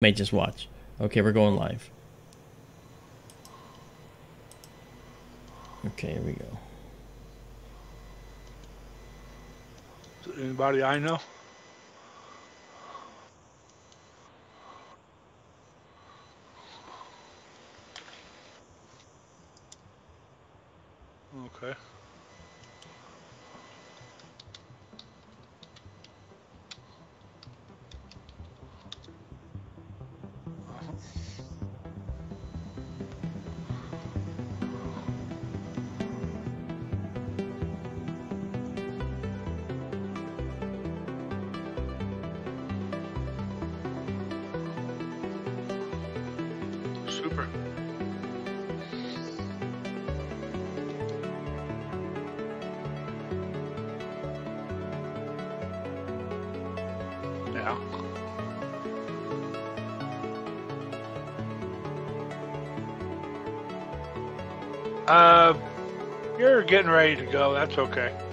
May just watch. Okay, we're going live. Okay, here we go. Anybody I know? Okay. Getting ready to go. That's okay.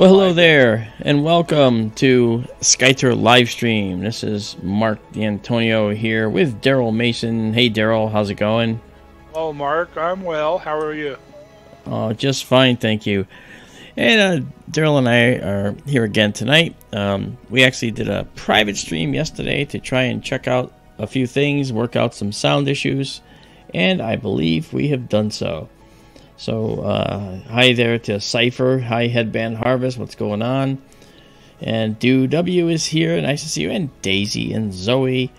Well, hello there, and welcome to SkyTour Livestream. This is Marc Dantonio here with Daryl Mason. Hey, Daryl, how's it going? Hello, Marc. I'm well. How are you? Oh, just fine, thank you. And uh, Daryl and I are here again tonight. Um, we actually did a private stream yesterday to try and check out a few things, work out some sound issues, and I believe we have done so. So, uh, hi there to Cypher. Hi, Headband Harvest. What's going on? And Do W is here. Nice to see you. And Daisy and Zoe.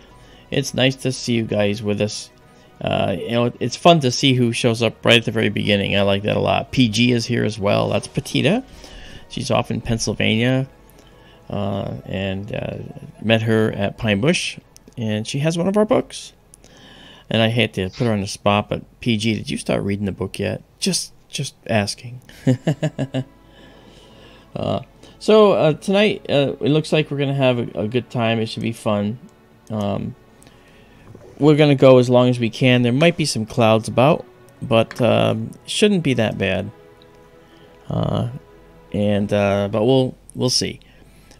It's nice to see you guys with us. Uh, you know, it's fun to see who shows up right at the very beginning. I like that a lot. PG is here as well. That's Petita. She's off in Pennsylvania. Uh, and uh, met her at Pine Bush. And she has one of our books. And I hate to put her on the spot, but PG, did you start reading the book yet? Just, just asking. uh, so uh, tonight, uh, it looks like we're gonna have a, a good time. It should be fun. Um, we're gonna go as long as we can. There might be some clouds about, but um, shouldn't be that bad. Uh, and uh, but we'll we'll see.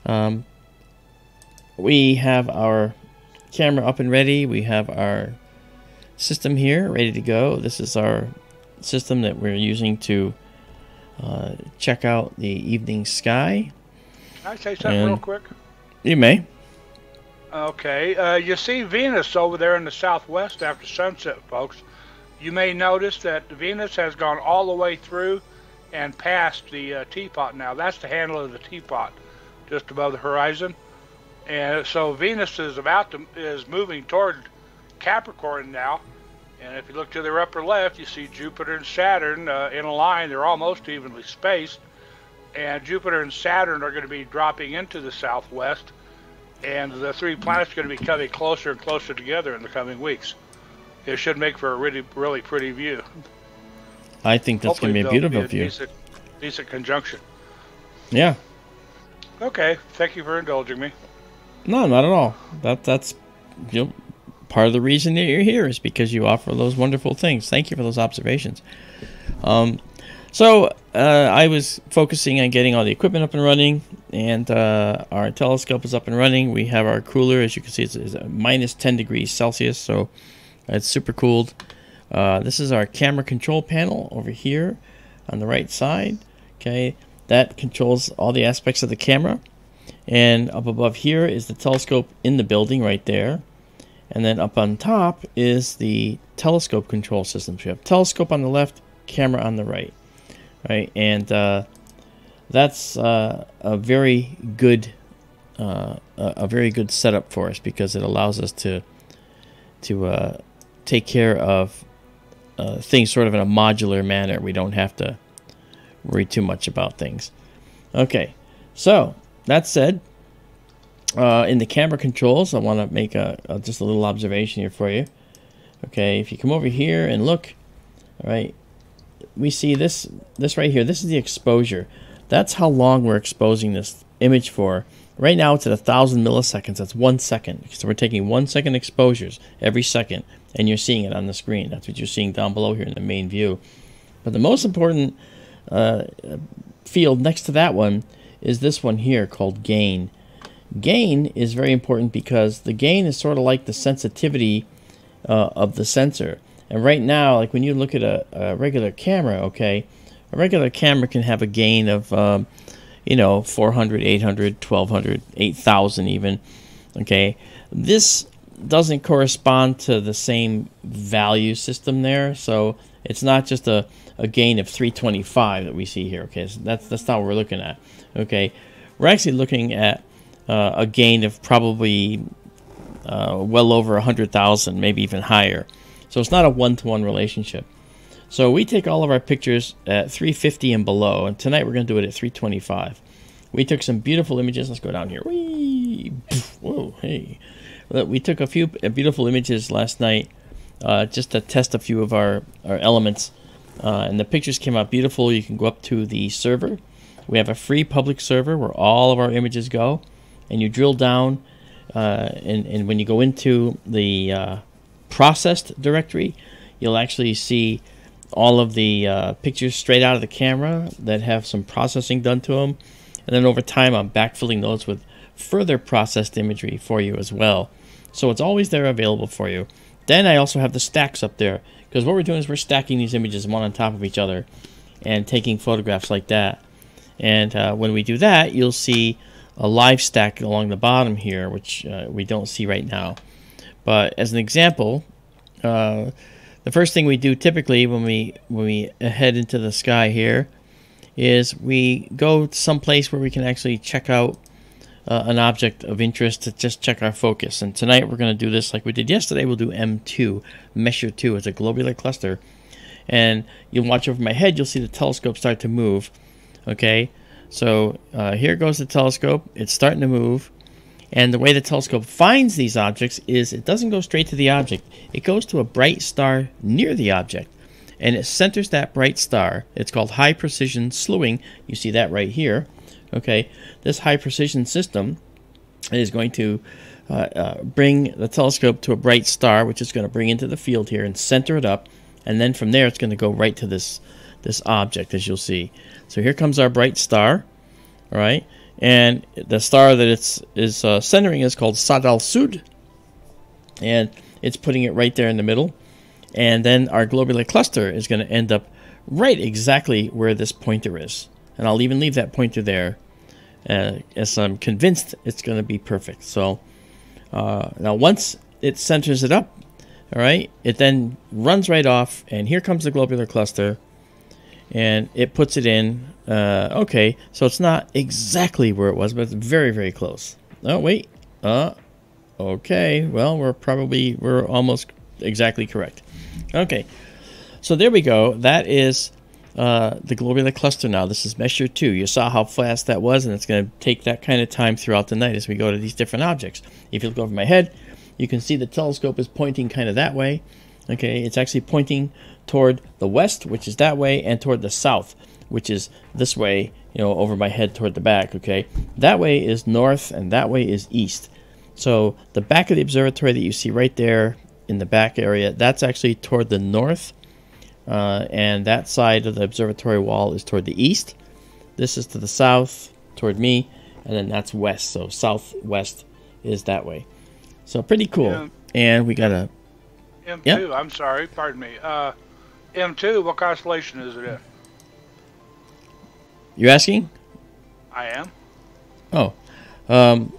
Um, we have our camera up and ready. We have our system here ready to go. This is our system that we're using to uh, check out the evening sky. Can I say something real quick? You may. Okay. Uh, you see Venus over there in the southwest after sunset, folks. You may notice that Venus has gone all the way through and past the uh, teapot now. That's the handle of the teapot, just above the horizon. And so Venus is about to is moving toward Capricorn now. And if you look to their upper left, you see Jupiter and Saturn uh, in a line. They're almost evenly spaced. And Jupiter and Saturn are going to be dropping into the southwest. And the three planets are going to be coming closer and closer together in the coming weeks. It should make for a really, really pretty view. I think that's going to be a beautiful view. Decent, decent conjunction. Yeah. Okay, thank you for indulging me. No, not at all. That that's you know, part of the reason that you're here is because you offer those wonderful things. Thank you for those observations. Um, so uh, I was focusing on getting all the equipment up and running, and uh, our telescope is up and running. We have our cooler, as you can see, it's, it's minus 10 degrees Celsius, so it's super cooled. Uh, this is our camera control panel over here on the right side. Okay, that controls all the aspects of the camera. And up above here is the telescope in the building right there. And then up on top is the telescope control system. So you have telescope on the left, camera on the right. Right? And uh, that's uh, a very good uh, a very good setup for us because it allows us to to uh, take care of uh, things sort of in a modular manner. We don't have to worry too much about things. Okay, So, that said, uh, in the camera controls, I want to make a, a, just a little observation here for you. Okay, if you come over here and look, all right, we see this this right here. This is the exposure. That's how long we're exposing this image for. Right now it's at a thousand milliseconds. That's one second. So we're taking one second exposures every second, and you're seeing it on the screen. That's what you're seeing down below here in the main view. But the most important uh, field next to that one is this one here called gain. Gain is very important because the gain is sort of like the sensitivity uh, of the sensor. And right now, like when you look at a, a, regular camera, okay, a regular camera can have a gain of, um, you know, 400, 800, 1200, 8000 even, okay. This doesn't correspond to the same value system there, so it's not just a, a gain of 325 that we see here, okay. So that's, that's not what we're looking at, okay. We're actually looking at uh, a gain of probably uh, well over 100,000, maybe even higher. So it's not a one-to-one relationship. So we take all of our pictures at 350 and below, and tonight we're going to do it at 325. We took some beautiful images. Let's go down here. Whee! Whoa, hey. We took a few beautiful images last night uh, just to test a few of our, our elements. Uh, and the pictures came out beautiful. You can go up to the server. We have a free public server where all of our images go. And you drill down uh, and, and when you go into the uh, processed directory, you'll actually see all of the uh, pictures straight out of the camera that have some processing done to them. And then over time, I'm backfilling those with further processed imagery for you as well. So it's always there available for you. Then I also have the stacks up there because what we're doing is we're stacking these images one on top of each other and taking photographs like that. And uh, when we do that, you'll see a live stack along the bottom here, which uh, we don't see right now. But as an example, uh, the first thing we do typically when we when we head into the sky here is we go someplace where we can actually check out uh, an object of interest to just check our focus. And tonight we're going to do this like we did yesterday. We'll do M2, Messier 2. It's a globular cluster. And you'll watch over my head, you'll see the telescope start to move. Okay, so uh, here goes the telescope. It's starting to move. And the way the telescope finds these objects is it doesn't go straight to the object. It goes to a bright star near the object. And it centers that bright star. It's called high precision slewing. You see that right here. Okay, this high precision system is going to uh, uh, bring the telescope to a bright star, which is going to bring into the field here and center it up. And then from there, it's going to go right to this this object, as you'll see. So here comes our bright star, all right? And the star that it's is uh, centering is called Sadalsuud, and it's putting it right there in the middle. And then our globular cluster is going to end up right exactly where this pointer is. And I'll even leave that pointer there, uh, as I'm convinced it's going to be perfect. So uh, now once it centers it up, all right, it then runs right off, and here comes the globular cluster and it puts it in. Uh, okay, so it's not exactly where it was, but it's very, very close. Oh, wait. Uh, okay, well, we're probably, we're almost exactly correct. Okay, so there we go. That is uh, the globular cluster now. This is Messier 2. You saw how fast that was, and it's going to take that kind of time throughout the night as we go to these different objects. If you look over my head, you can see the telescope is pointing kind of that way. Okay, it's actually pointing toward the west, which is that way, and toward the south, which is this way, you know, over my head toward the back, okay? That way is north, and that way is east. So the back of the observatory that you see right there in the back area, that's actually toward the north, uh, and that side of the observatory wall is toward the east. This is to the south, toward me, and then that's west. So southwest is that way. So pretty cool. Yeah. And we got a M2. Yep. I'm sorry. Pardon me. Uh, M2. What constellation is it in? You asking? I am. Oh, um,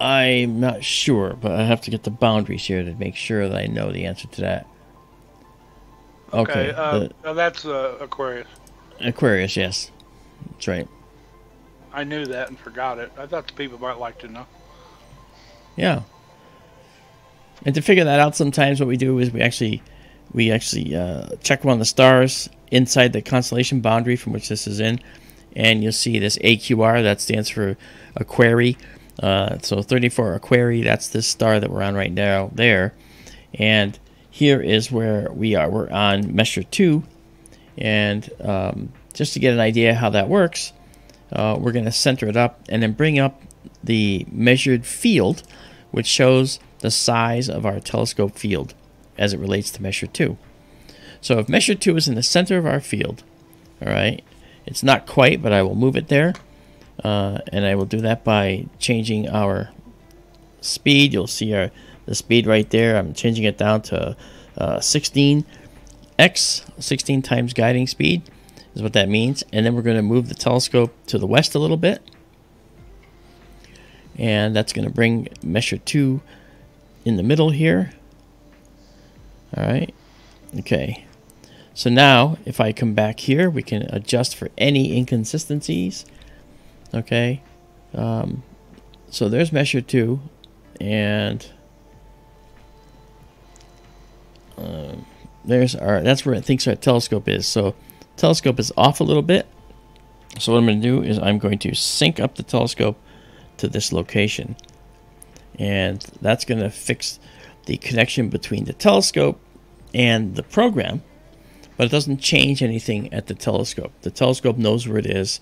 I'm not sure, but I have to get the boundaries here to make sure that I know the answer to that. Okay, okay uh, the, that's uh, Aquarius. Aquarius, yes, that's right. I knew that and forgot it. I thought the people might like to know. Yeah. And to figure that out, sometimes what we do is we actually we actually uh, check one of the stars inside the constellation boundary from which this is in, and you'll see this AQR that stands for Aquarii. Uh, so 34 Aquarii, that's this star that we're on right now there. And here is where we are. We're on Messier 2. And um, just to get an idea how that works, uh, we're going to center it up and then bring up the measured field, which shows the size of our telescope field as it relates to Messier 2. So if Messier 2 is in the center of our field, all right, it's not quite, but I will move it there. Uh, and I will do that by changing our speed. You'll see our the speed right there. I'm changing it down to uh, 16x, 16 times guiding speed is what that means. And then we're going to move the telescope to the west a little bit. And that's going to bring Messier 2 in the middle here. All right. Okay. So now, if I come back here, we can adjust for any inconsistencies. Okay. Um, so there's Messier 2. And uh, there's our, that's where it thinks our telescope is. So telescope is off a little bit. So what I'm going to do is I'm going to sync up the telescope to this location. And that's going to fix the connection between the telescope and the program. But it doesn't change anything at the telescope. The telescope knows where it is,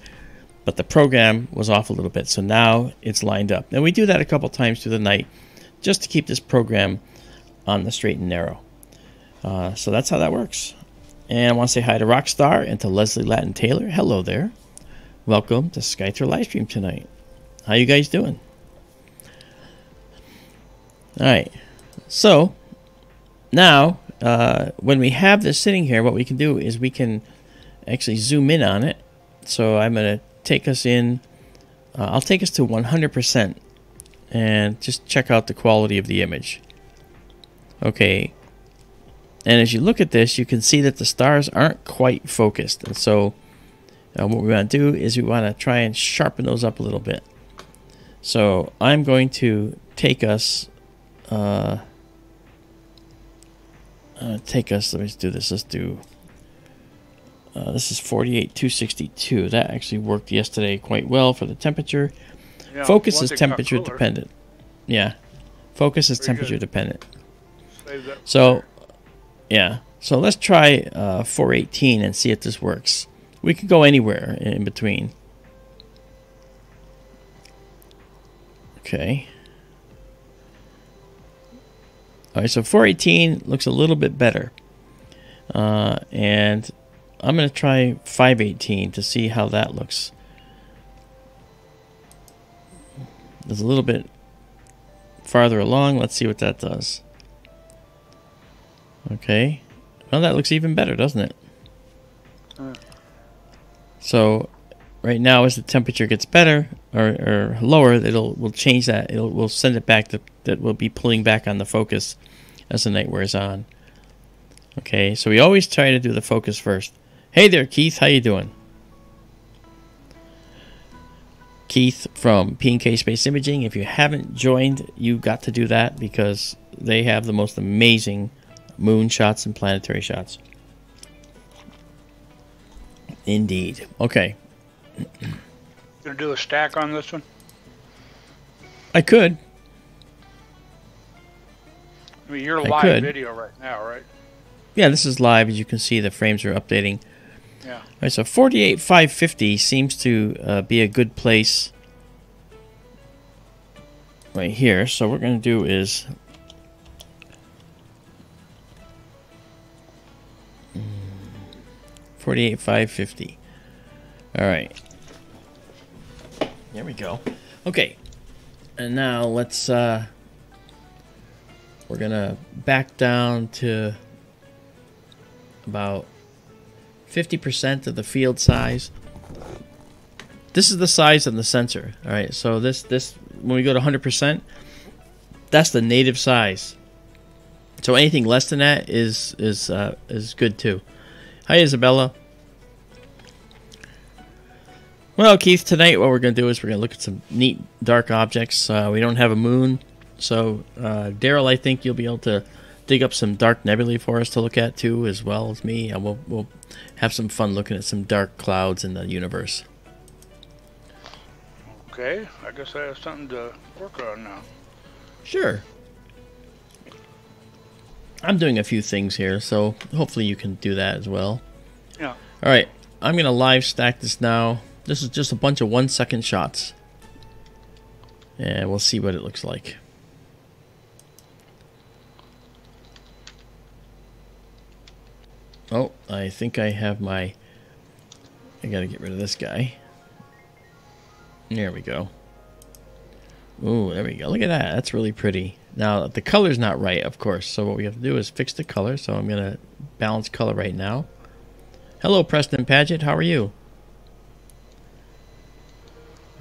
but the program was off a little bit. So now it's lined up. And we do that a couple times through the night just to keep this program on the straight and narrow. Uh, so that's how that works. And I want to say hi to Rockstar and to Leslie Latin Taylor. Hello there. Welcome to Skytour Livestream tonight. How you guys doing? All right. So now, uh, when we have this sitting here, what we can do is we can actually zoom in on it. So I'm going to take us in. Uh, I'll take us to 100% and just check out the quality of the image. Okay, and as you look at this, you can see that the stars aren't quite focused. And so uh, what we want to do is we want to try and sharpen those up a little bit. So I'm going to take us, uh, uh, take us, let me do this. Let's do, uh, this is 48 262. That actually worked yesterday quite well for the temperature. Yeah, Focus is temperature dependent. Yeah. Focus is Very temperature good. dependent. So yeah. So let's try uh, 418 and see if this works. We could go anywhere in between. Okay. All right, so 418 looks a little bit better. Uh, and I'm going to try 518 to see how that looks. It's a little bit farther along. Let's see what that does. Okay. Well, that looks even better, doesn't it? Uh. So, right now, as the temperature gets better or, or lower, it'll will change that. It'll we'll send it back to that. We'll be pulling back on the focus as the night wears on. Okay, so we always try to do the focus first. Hey there, Keith. How you doing? Keith from P&K Space Imaging. If you haven't joined, you got to do that because they have the most amazing moon shots and planetary shots. Indeed. Okay. Gonna do a stack on this one? I could. I mean, you're live could. video right now, right? Yeah, this is live. As you can see, the frames are updating. Yeah. All right, so 48550 seems to uh, be a good place right here. So what we're going to do is 48 550 all right. There we go. Okay. And now let's uh we're gonna back down to about 50% of the field size. This is the size of the sensor all right? So this this when we go to 100% that's the native size. So anything less than that is is uh, is good too. Hi, Isabella. Well, Keith, tonight what we're going to do is we're going to look at some neat dark objects. Uh, we don't have a moon, so uh, Daryl, I think you'll be able to dig up some dark nebulae for us to look at too, as well as me. And we'll, we'll have some fun looking at some dark clouds in the universe. Okay, I guess I have something to work on now. Sure. I'm doing a few things here, so hopefully you can do that as well. Yeah. All right, I'm going to live stack this now. This is just a bunch of one second shots. And we'll see what it looks like. Oh, I think I have my... I gotta get rid of this guy. There we go. Ooh, there we go. Look at that. That's really pretty. Now, the color's not right, of course. So what we have to do is fix the color. So I'm going to balance color right now. Hello, Preston Paget. How are you?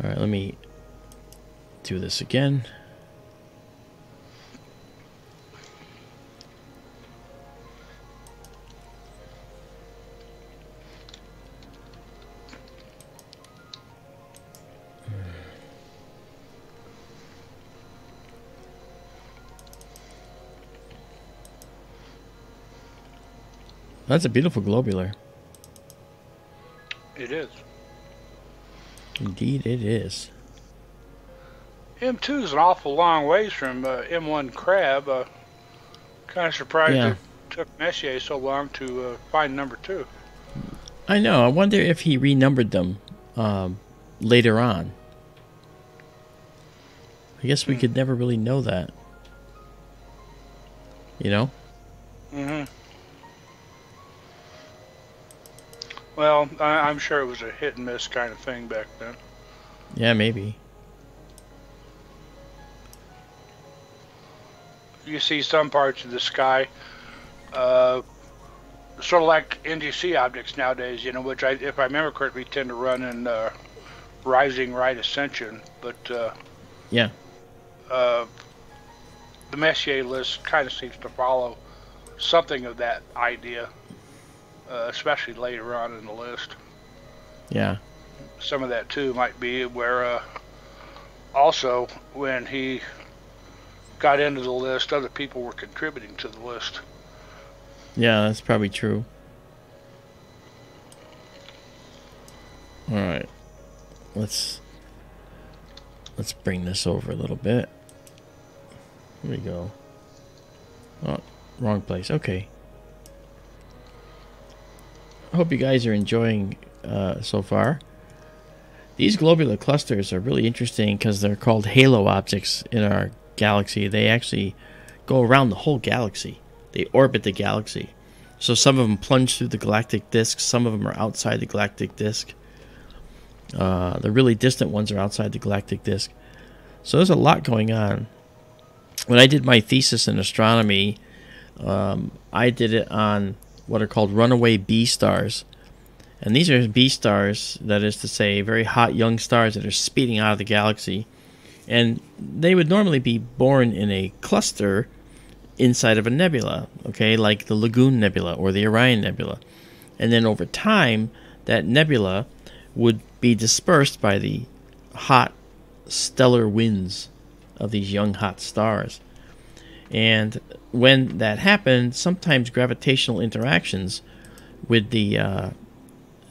All right, let me do this again. That's a beautiful globular. It is. Indeed, it is. M2 is an awful long ways from uh, M1 Crab. Uh, kind of surprised Yeah. it took Messier so long to uh, find number two. I know. I wonder if he renumbered them um, later on. I guess we could never really know that. You know? hmm Well, I, I'm sure it was a hit and miss kind of thing back then. Yeah, maybe. You see some parts of the sky, uh, sort of like NGC objects nowadays, you know, which I, if I remember correctly, tend to run in uh, rising right ascension. But uh, Yeah. uh, the Messier list kind of seems to follow something of that idea, uh, especially later on in the list. Yeah. Some of that too might be where uh, also when he got into the list, other people were contributing to the list. Yeah, that's probably true. All right. Let's let's bring this over a little bit. Here we go. Oh, wrong place. Okay. I hope you guys are enjoying uh, so far. These globular clusters are really interesting because they're called halo objects in our galaxy. They actually go around the whole galaxy. They orbit the galaxy. So some of them plunge through the galactic disk. Some of them are outside the galactic disk. Uh, the really distant ones are outside the galactic disk. So there's a lot going on. When I did my thesis in astronomy, um, I did it on what are called runaway B stars. And these are B stars, that is to say, very hot young stars that are speeding out of the galaxy. And they would normally be born in a cluster inside of a nebula, okay, like the Lagoon Nebula or the Orion Nebula. And then over time, that nebula would be dispersed by the hot stellar winds of these young hot stars. And when that happened, sometimes gravitational interactions with the uh,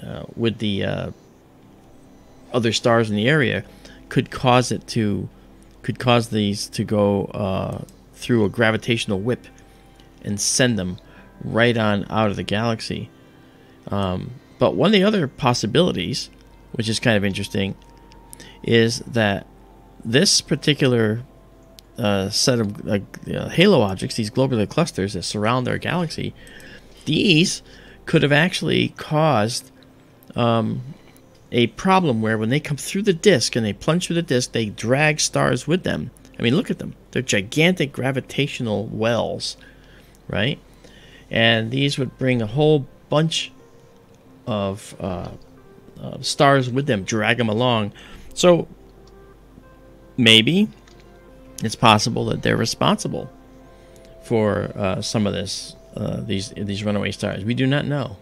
uh, with the uh, other stars in the area could cause it to could cause these to go uh, through a gravitational whip and send them right on out of the galaxy. Um, but one of the other possibilities, which is kind of interesting, is that this particular uh, set of uh, uh, halo objects, these globular clusters that surround our galaxy, these could have actually caused um, a problem where when they come through the disk and they plunge through the disk, they drag stars with them. I mean, look at them. They're gigantic gravitational wells, right? And these would bring a whole bunch of uh, uh, stars with them, drag them along. So maybe it's possible that they're responsible for uh, some of this, uh, these these runaway stars. We do not know.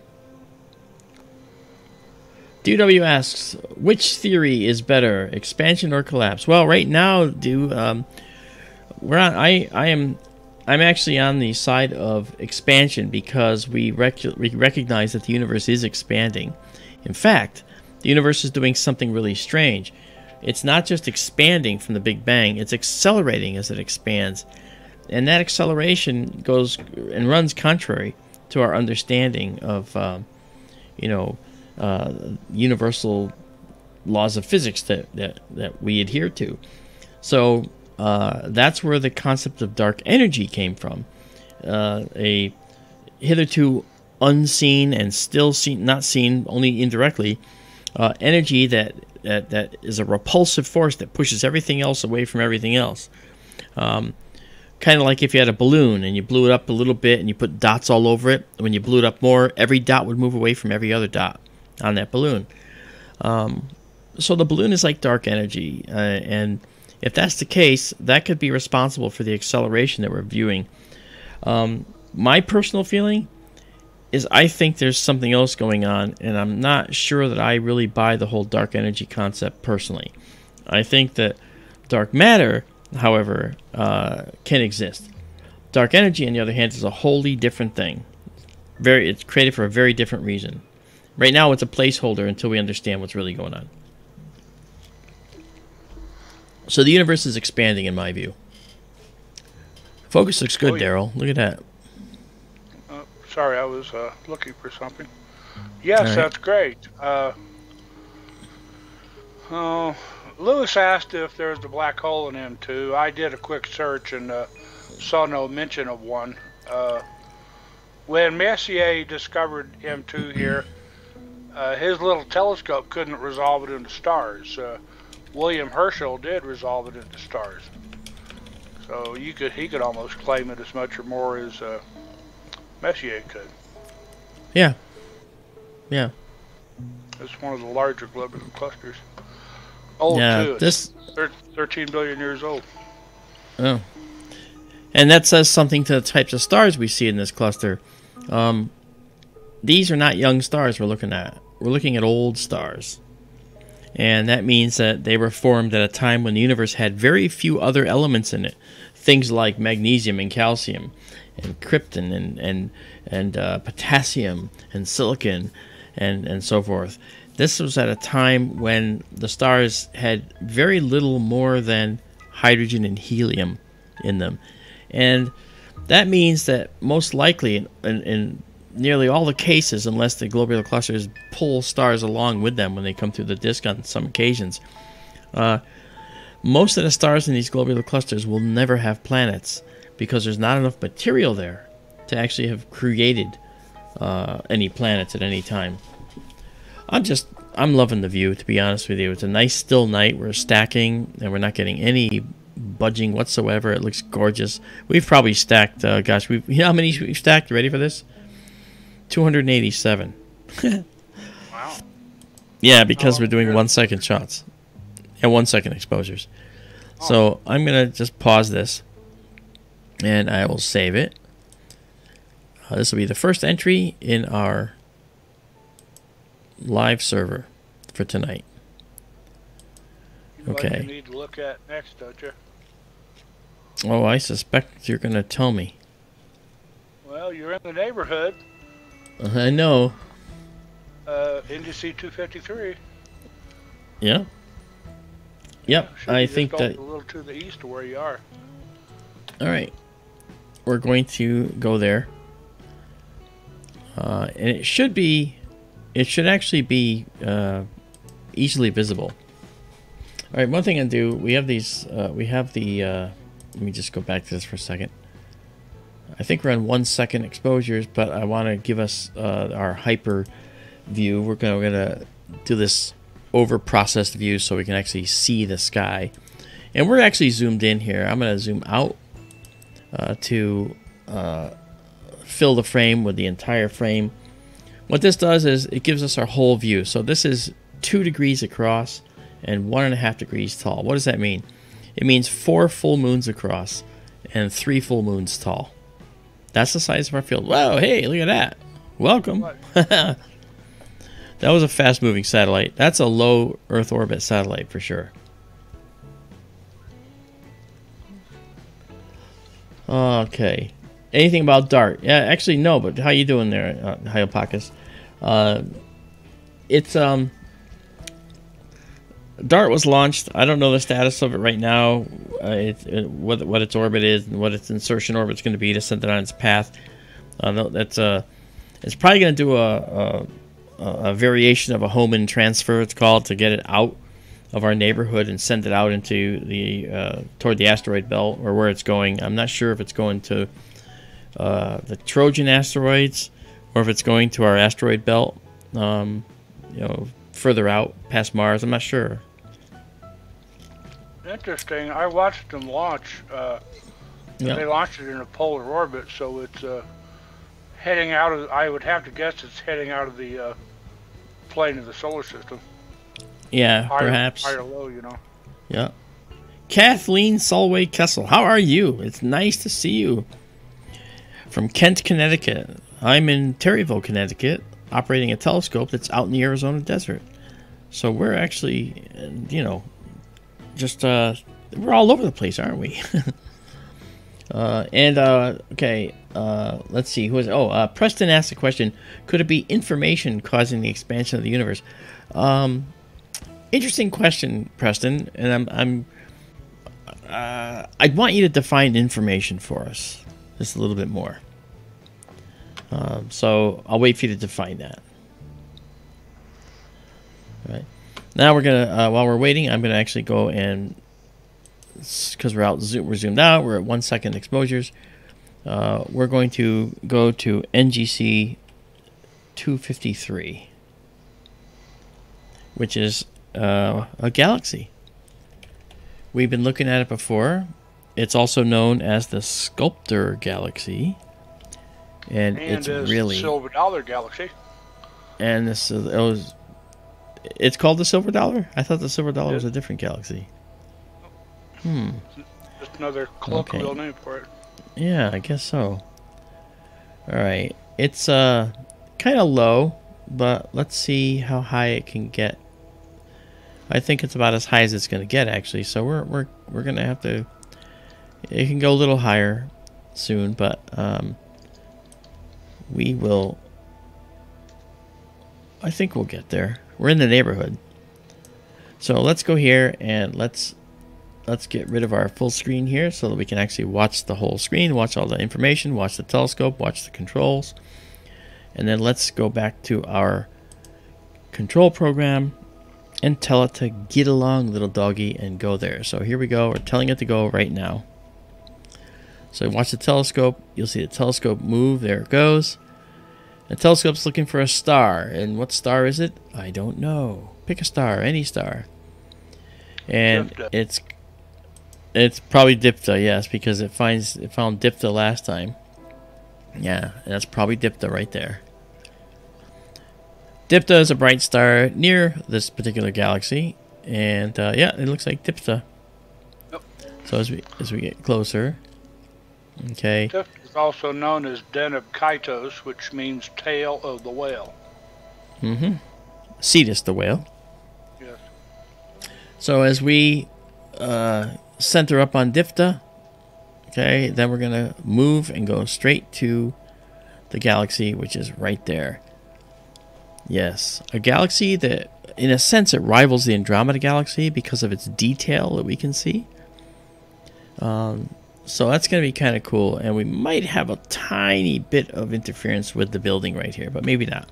DW asks, which theory is better, expansion or collapse? Well, right now, do um, we're on. I I am I'm actually on the side of expansion because we, rec- we recognize that the universe is expanding. In fact, the universe is doing something really strange. It's not just expanding from the Big Bang, it's accelerating as it expands. And that acceleration goes and runs contrary to our understanding of, um, you know, uh, universal laws of physics that, that, that we adhere to. So uh, that's where the concept of dark energy came from. Uh, a hitherto unseen and still seen, not seen, only indirectly, uh, energy that, that that is a repulsive force that pushes everything else away from everything else. Um, kind of like if you had a balloon and you blew it up a little bit and you put dots all over it. When you blew it up more, every dot would move away from every other dot on that balloon. Um, so the balloon is like dark energy, uh, and if that's the case, that could be responsible for the acceleration that we're viewing. Um, my personal feeling is I think there's something else going on, and I'm not sure that I really buy the whole dark energy concept personally. I think that dark matter, however, uh, can exist. Dark energy, on the other hand, is a wholly different thing. Very, it's created for a very different reason. Right now, it's a placeholder until we understand what's really going on. So the universe is expanding, in my view. Focus looks good, Oh, yeah. Daryl. Look at that. Uh, sorry, I was uh, looking for something. Yes, right. that's great. Uh, oh, Lewis asked if there's a black hole in M2. I did a quick search and uh, saw no mention of one. Uh, when Messier discovered M2 here, uh, his little telescope couldn't resolve it into stars. Uh, William Herschel did resolve it into stars. So you could he could almost claim it as much or more as uh, Messier could. Yeah. Yeah. It's one of the larger globular clusters. Old yeah. too. This. thir- 13 billion years old. Oh. And that says something to the types of stars we see in this cluster. Um, these are not young stars we're looking at. We're looking at old stars. And that means that they were formed at a time when the universe had very few other elements in it. Things like magnesium and calcium, and krypton, and, and, and uh, potassium, and silicon, and, and so forth. This was at a time when the stars had very little more than hydrogen and helium in them. And that means that most likely, in, in, in nearly all the cases, unless the globular clusters pull stars along with them when they come through the disk on some occasions, uh, most of the stars in these globular clusters will never have planets because there's not enough material there to actually have created uh, any planets at any time. I'm just I'm loving the view to be honest with you. It's a nice still night. We're stacking and we're not getting any budging whatsoever. It looks gorgeous. We've probably stacked. Uh, gosh, we you know how many we've stacked? Ready for this? 287. Wow. Yeah, because Oh, we're doing one second shots and one second exposures. So I'm gonna just pause this, and I will save it. Uh, this will be the first entry in our live server for tonight. What Okay. you need to look at next, don't you? Oh, I suspect you're gonna tell me. Well, you're in the neighborhood. I know. Uh, NGC 253. Yeah. Yep. Be I think that. a little to the east of where you are. All right. We're going to go there. Uh, and it should be, it should actually be uh, easily visible. All right, one thing I do, we have these, uh, we have the, uh, let me just go back to this for a second. I think we're on one second exposures, but I want to give us uh, our hyper view. We're going gonna do this over processed view so we can actually see the sky. And we're actually zoomed in here. I'm going to zoom out uh, to uh, fill the frame with the entire frame. What this does is it gives us our whole view. So this is two degrees across and one and a half degrees tall. What does that mean? It means four full moons across and three full moons tall. That's the size of our field. Wow, hey, look at that. Welcome. That was a fast moving satellite. That's a low Earth orbit satellite for sure. Okay. Anything about Dart? Yeah, actually no. But how you doing there, uh, Hyopakis? Uh, it's um. DART was launched. I don't know the status of it right now, uh, it, it, what what its orbit is and what its insertion orbit is going to be to send it on its path. Uh, that's uh, it's probably going to do a, a, a variation of a Hohmann transfer. It's called to get it out of our neighborhood and send it out into the uh, toward the asteroid belt or where it's going. I'm not sure if it's going to uh, the Trojan asteroids or if it's going to our asteroid belt. Um, you know, further out past Mars. I'm not sure. Interesting. I watched them launch. Uh, yeah. They launched it in a polar orbit, so it's uh, heading out of. I would have to guess it's heading out of the uh, plane of the solar system. Yeah, higher, perhaps. Higher low, you know. Yeah. Kathleen Solway Kessel, how are you? It's nice to see you. From Kent, Connecticut. I'm in Terryville, Connecticut, operating a telescope that's out in the Arizona desert. So we're actually, you know, just uh, we're all over the place, aren't we? uh, and uh, okay, uh, let's see who is. Oh, uh, Preston asked a question: Could it be information causing the expansion of the universe? Um, interesting question, Preston. And I'm, I'm uh, I'd want you to define information for us just a little bit more. Um, so I'll wait for you to define that. All right. Now we're gonna uh, while we're waiting, I'm gonna actually go and because we're out zoom, we're zoomed out. We're at one second exposures. Uh, we're going to go to NGC 253, which is uh, a galaxy. We've been looking at it before. It's also known as the Sculptor Galaxy, and, and it's really Silver Dollar Galaxy. And this it was it's called the Silver Dollar? I thought the Silver Dollar was a different galaxy. Hmm. Just another colloquial okay. name for it. Yeah, I guess so. Alright. It's uh kind of low, but let's see how high it can get. I think it's about as high as it's going to get actually. So we're we're we're going to have to it can go a little higher soon, but um we will I think we'll get there. We're in the neighborhood. So let's go here and let's let's get rid of our full screen here so that we can actually watch the whole screen, watch all the information, watch the telescope, watch the controls. And then let's go back to our control program and tell it to get along little doggy and go there. So here we go. We're telling it to go right now. So watch the telescope. You'll see the telescope move. There it goes. The telescope's looking for a star. And what star is it? I don't know. Pick a star, any star. And Diphda. it's it's probably Diphda, yes, because it finds it found Diphda last time. Yeah, that's probably Diphda right there. Diphda is a bright star near this particular galaxy, and uh, yeah, it looks like Diphda. Yep. So as we as we get closer, okay Diphda is also known as Deneb Kaitos, which means tail of the whale. Mm-hmm. Cetus the whale. Yes. So as we uh, center up on Diphda, okay, then we're going to move and go straight to the galaxy, which is right there. Yes, a galaxy that, in a sense, it rivals the Andromeda Galaxy because of its detail that we can see. Um, so that's going to be kind of cool. And we might have a tiny bit of interference with the building right here, but maybe not.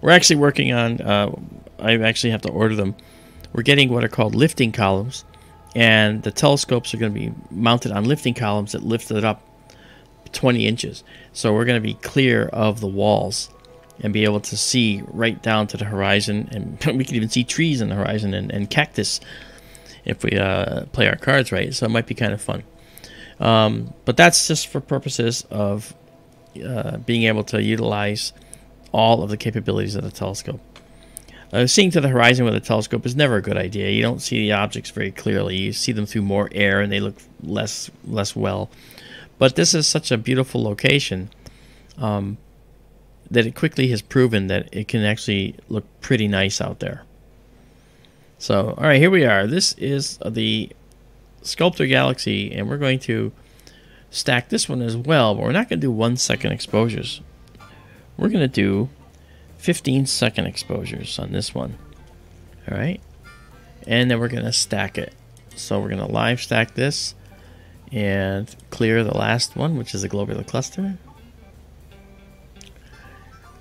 We're actually working on, uh, I actually have to order them. We're getting what are called lifting columns. And the telescopes are going to be mounted on lifting columns that lift it up 20 inches. So we're going to be clear of the walls and be able to see right down to the horizon. And we can even see trees on the horizon and, and cactus if we uh, play our cards right. So it might be kind of fun. Um, but that's just for purposes of uh, being able to utilize all of the capabilities of the telescope. Uh, seeing to the horizon with a telescope is never a good idea. You don't see the objects very clearly. You see them through more air, and they look less less well. But this is such a beautiful location um, that it quickly has proven that it can actually look pretty nice out there. So, all right, here we are. This is the Sculptor Galaxy, and we're going to stack this one as well, but we're not going to do one second exposures. We're going to do 15 second exposures on this one. All right. and then we're going to stack it. So we're going to live stack this and clear the last one, which is a globular cluster.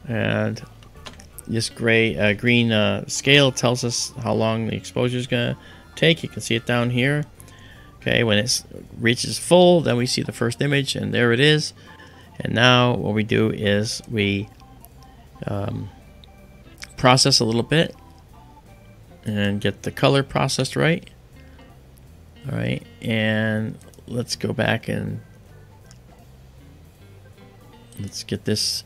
And this gray, uh, green uh, scale tells us how long the exposure is going to take. You can see it down here. Okay, when it reaches full, then we see the first image, and there it is. And now what we do is we um, process a little bit and get the color processed right. All right, and let's go back and let's get this.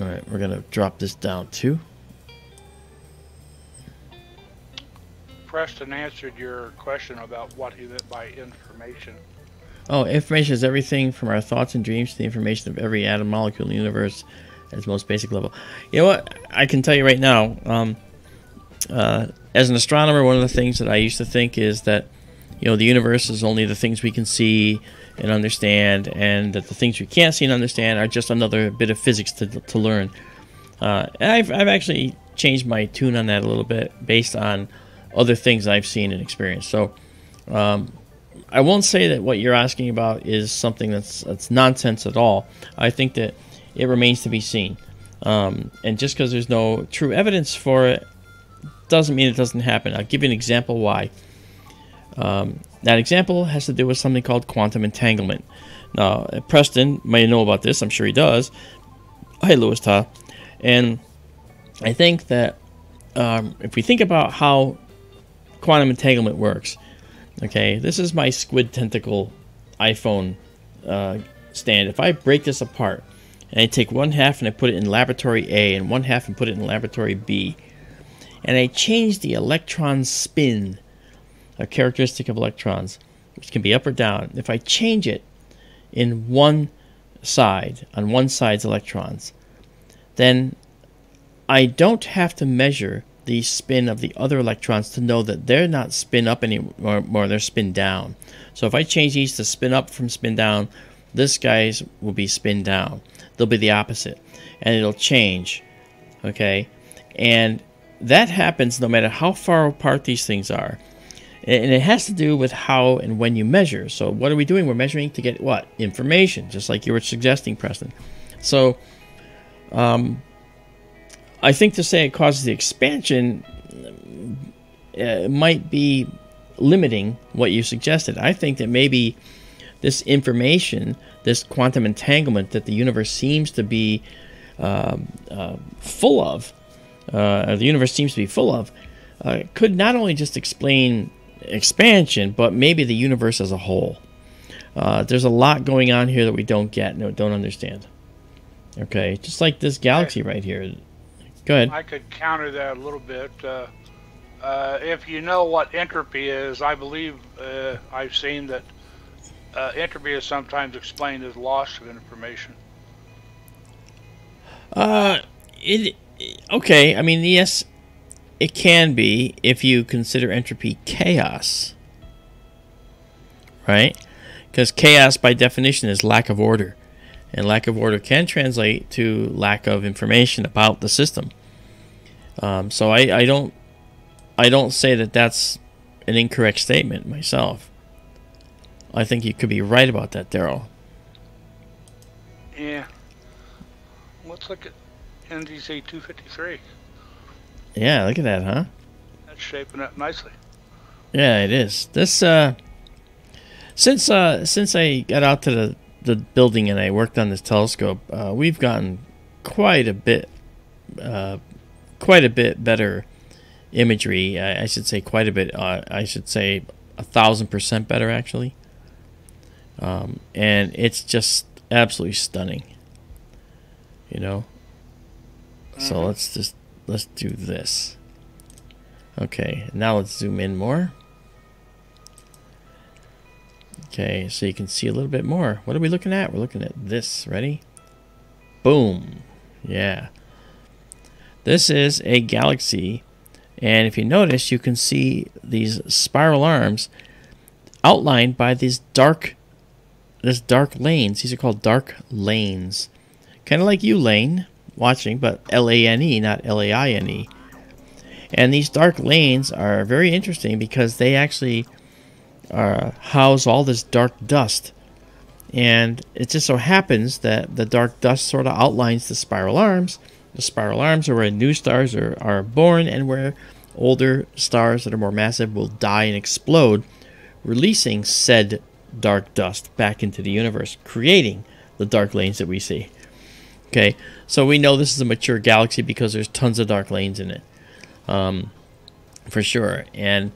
All right, we're gonna drop this down too. Preston answered your question about what he meant by information. Oh, information is everything from our thoughts and dreams to the information of every atom molecule in the universe at its most basic level. You know what? I can tell you right now. Um, uh, as an astronomer, one of the things that I used to think is that you know the universe is only the things we can see and understand, and that the things we can't see and understand are just another bit of physics to, to learn. Uh, I've, I've actually changed my tune on that a little bit based on other things I've seen and experienced. So um, I won't say that what you're asking about is something that's that's nonsense at all. I think that it remains to be seen. Um, and just because there's no true evidence for it doesn't mean it doesn't happen. I'll give you an example why. Um, that example has to do with something called quantum entanglement. Now, Preston may know about this. I'm sure he does. Hi, Louis Ta. And I think that um, if we think about how quantum entanglement works, okay, this is my squid tentacle iPhone uh, stand. If I break this apart and I take one half and I put it in laboratory A and one half and put it in laboratory B, and I change the electron spin, a characteristic of electrons, which can be up or down. If I change it in one side, on one side's electrons, then I don't have to measure the spin of the other electrons to know that they're not spin up anymore, they're spin down. So if I change these to spin up from spin down, this guy's will be spin down. They'll be the opposite. And it'll change. Okay? And that happens no matter how far apart these things are. And it has to do with how and when you measure. So, what are we doing? We're measuring to get what? Information, just like you were suggesting, Preston. So, um, I think to say it causes the expansion uh, might be limiting what you suggested. I think that maybe this information, this quantum entanglement that the universe seems to be uh, uh, full of, uh, the universe seems to be full of, uh, could not only just explain expansion, but maybe the universe as a whole. Uh, there's a lot going on here that we don't get, no, don't understand. Okay, just like this galaxy right here. Go ahead. I could counter that a little bit. Uh, uh, if you know what entropy is, I believe uh, I've seen that uh, entropy is sometimes explained as loss of information. Uh, it okay. I mean, yes, it can be if you consider entropy chaos, right? Because chaos, by definition, is lack of order and lack of order can translate to lack of information about the system. Um, so I, I don't I don't say that that's an incorrect statement myself. I think you could be right about that, Daryl. Yeah. Let's look at NGC 253. Yeah, look at that, huh? That's shaping up nicely. Yeah, it is. This uh since uh since I got out to the the building and I worked on this telescope, uh, we've gotten quite a bit, uh, quite a bit better imagery. I, I should say quite a bit. Uh, I should say a thousand percent better actually. Um, and it's just absolutely stunning. You know. So mm-hmm. let's just let's do this. Okay, now let's zoom in more. Okay, so you can see a little bit more. What are we looking at? We're looking at this. Ready? Boom. Yeah. This is a galaxy. And if you notice, you can see these spiral arms outlined by these dark this dark lanes. These are called dark lanes. Kind of like you, Lane, watching, but L-A-N-E, not L-A-I-N-E. And these dark lanes are very interesting because they actually uh, house all this dark dust. And it just so happens that the dark dust sort of outlines the spiral arms. The spiral arms are where new stars are, are born and where older stars that are more massive will die and explode, releasing said dark dust back into the universe, creating the dark lanes that we see. Okay, so we know this is a mature galaxy because there's tons of dark lanes in it, um, for sure. And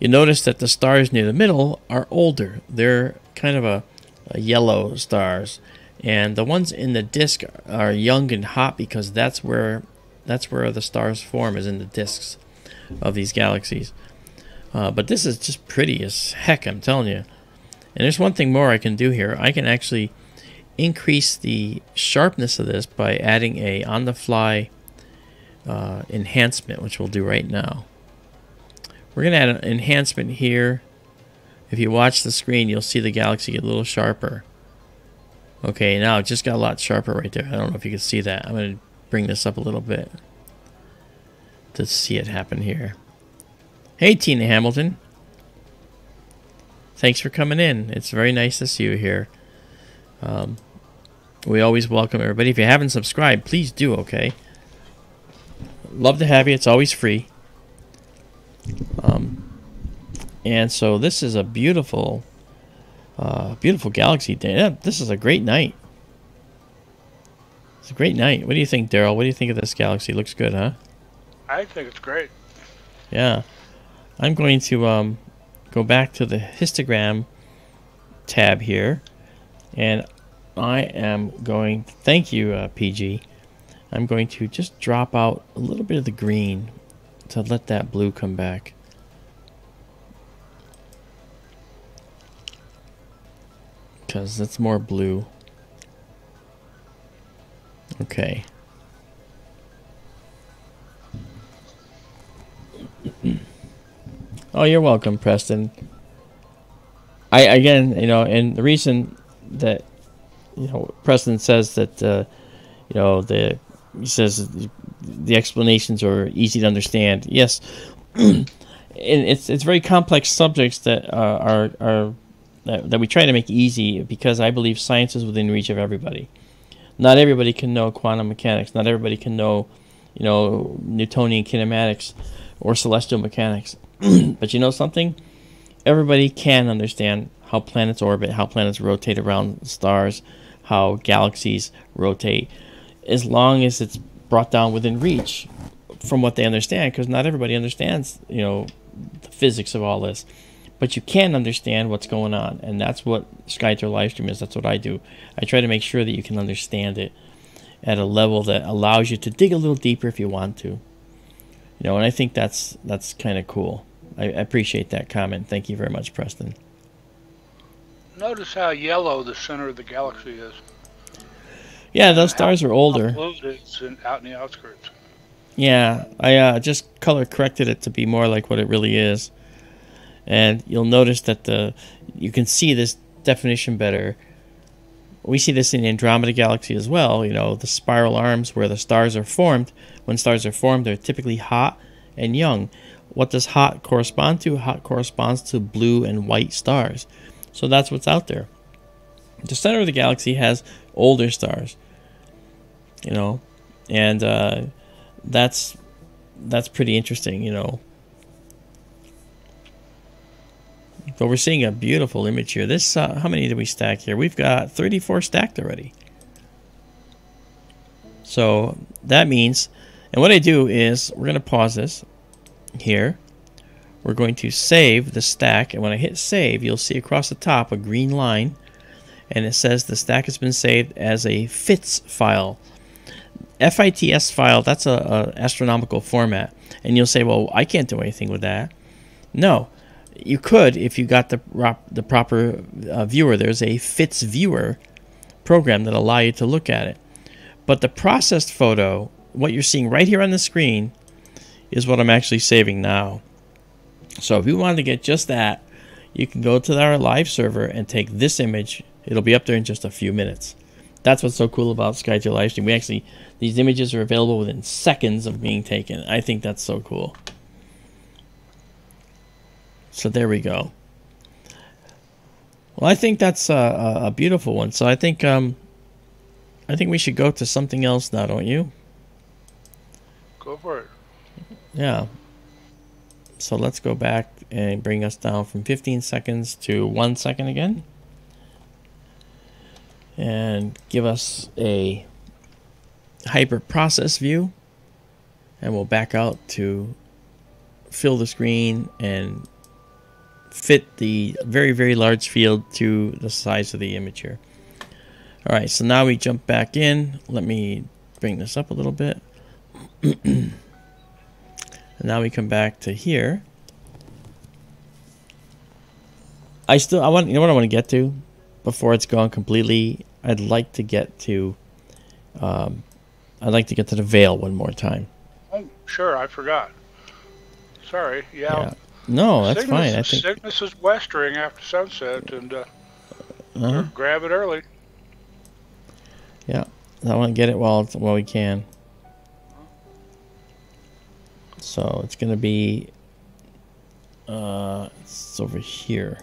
you notice that the stars near the middle are older. They're kind of a, a yellow stars, and the ones in the disk are young and hot because that's where that's where the stars form is in the disks of these galaxies. Uh, but this is just pretty as heck, I'm telling you. And there's one thing more I can do here. I can actually increase the sharpness of this by adding a on-the-fly uh, enhancement, which we'll do right now. We're going to add an enhancement here. If you watch the screen, you'll see the galaxy get a little sharper. Okay, now it just got a lot sharper right there. I don't know if you can see that. I'm going to bring this up a little bit to see it happen here. Hey, Tina Hamilton. Thanks for coming in. It's very nice to see you here. Um, we always welcome everybody. If you haven't subscribed, please do, okay? Love to have you. It's always free. Um, and so this is a beautiful, uh, beautiful galaxy day. This is a great night. It's a great night. What do you think, Daryl? What do you think of this galaxy? Looks good, huh? I think it's great. Yeah. I'm going to um, go back to the histogram tab here. And I am going, thank you, uh, PG. I'm going to just drop out a little bit of the green to let that blue come back. Because that's more blue. Okay. oh, you're welcome, Preston. I again, you know, and the reason that you know Preston says that uh, you know the he says the explanations are easy to understand. Yes, and it's it's very complex subjects that uh, are are that, that we try to make easy because I believe science is within reach of everybody. Not everybody can know quantum mechanics. Not everybody can know, you know, Newtonian kinematics or celestial mechanics. but you know something? Everybody can understand how planets orbit, how planets rotate around stars, how galaxies rotate, as long as it's brought down within reach from what they understand, because not everybody understands, you know, the physics of all this. But you can understand what's going on, and that's what Skytour Livestream is. That's what I do. I try to make sure that you can understand it at a level that allows you to dig a little deeper if you want to. You know, and I think that's that's kind of cool. I, I appreciate that comment. Thank you very much, Preston. Notice how yellow the center of the galaxy is. Yeah, those stars are older. It's in, out in the outskirts. Yeah, I uh, just color corrected it to be more like what it really is, and you'll notice that the you can see this definition better. We see this in the Andromeda Galaxy as well. You know, the spiral arms where the stars are formed. When stars are formed, they're typically hot and young. What does hot correspond to? Hot corresponds to blue and white stars. So that's what's out there. The center of the galaxy has older stars, you know, and uh, that's that's pretty interesting, you know. But we're seeing a beautiful image here. This, uh, how many did we stack here? We've got 34 stacked already. So that means, and what I do is, we're going to pause this here we're going to save the stack and when I hit save you'll see across the top a green line and it says the stack has been saved as a FITS file. FITS file that's a, a astronomical format and you'll say well I can't do anything with that. No you could if you got the, the proper uh, viewer. There's a FITS viewer program that allow you to look at it. But the processed photo what you're seeing right here on the screen is what I'm actually saving now so if you wanted to get just that, you can go to our live server and take this image. It'll be up there in just a few minutes. that's what's so cool about SkyTour Livestream. We actually these images are available within seconds of being taken. I think that's so cool. So there we go. Well, I think that's a, a beautiful one. So I think um, I think we should go to something else now, don't you? Go for it. Yeah. So let's go back and bring us down from 15 seconds to one second again. And give us a hyper process view. And we'll back out to fill the screen and fit the very, very large field to the size of the image here. All right, so now we jump back in. Let me bring this up a little bit. and now we come back to here. I still, I want, you know what I want to get to before it's gone completely? I'd like to get to, um, I'd like to get to the veil one more time. Oh, sure, I forgot. Sorry, yeah. yeah. No, that's Cygnus, fine. I think Cygnus is westering after sunset, and uh, uh-huh. grab it early. Yeah, I want to get it while while we can. So it's gonna be. Uh, it's over here.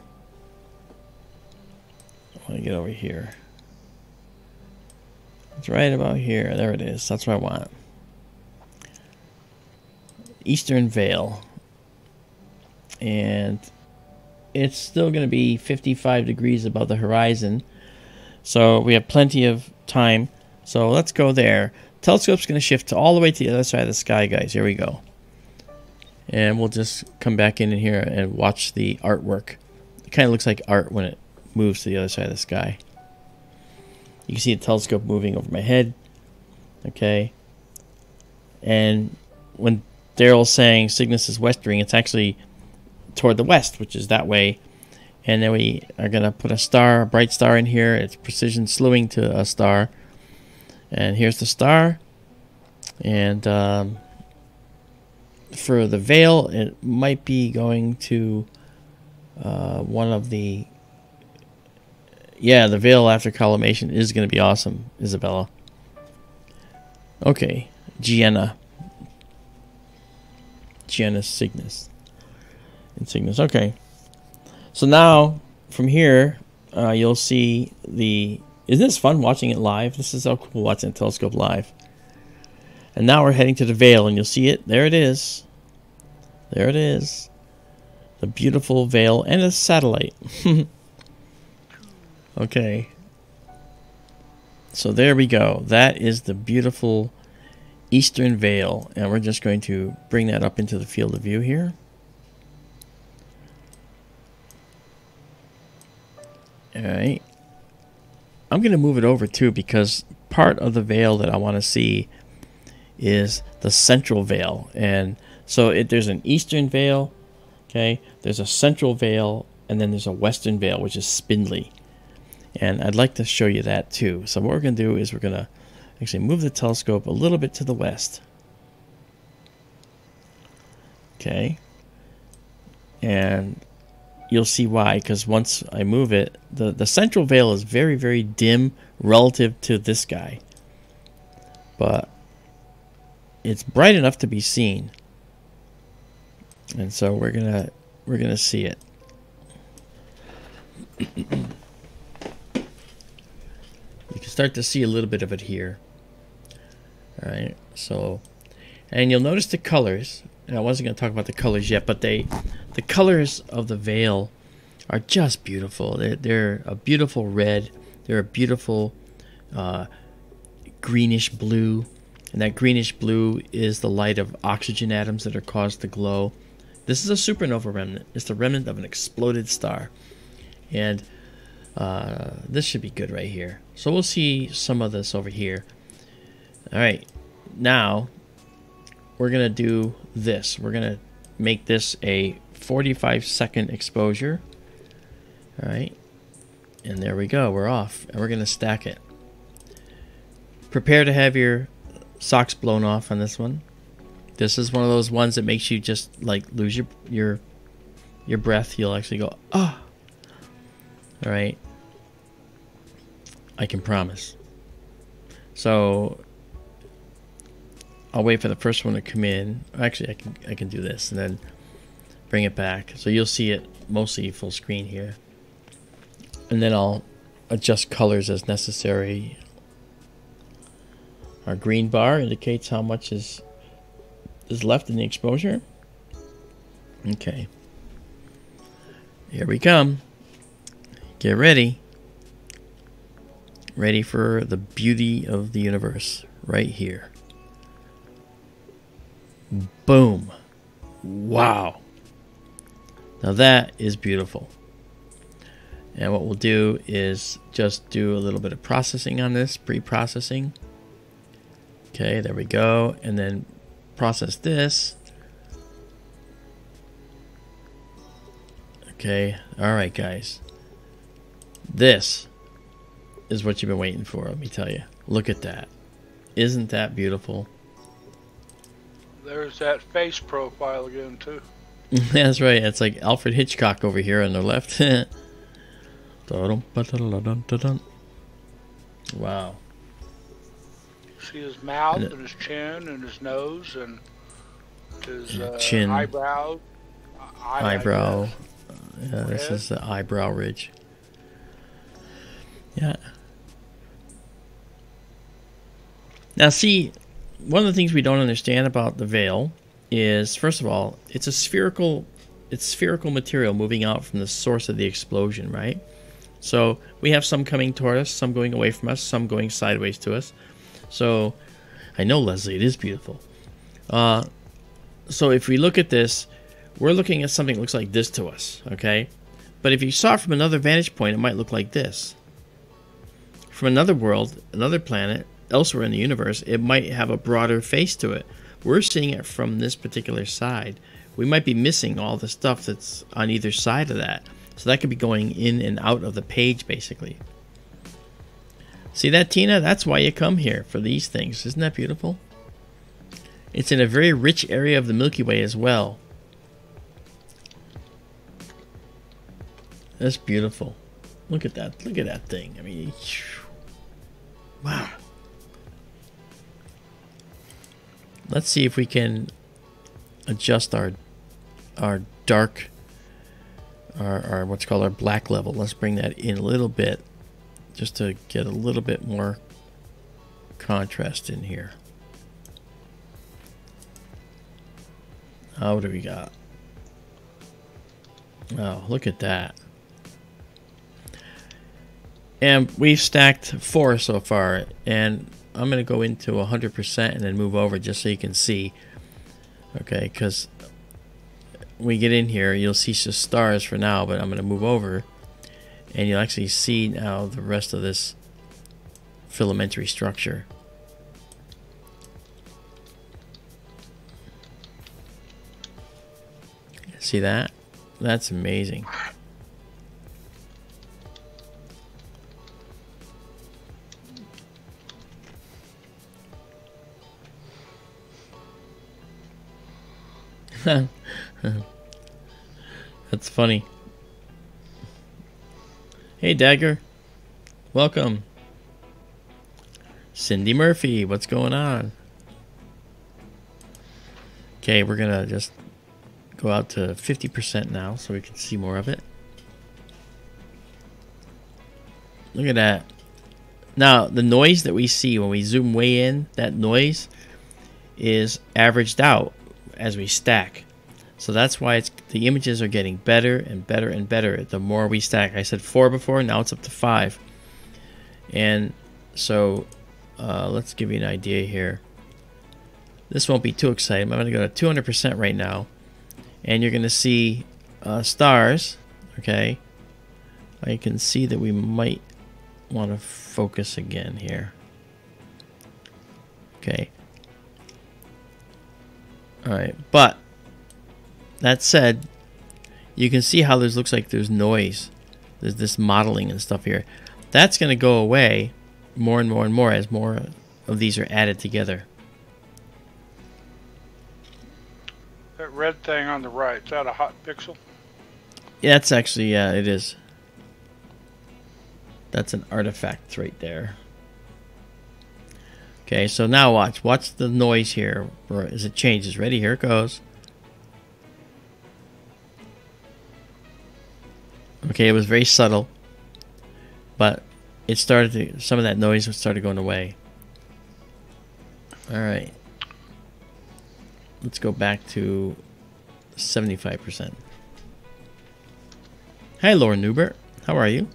I want to get over here. It's right about here. There it is. That's what I want. Eastern Veil and it's still going to be 55 degrees above the horizon. So we have plenty of time. So let's go there. Telescope's going to shift all the way to the other side of the sky, guys. Here we go. And we'll just come back in here and watch the artwork. It kind of looks like art when it moves to the other side of the sky. You can see the telescope moving over my head. Okay. And when Daryl's saying Cygnus is westering, it's actually toward the west, which is that way. And then we are going to put a star, a bright star in here. It's precision slewing to a star. And here's the star. And um, for the veil, it might be going to uh, one of the... Yeah, the veil after collimation is going to be awesome, Isabella. Okay, Gienna. Gienna Cygnus. Cygnus. Okay. So now from here, uh, you'll see the. Isn't this fun watching it live? This is so cool watching the telescope live. And now we're heading to the veil, and you'll see it. There it is. There it is. The beautiful veil and a satellite. okay. So there we go. That is the beautiful eastern veil. And we're just going to bring that up into the field of view here. Alright. I'm going to move it over too because part of the veil that I want to see is the central veil. And so it, there's an eastern veil, okay? There's a central veil, and then there's a western veil, which is spindly. And I'd like to show you that too. So what we're going to do is we're going to actually move the telescope a little bit to the west. Okay. And you'll see why because once I move it the the central veil is very very dim relative to this guy but it's bright enough to be seen and so we're gonna we're gonna see it you can start to see a little bit of it here all right so and you'll notice the colors and I wasn't going to talk about the colors yet, but they, the colors of the veil are just beautiful. They're, they're a beautiful red. They're a beautiful uh, greenish blue. And that greenish blue is the light of oxygen atoms that are caused to glow. This is a supernova remnant. It's the remnant of an exploded star. And uh, this should be good right here. So we'll see some of this over here. All right. Now, we're to do this. We're to make this a 45 second exposure. All right. And there we go. We're off. And we're to stack it. Prepare to have your socks blown off on this one. This is one of those ones that makes you just like lose your your your breath. You'll actually go, ah. Oh. All right. I can promise. So I'll wait for the first one to come in. Actually, I can I can do this and then bring it back. So you'll see it mostly full screen here. And then I'll adjust colors as necessary. Our green bar indicates how much is is left in the exposure. Okay. Here we come. Get ready. Ready for the beauty of the universe right here. Boom. Wow. Now that is beautiful. And what we'll do is just do a little bit of processing on this, pre-processing. Okay, there we go. And then process this. Okay, all right, guys. This is what you've been waiting for, let me tell you. Look at that. Isn't that beautiful? There's that face profile again, too. That's right. It's like Alfred Hitchcock over here on the left. wow. See his mouth and, his chin and his nose and his uh, chin, eyebrow. eyebrow. Yeah, this is the eyebrow ridge. Yeah. Now, see, one of the things we don't understand about the veil is, first of all, it's a spherical, it's spherical material moving out from the source of the explosion, right? So we have some coming toward us, some going away from us, some going sideways to us. So I know, Leslie, it is beautiful. Uh, so if we look at this, we're looking at something that looks like this to us, okay? But if you saw it from another vantage point, it might look like this. From another world, another planet, elsewhere in the universe, it might have a broader face to it. We're seeing it from this particular side. We might be missing all the stuff that's on either side of that. So that could be going in and out of the page, basically. See that, Tina? That's why you come here, for these things. Isn't that beautiful? It's in a very rich area of the Milky Way as well. That's beautiful. Look at that. Look at that thing. I mean, wow. Let's see if we can adjust our our dark our, our what's called our black level. Let's bring that in a little bit just to get a little bit more contrast in here. Oh, what do we got? Oh, look at that. And we've stacked four so far, and I'm going to go into 100% and then move over just so you can see. Okay, because we get in here, you'll see just stars for now, but I'm going to move over and you'll actually see now the rest of this filamentary structure. See that? That's amazing. That's funny. Hey, Dagger. Welcome. Cindy Murphy, what's going on? Okay, we're going to just go out to 50% now so we can see more of it. Look at that. Now, the noise that we see when we zoom way in, that noise is averaged out as we stack. So that's why it's the images are getting better and better and better the more we stack. I said four before, now it's up to five. And so uh, let's give you an idea here. This won't be too exciting. I'm going to go to 200% right now. And you're going to see uh, stars. Okay. I can see that we might want to focus again here. Okay. Alright, but that said, you can see how this looks like there's noise. There's this modeling and stuff here. That's going to go away more and more and more as more of these are added together. That red thing on the right, is that a hot pixel? Yeah, that's actually, yeah, it is. That's an artifact right there. Okay, so now watch. Watch the noise here as it changes. Ready? Here it goes. Okay, it was very subtle, but it started to, some of that noise started going away. All right. Let's go back to 75%. Hi, Laura Newbert. How are you?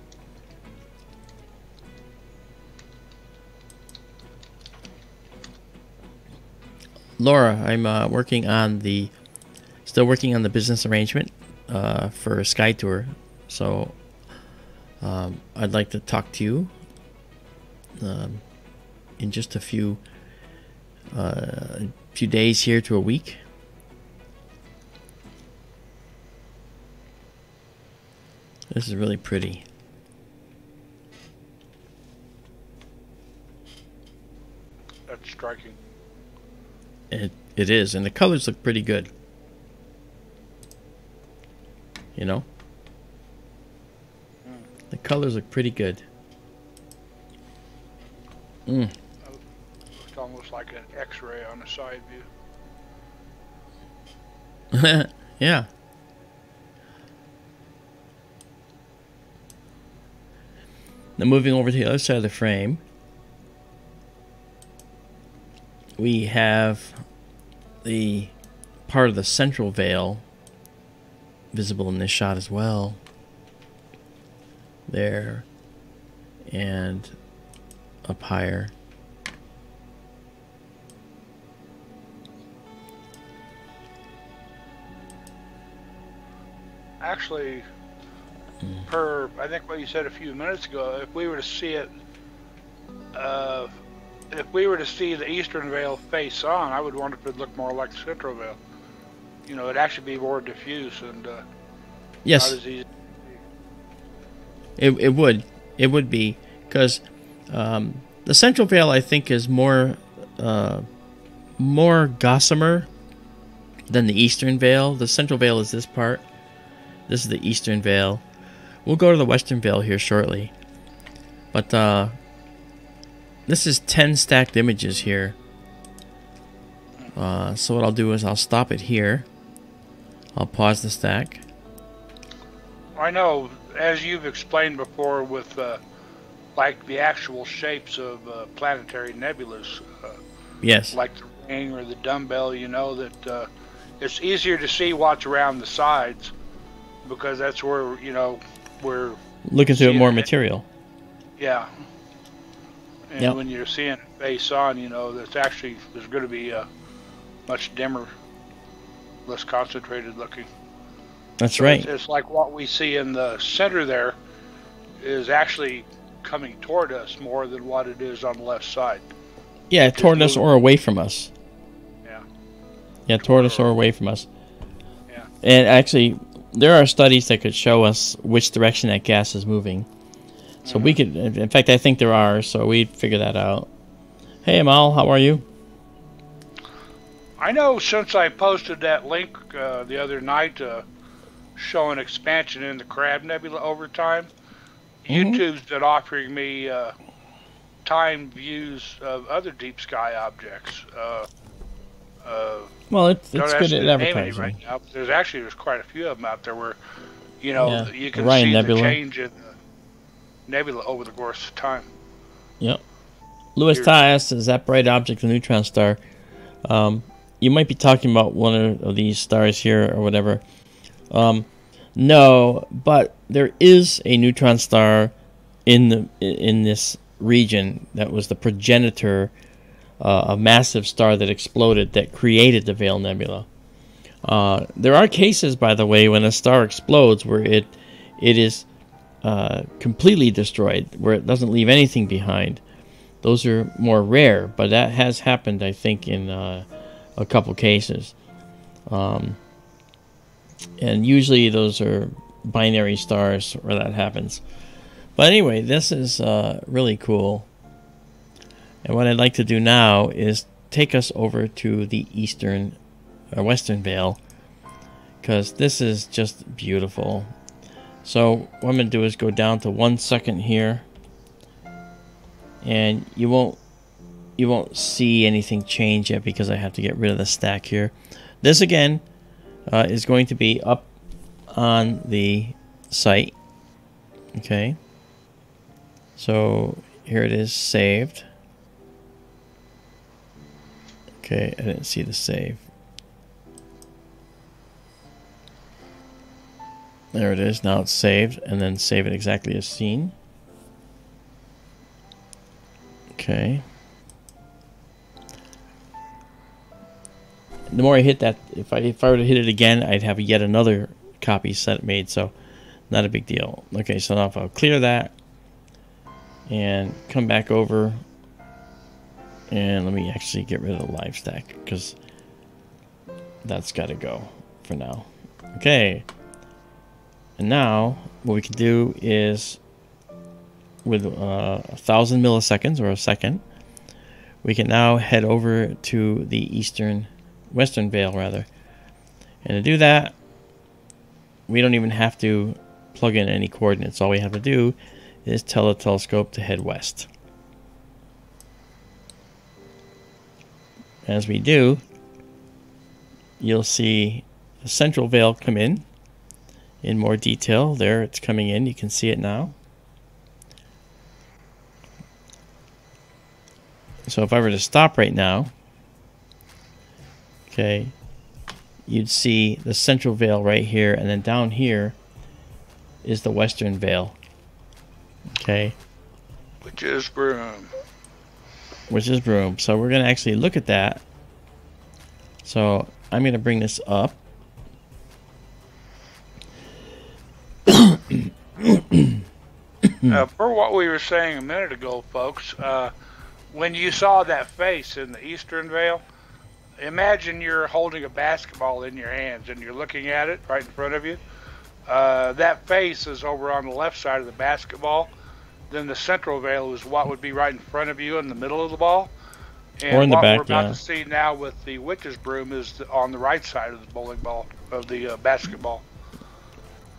Laura, I'm uh, working on the, still working on the business arrangement uh, for Sky Tour. So um, I'd like to talk to you um, in just a few, uh, few days here to a week. This is really pretty. That's striking. It it is, and the colors look pretty good. You know? The colors look pretty good. Mm. It's almost like an X-ray on the side view. yeah. Now moving over to the other side of the frame, we have the part of the central veil visible in this shot as well. There and up higher. Actually, per I think what you said a few minutes ago, if we were to see it, uh, if we were to see the eastern veil face on, I would wonder if it looked more like the central veil. You know, it'd actually be more diffuse and uh, Yes. not as easy. It, it would. It would be. Because um, the Central Veil, I think, is more uh, more gossamer than the Eastern Veil. The Central Veil is this part. This is the Eastern Veil. We'll go to the Western Veil here shortly. But uh, this is 10 stacked images here. Uh, so what I'll do is I'll stop it here. I'll pause the stack. I know, as you've explained before, with uh, like the actual shapes of uh, planetary nebulas, uh, Yes. like the ring or the dumbbell, you know that uh, it's easier to see what's around the sides because that's where you know where Looking through more it. material. yeah. And Yep. when you're seeing face on, you know that's actually there's going to be uh, much dimmer, less concentrated looking. That's So right. It's, it's like what we see in the center there is actually coming toward us more than what it is on the left side. Yeah, Just toward us move. or away from us. Yeah. Yeah, toward us or away from us. Yeah. And actually, there are studies that could show us which direction that gas is moving. So we could, in fact, I think there are, so we'd figure that out. Hey, Amal, how are you? I know since I posted that link uh, the other night uh, showing expansion in the Crab Nebula over time, Mhm. YouTube's been offering me uh, time views of other deep sky objects. Uh, uh, Well, it's, it's good at to name any advertising. right now, there's actually there's quite a few of them out there where, you know, Yeah, you can Orion see Nebula. the change in the nebula over the course of time. Yep. Louis Here. Tyas is that bright object, a neutron star. Um, you might be talking about one of these stars here or whatever. Um, no, but there is a neutron star in the in this region that was the progenitor, uh, a massive star that exploded that created the Veil Nebula. Uh, there are cases, by the way, when a star explodes where it it is uh, completely destroyed, where it doesn't leave anything behind. Those are more rare, but that has happened, I think, in uh, a couple cases. Um, and usually those are binary stars where that happens. But anyway, this is uh, really cool. And what I'd like to do now is take us over to the eastern or western veil because this is just beautiful. So what I'm going to do is go down to one second here. And you won't you won't see anything change yet because I have to get rid of the stack here. This again uh, is going to be up on the site. Okay. So here it is saved. Okay, I didn't see the save. There it is. Now it's saved, and then save it exactly as seen. Okay. The more I hit that, if I if I were to hit it again, I'd have yet another copy set made. So, not a big deal. Okay, so now if I'll clear that and come back over, and let me actually get rid of the live stack because that's got to go for now. Okay. And now what we can do is with uh, a thousand milliseconds or a second, we can now head over to the eastern, western veil rather. And to do that, we don't even have to plug in any coordinates. All we have to do is tell the telescope to head west. As we do, you'll see the central veil come in in more detail. There it's coming in. You can see it now. So if I were to stop right now, okay, you'd see the central veil right here, and then down here is the western veil. Okay. Witch's Broom. Witch's Broom. So we're going to actually look at that. So I'm going to bring this up. uh, for what we were saying a minute ago, folks, uh, when you saw that face in the Eastern Veil, imagine you're holding a basketball in your hands and you're looking at it right in front of you. Uh, that face is over on the left side of the basketball. Then the central veil is what would be right in front of you in the middle of the ball. And or in the what back, we're about yeah. to see now with the witch's broom is the, on the right side of the bowling ball of the uh, basketball,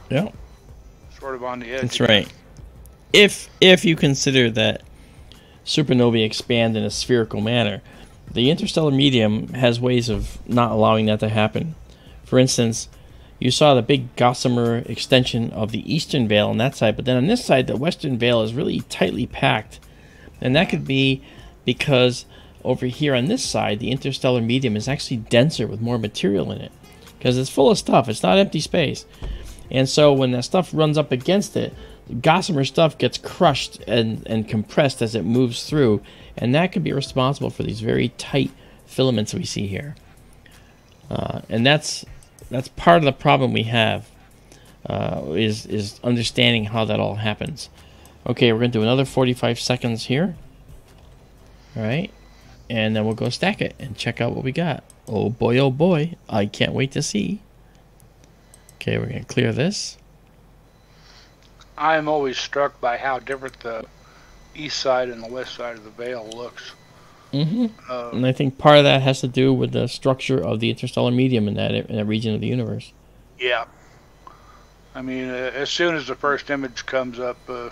Yeah. sort of on the edge. That's right. If if you consider that supernovae expand in a spherical manner, the interstellar medium has ways of not allowing that to happen. For instance, you saw the big gossamer extension of the eastern veil on that side, but then on this side, the western veil is really tightly packed. And that could be because over here on this side, the interstellar medium is actually denser with more material in it because it's full of stuff. It's not empty space. And so when that stuff runs up against it, gossamer stuff gets crushed and, and compressed as it moves through. And that could be responsible for these very tight filaments we see here. Uh, and that's that's part of the problem we have uh, is is understanding how that all happens. Okay, we're gonna do another 45 seconds here. All right, and then we'll go stack it and check out what we got. Oh boy, oh boy, I can't wait to see. Okay, we're gonna clear this. I am always struck by how different the east side and the west side of the veil looks. Mm-hmm. Uh, And I think part of that has to do with the structure of the interstellar medium in that in that region of the universe. yeah. I mean, uh, as soon as the first image comes up, uh,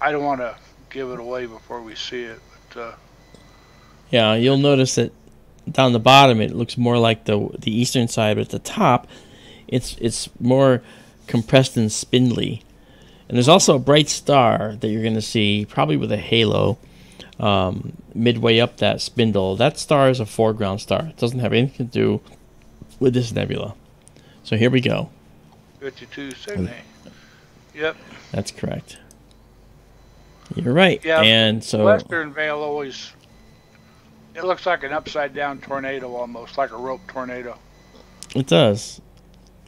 I don't want to give it away before we see it. But uh, Yeah, you'll notice that down the bottom it looks more like the the eastern side, but at the top, it's it's more compressed and spindly. And there's also a bright star that you're going to see, probably with a halo, um, midway up that spindle. That star is a foreground star. It doesn't have anything to do with this nebula. So here we go. 52 Cygni. Yep. That's correct. You're right. Yeah. And so Western veil always. It looks like an upside down tornado almost, like a rope tornado. It does.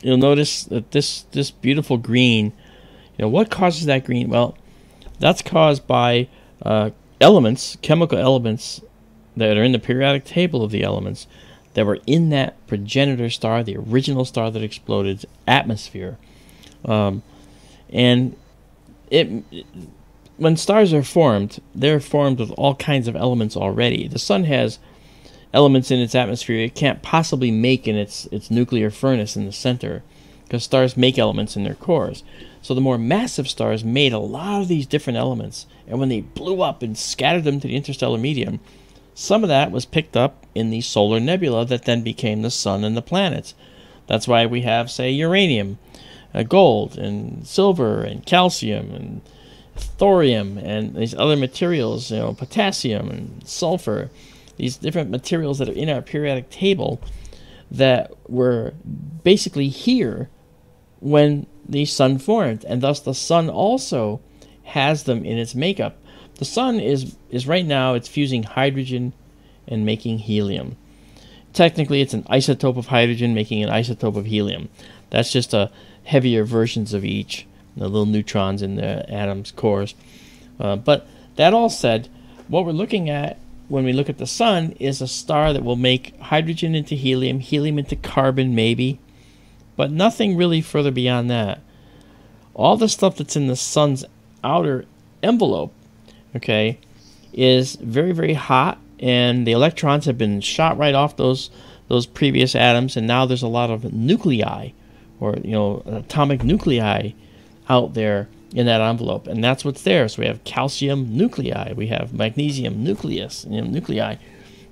You'll notice that this this beautiful green, you know, what causes that green? Well, that's caused by uh, elements, chemical elements that are in the periodic table of the elements that were in that progenitor star, the original star that exploded, atmosphere. Um, and it when stars are formed, they're formed with all kinds of elements already. The sun has elements in its atmosphere it can't possibly make in its its nuclear furnace in the center because stars make elements in their cores. So the more massive stars made a lot of these different elements, and when they blew up and scattered them to the interstellar medium, some of that was picked up in the solar nebula that then became the sun and the planets. That's why we have, say, uranium, uh, gold, and silver, and calcium, and thorium, and these other materials, you know, potassium and sulfur, these different materials that are in our periodic table that were basically here when the sun formed, and thus the sun also has them in its makeup. The sun is is right now it's fusing hydrogen and making helium. Technically, it's an isotope of hydrogen making an isotope of helium. That's just a heavier versions of each, the little neutrons in the atom's cores. Uh, but that all said, what we're looking at when we look at the sun is a star that will make hydrogen into helium, helium into carbon, maybe, but nothing really further beyond that. All the stuff that's in the sun's outer envelope, okay, is very, very hot, and the electrons have been shot right off those those previous atoms, and now there's a lot of nuclei, or you know, atomic nuclei out there in that envelope, and that's what's there. So we have calcium nuclei, we have magnesium nucleus, you know, nuclei.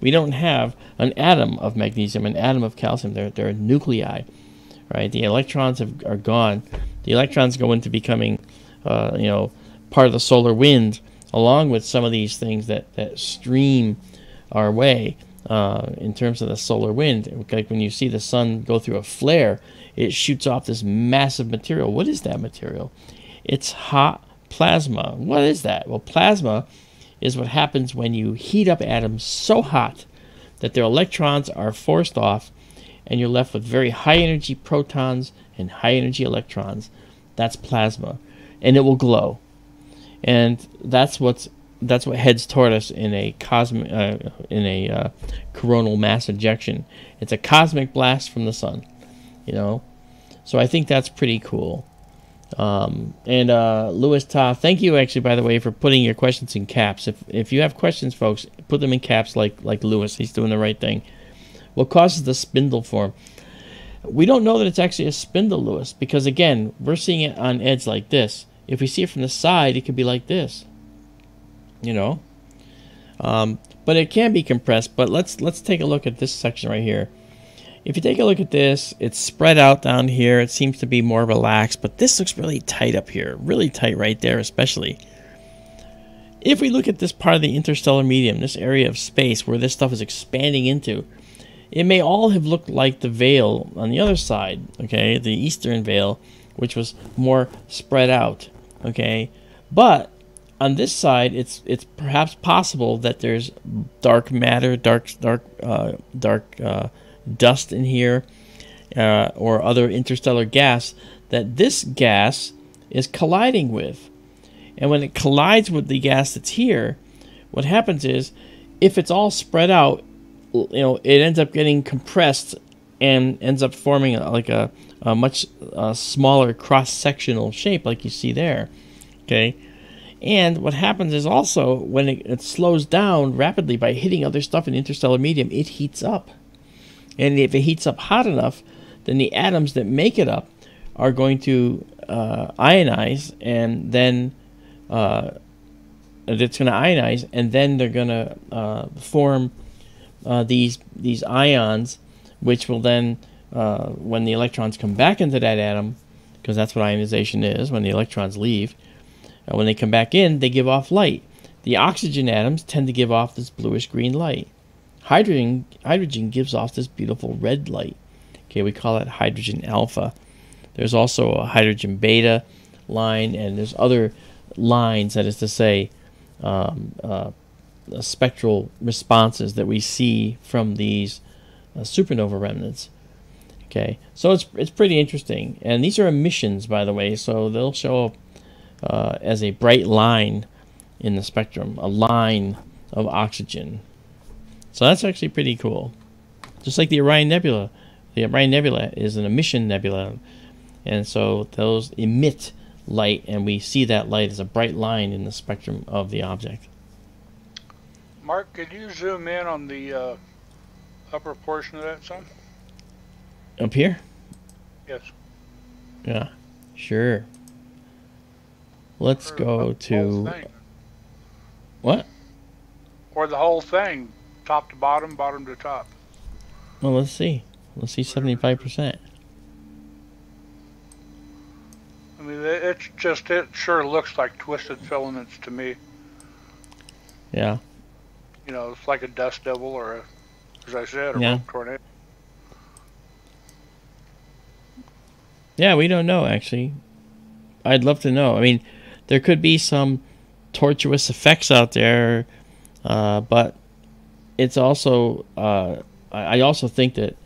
We don't have an atom of magnesium, an atom of calcium. They're, they're nuclei, right? The electrons have, are gone. The electrons go into becoming, uh, you know, part of the solar wind, along with some of these things that, that stream our way uh, in terms of the solar wind. Like when you see the sun go through a flare, it shoots off this massive material. What is that material? It's hot plasma. What is that? Well, plasma is what happens when you heat up atoms so hot that their electrons are forced off and you're left with very high energy protons and high energy electrons. That's plasma. And it will glow. And that's what's that's what heads toward us in a cosmic uh, in a uh, coronal mass ejection. It's a cosmic blast from the sun, you know. So I think that's pretty cool. Um, and uh, Lewis Ta, thank you actually, by the way, for putting your questions in caps. If if you have questions, folks, put them in caps like like Lewis. He's doing the right thing. What causes the spindle form? We don't know that it's actually a spindle, Lewis, because again, we're seeing it on edge like this. If we see it from the side, it could be like this. You know, um, but it can be compressed. But let's let's take a look at this section right here. If you take a look at this, it's spread out down here. It seems to be more relaxed, but this looks really tight up here. Really tight right there, especially. If we look at this part of the interstellar medium, this area of space where this stuff is expanding into, it may all have looked like the veil on the other side, okay, the eastern veil, which was more spread out, okay. But on this side, it's it's perhaps possible that there's dark matter, dark dark uh, dark uh, dust in here uh, or other interstellar gas that this gas is colliding with. And when it collides with the gas that's here, what happens is if it's all spread out, you know, it ends up getting compressed and ends up forming like a, a much uh, smaller cross sectional shape, like you see there. Okay. And what happens is also when it, it slows down rapidly by hitting other stuff in interstellar medium, it heats up. And if it heats up hot enough, then the atoms that make it up are going to uh, ionize, and then uh, it's going to ionize, and then they're going to uh, form uh, these these ions, which will then, uh, when the electrons come back into that atom, because that's what ionization is, when the electrons leave, uh, when they come back in, they give off light. The oxygen atoms tend to give off this bluish green light. Hydrogen, hydrogen gives off this beautiful red light. Okay, we call it hydrogen alpha. There's also a hydrogen beta line, and there's other lines, that is to say, um, uh, spectral responses that we see from these uh, supernova remnants. Okay, so it's it's pretty interesting, and these are emissions, by the way, so they'll show up uh, as a bright line in the spectrum, a line of oxygen. So that's actually pretty cool. Just like the Orion Nebula. The Orion Nebula is an emission nebula. And so those emit light, and we see that light as a bright line in the spectrum of the object. Marc, could you zoom in on the uh, upper portion of that sun? Up here? Yes. Yeah, sure. Let's Or go to. What? Or the whole thing. top to bottom, bottom to top. Well, let's see. Let's see 75%. I mean, it- it's just, it sure looks like twisted filaments to me. Yeah. You know, it's like a dust devil or a, as I said, a Yeah. tornado. Yeah, we don't know actually. I'd love to know. I mean, there could be some tortuous effects out there, uh, but it's also. Uh, I I also think that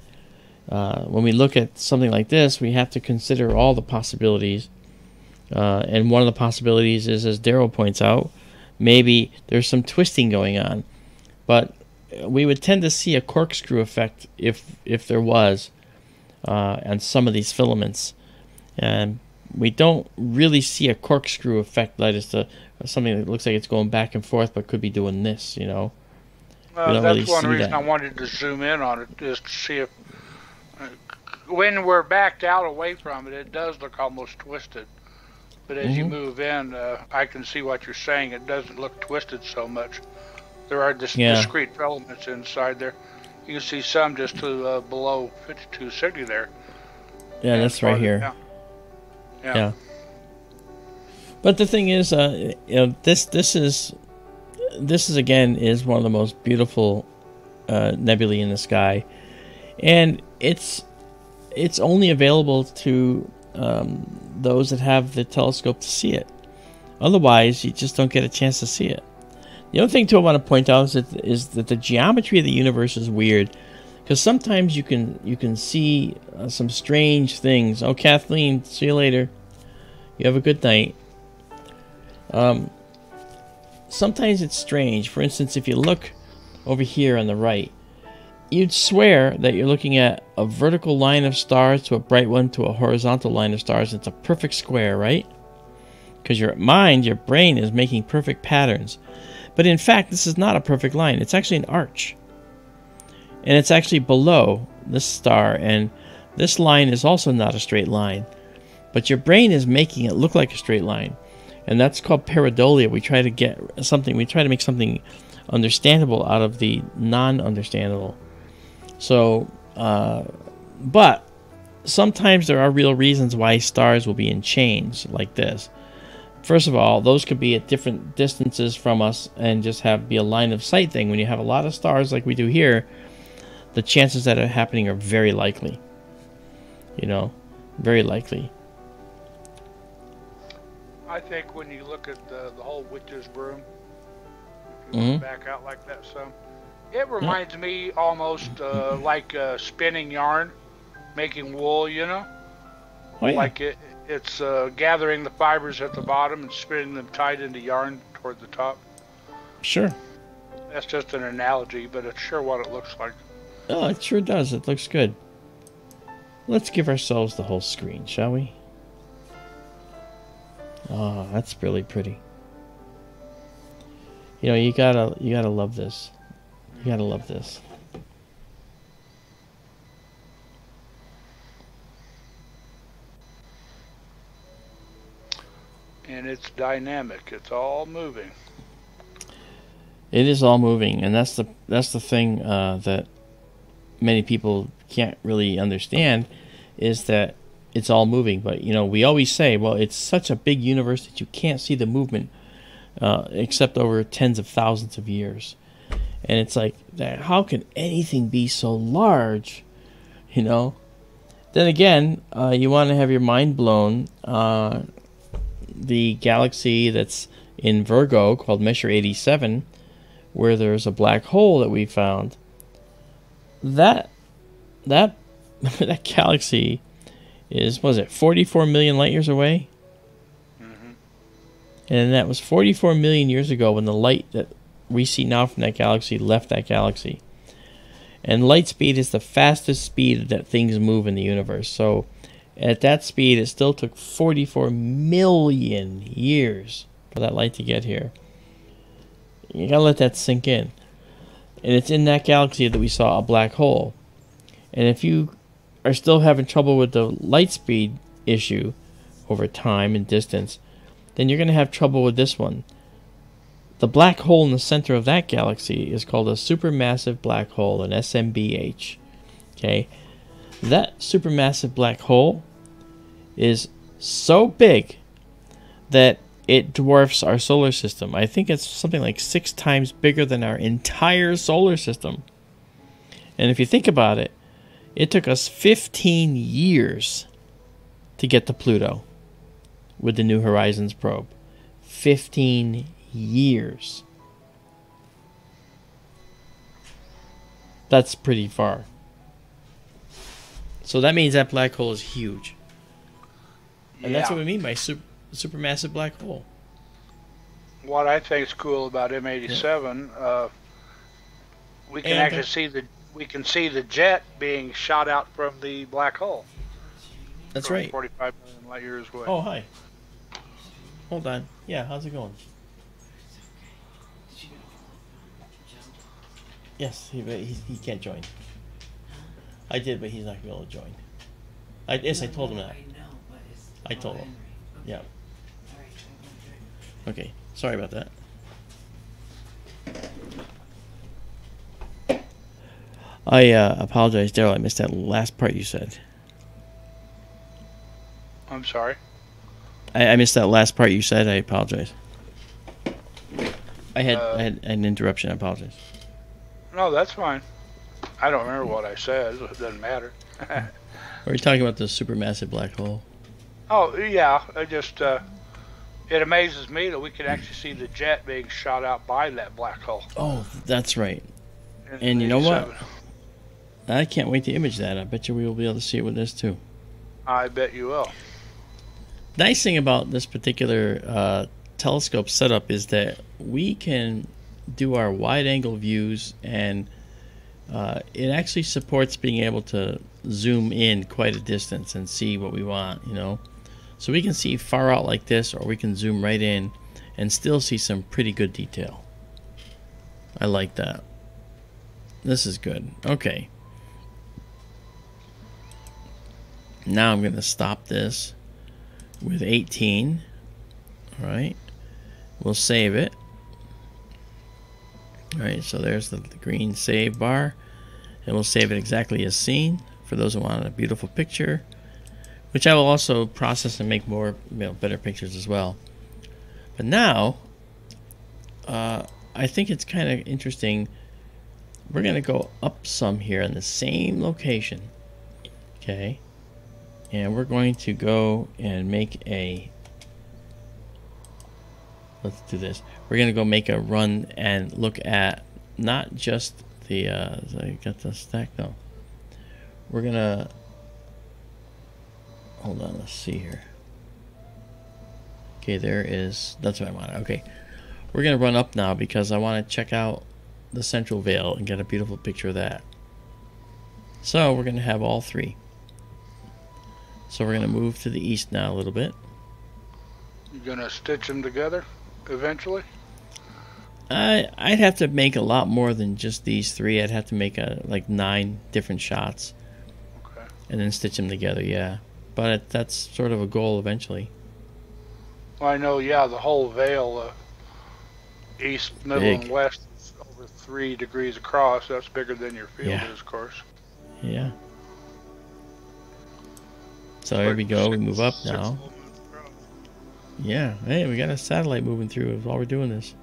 uh, when we look at something like this, we have to consider all the possibilities. Uh, and one of the possibilities is, as Daryl points out, maybe there's some twisting going on, but we would tend to see a corkscrew effect if if there was uh, on some of these filaments and we don't really see a corkscrew effect that is to something that looks like it's going back and forth but could be doing this you know Uh, that's really one reason that. I wanted to zoom in on it, is to see if, uh, when we're backed out away from it, it does look almost twisted. But as you Mhm. move in, uh, I can see what you're saying. It doesn't look twisted so much. There are dis- Yeah. discrete elements inside there. You can see some just to uh, below 52 Cygni there. yeah and that's right here. Yeah. Yeah. but the thing is uh you know this this is this is again is one of the most beautiful uh nebulae in the sky and it's it's only available to um, those that have the telescope to see it otherwise you just don't get a chance to see it the other thing too i want to point out is that, is that the geometry of the universe is weird because sometimes you can you can see uh, some strange things oh kathleen see you later you have a good night um, sometimes it's strange. For instance, if you look over here on the right, you'd swear that you're looking at a vertical line of stars to a bright one to a horizontal line of stars. It's a perfect square, right? Because your mind, your brain, is making perfect patterns. But in fact, this is not a perfect line. It's actually an arch. And it's actually below this star, and this line is also not a straight line. But your brain is making it look like a straight line and that's called pareidolia. We try to get something, we try to make something understandable out of the non-understandable. So, uh, but sometimes there are real reasons why stars will be in chains like this. First of all, those could be at different distances from us and just have be a line of sight thing. When you have a lot of stars like we do here, the chances that are happening are very likely. You know, very likely. I think when you look at the, the whole witch's broom, if you Mhm. back out like that some, it reminds me almost uh, like uh, spinning yarn, making wool, you know? Oh yeah. Like it, it's uh, gathering the fibers at the bottom and spinning them tight into yarn toward the top. sure. That's just an analogy, but it's sure what it looks like. Oh, it sure does. It looks good. Let's give ourselves the whole screen, shall we? Oh, that's really pretty. You know, you gotta, you gotta love this. You gotta love this. And it's dynamic. It's all moving. It is all moving, and that's the that's the thing uh, that many people can't really understand is that it's all moving. But you know, we always say, well, it's such a big universe that you can't see the movement uh, except over tens of thousands of years. And it's like, how can anything be so large? You know. Then again, uh, you want to have your mind blown. The galaxy that's in Virgo called Messier 87 where there's a black hole that we found. That that that galaxy is was it 44 million light years away? Mm-hmm. And that was 44 million years ago when the light that we see now from that galaxy left that galaxy. And light speed is the fastest speed that things move in the universe. So at that speed, it still took 44 million years for that light to get here. You gotta let that sink in. And it's in that galaxy that we saw a black hole. And if you are still having trouble with the light speed issue over time and distance, then you're gonna have trouble with this one. the black hole in the center of that galaxy is called a supermassive black hole, an SMBH. Okay, that supermassive black hole is so big that it dwarfs our solar system. I think it's something like six times bigger than our entire solar system. And if you think about it, it took us 15 years to get to Pluto with the New Horizons probe. 15 years. That's pretty far. So that means that black hole is huge. And that's what we mean by super, supermassive black hole. What I think is cool about M87, uh, we can And- actually see the we can see the jet being shot out from the black hole. That's right. 45 million light years away. Oh, hi. Hold on. Yeah, how's it going? Yes, he, but he, he can't join. I did, but he's not going to be able to join. I, yes, I told him that. I know, but it's I told him. Yeah. All right, I won't drink. Okay. Sorry about that. I uh, apologize, Daryl. I missed that last part you said. I'm sorry. I, I missed that last part you said. I apologize. I had Uh, I had an interruption. I apologize. No, that's fine. I don't remember what I said. It doesn't matter. Are we talking about the supermassive black hole? Oh yeah, I just uh, it amazes me that we can actually see the jet being shot out by that black hole. Oh, that's right. in And you know what? I can't wait to image that. I bet you we will be able to see it with this too. I bet you will. Nice thing about this particular uh, telescope setup is that we can do our wide angle views and uh, it actually supports being able to zoom in quite a distance and see what we want, you know. So we can see far out like this or we can zoom right in and still see some pretty good detail. I like that. This is good. Okay. Now I'm going to stop this with 18. All right. We'll save it. All right, so there's the, the green save bar. And we'll save it exactly as seen for those who want a beautiful picture, which I will also process and make more, you know, better pictures as well. But now, uh, I think it's kind of interesting. We're going to go up some here in the same location. Okay. And we're going to go and make a let's do this. We're gonna go make a run and look at not just the uh I got the stack no. We're gonna hold on, let's see here. Okay, there is that's what I want. Okay. We're gonna run up now because I want to check out the central veil and get a beautiful picture of that. So we're gonna have all three. So we're gonna move to the east now a little bit. You're gonna stitch them together eventually? I I'd have to make a lot more than just these three. I'd have to make a like nine different shots Okay. and then stitch them together. Yeah, but it, that's sort of a goal eventually. Well, I know. Yeah, the whole veil, uh, east, middle, Big. and west, is over three degrees across. That's bigger than your field Yeah. is, of course. Yeah. So here we go. We move up now. full moons across. Yeah. Hey, we got a satellite moving through while we're doing this.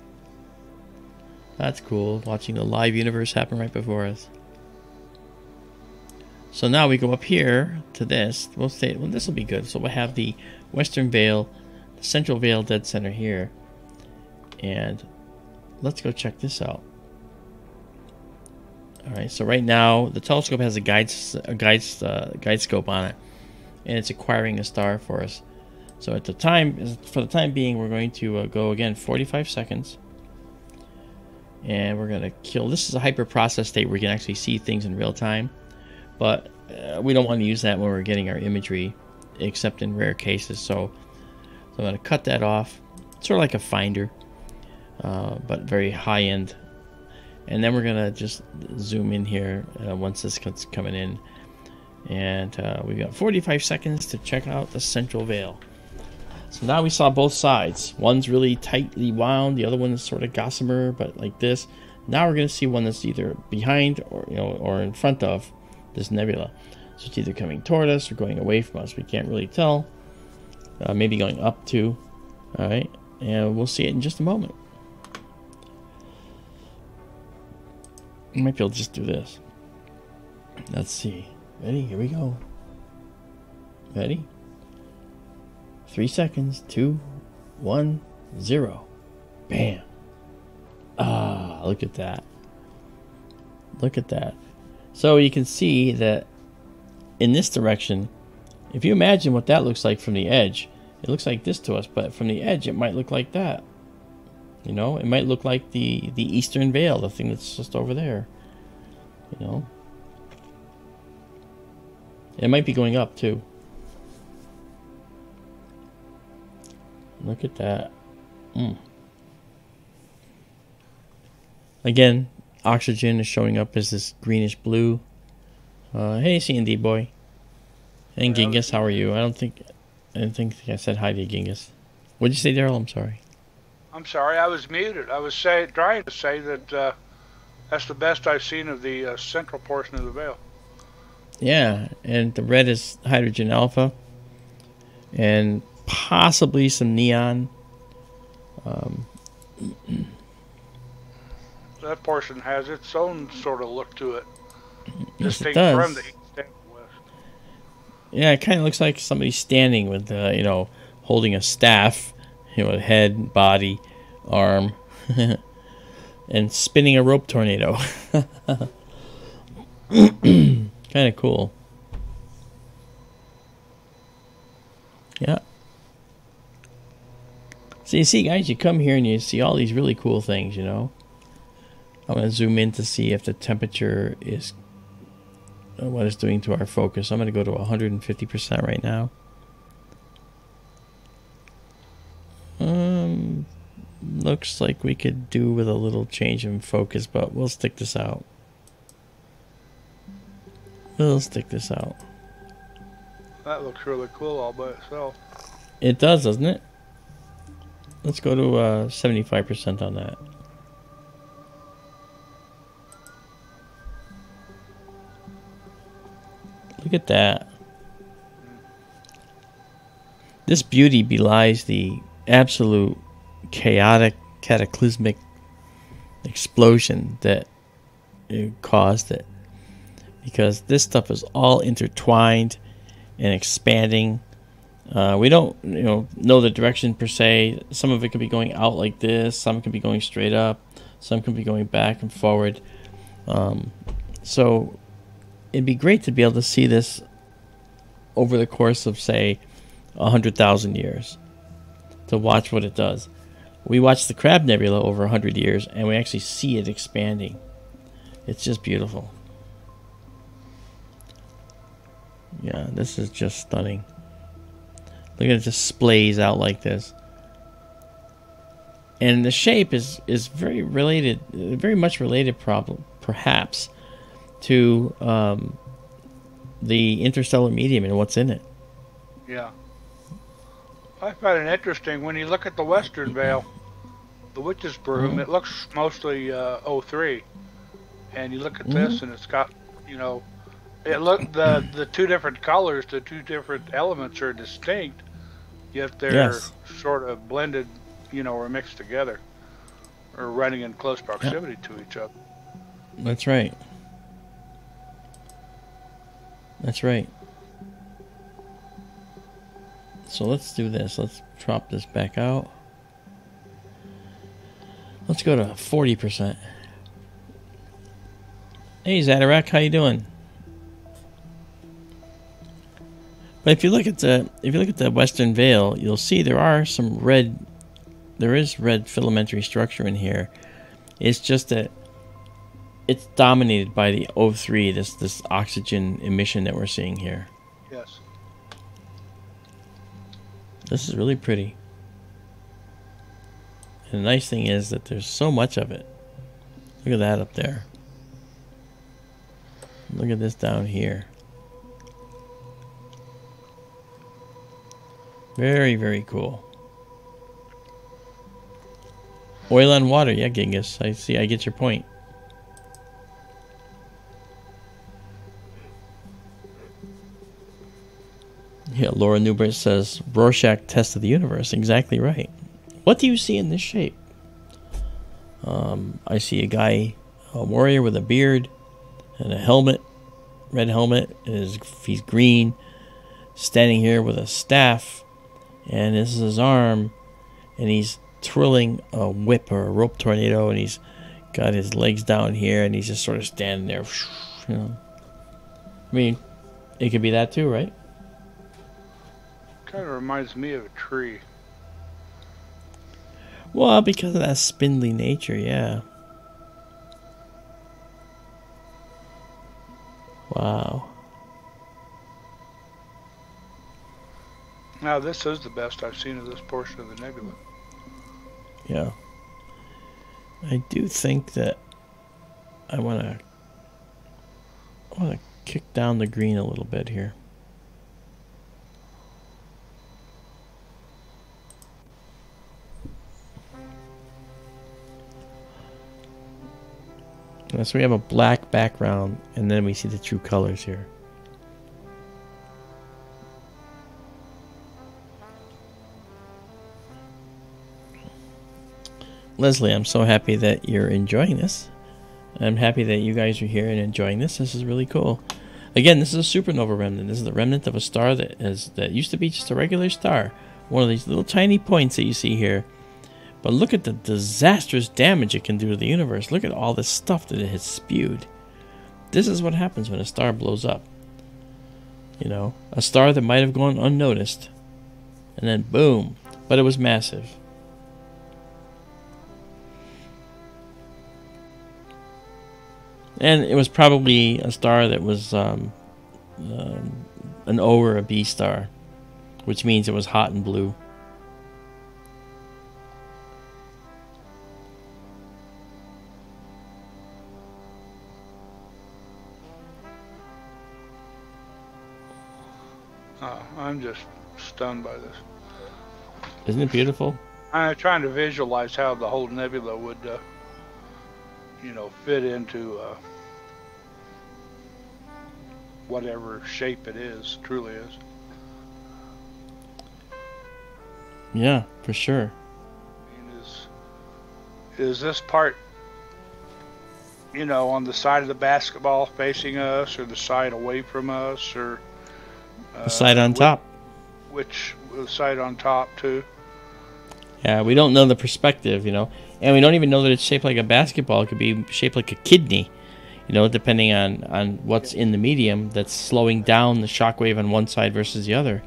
That's cool. Watching the live universe happen right before us. So now we go up here to this. We'll say, well, this will be good. So we'll have the western veil, the central veil dead center here. And let's go check this out. All right. So right now the telescope has a guide a guide uh, guide scope on it, and it's acquiring a star for us. So at the time, for the time being, we're going to uh, go again 45 seconds. And we're going to kill. This is a hyper process state where we can actually see things in real time. But uh, we don't want to use that when we're getting our imagery, except in rare cases. So, so I'm going to cut that off. Sort of like a finder, uh, but very high end. And then we're going to just zoom in here uh, once this cuts coming in. And uh, we've got 45 seconds to check out the central veil. So now we saw both sides. One's really tightly wound, the other one is sort of gossamer, but like this. Now we're going to see one that's either behind or you know or in front of this nebula. So it's either coming toward us or going away from us. We can't really tell. Uh, maybe going up to. All right, and we'll see it in just a moment. Maybe I might be able to just do this. Let's see. Ready? Here we go. Ready? Three seconds. Two, one, zero. Bam. Ah, look at that. Look at that. So you can see that in this direction, if you imagine what that looks like from the edge, it looks like this to us, but from the edge, it might look like that. You know, it might look like the, the eastern veil, the thing that's just over there. You know? It might be going up, too. Look at that. Mm. Again, oxygen is showing up as this greenish blue. Uh, hey, C&D boy. And Genghis, how are you? I don't think I didn't think I said hi to Genghis. What did you say, Daryl? I'm sorry. I'm sorry, I was muted. I was say, trying to say that uh, that's the best I've seen of the uh, central portion of the veil. Yeah, and the red is hydrogen alpha, and possibly some neon. Um, that portion has its own sort of look to it, yes, it does. from the east and west. Yeah, it kind of looks like somebody standing with, uh, you know, holding a staff, you know, head, body, arm, and spinning a rope tornado. kind of cool. Yeah. So you see, guys, you come here and you see all these really cool things, you know. I'm going to zoom in to see if the temperature is uh, what it's doing to our focus. I'm going to go to 150% right now. Um, looks like we could do with a little change in focus, but we'll stick this out. We'll stick this out. That looks really cool all by itself. It does, doesn't it? Let's go to uh, 75% on that. Look at that. This beauty belies the absolute chaotic, cataclysmic explosion that caused it. Because this stuff is all intertwined and expanding. Uh, we don't, you know, know the direction per se. Some of it could be going out like this. Some could be going straight up. Some could be going back and forward. Um, so it'd be great to be able to see this over the course of, say, a hundred thousand years. To watch what it does. We watch the Crab Nebula over a hundred years, and we actually see it expanding. It's just beautiful. Yeah, this is just stunning. Look at it just splays out like this. And the shape is is very related, very much related, problem perhaps, to um, the interstellar medium and what's in it. Yeah. I find it interesting when you look at the western veil, the witch's broom, it looks mostly uh, O3. And you look at this and it's got, you know, it look the the two different colors, the two different elements are distinct, yet they're Yes. sort of blended, you know, or mixed together, or running in close proximity to each other. That's right. That's right. So let's do this. Let's drop this back out. Let's go to 40%. Hey Zadarak, how you doing? But if you look at the if you look at the western veil, you'll see there are some red there is red filamentary structure in here. It's just that it's dominated by the O3, this this oxygen emission that we're seeing here. Yes. This is really pretty. And the nice thing is that there's so much of it. Look at that up there. Look at this down here. Very, very cool. Oil and water, yeah, Genghis. I see. I get your point. Yeah, Laura Newbert says Rorschach test of the universe. Exactly right. What do you see in this shape? Um, I see a guy, a warrior with a beard and a helmet, red helmet. Is he's green, standing here with a staff, and this is his arm, and he's twirling a whip or a rope tornado, and he's got his legs down here, and he's just sort of standing there. You know, I mean, it could be that too, right? Kind of reminds me of a tree. Well, because of that spindly nature, yeah. Wow. Now, this is the best I've seen of this portion of the nebula. Yeah. I do think that I want to I want to kick down the green a little bit here. So we have a black background and then we see the true colors here. Leslie, I'm so happy that you're enjoying this. I'm happy that you guys are here and enjoying this. This is really cool. Again, this is a supernova remnant. This is the remnant of a star that is that used to be just a regular star. One of these little tiny points that you see here. But look at the disastrous damage it can do to the universe. Look at all this stuff that it has spewed. This is what happens when a star blows up. You know, a star that might have gone unnoticed. And then boom. But it was massive. And it was probably a star that was um, um, an O or a B star, which means it was hot and blue. I'm just stunned by this. Isn't it beautiful? I'm trying to visualize how the whole nebula would, uh, you know, fit into uh, whatever shape it is, truly is. Yeah, for sure. I mean, is is this part, you know, on the side of the basketball facing us, or the side away from us, or The side on top. Which the side on top too? Yeah, we don't know the perspective, you know, and we don't even know that it's shaped like a basketball. It could be shaped like a kidney, you know, depending on on what's in the medium that's slowing down the shock wave on one side versus the other.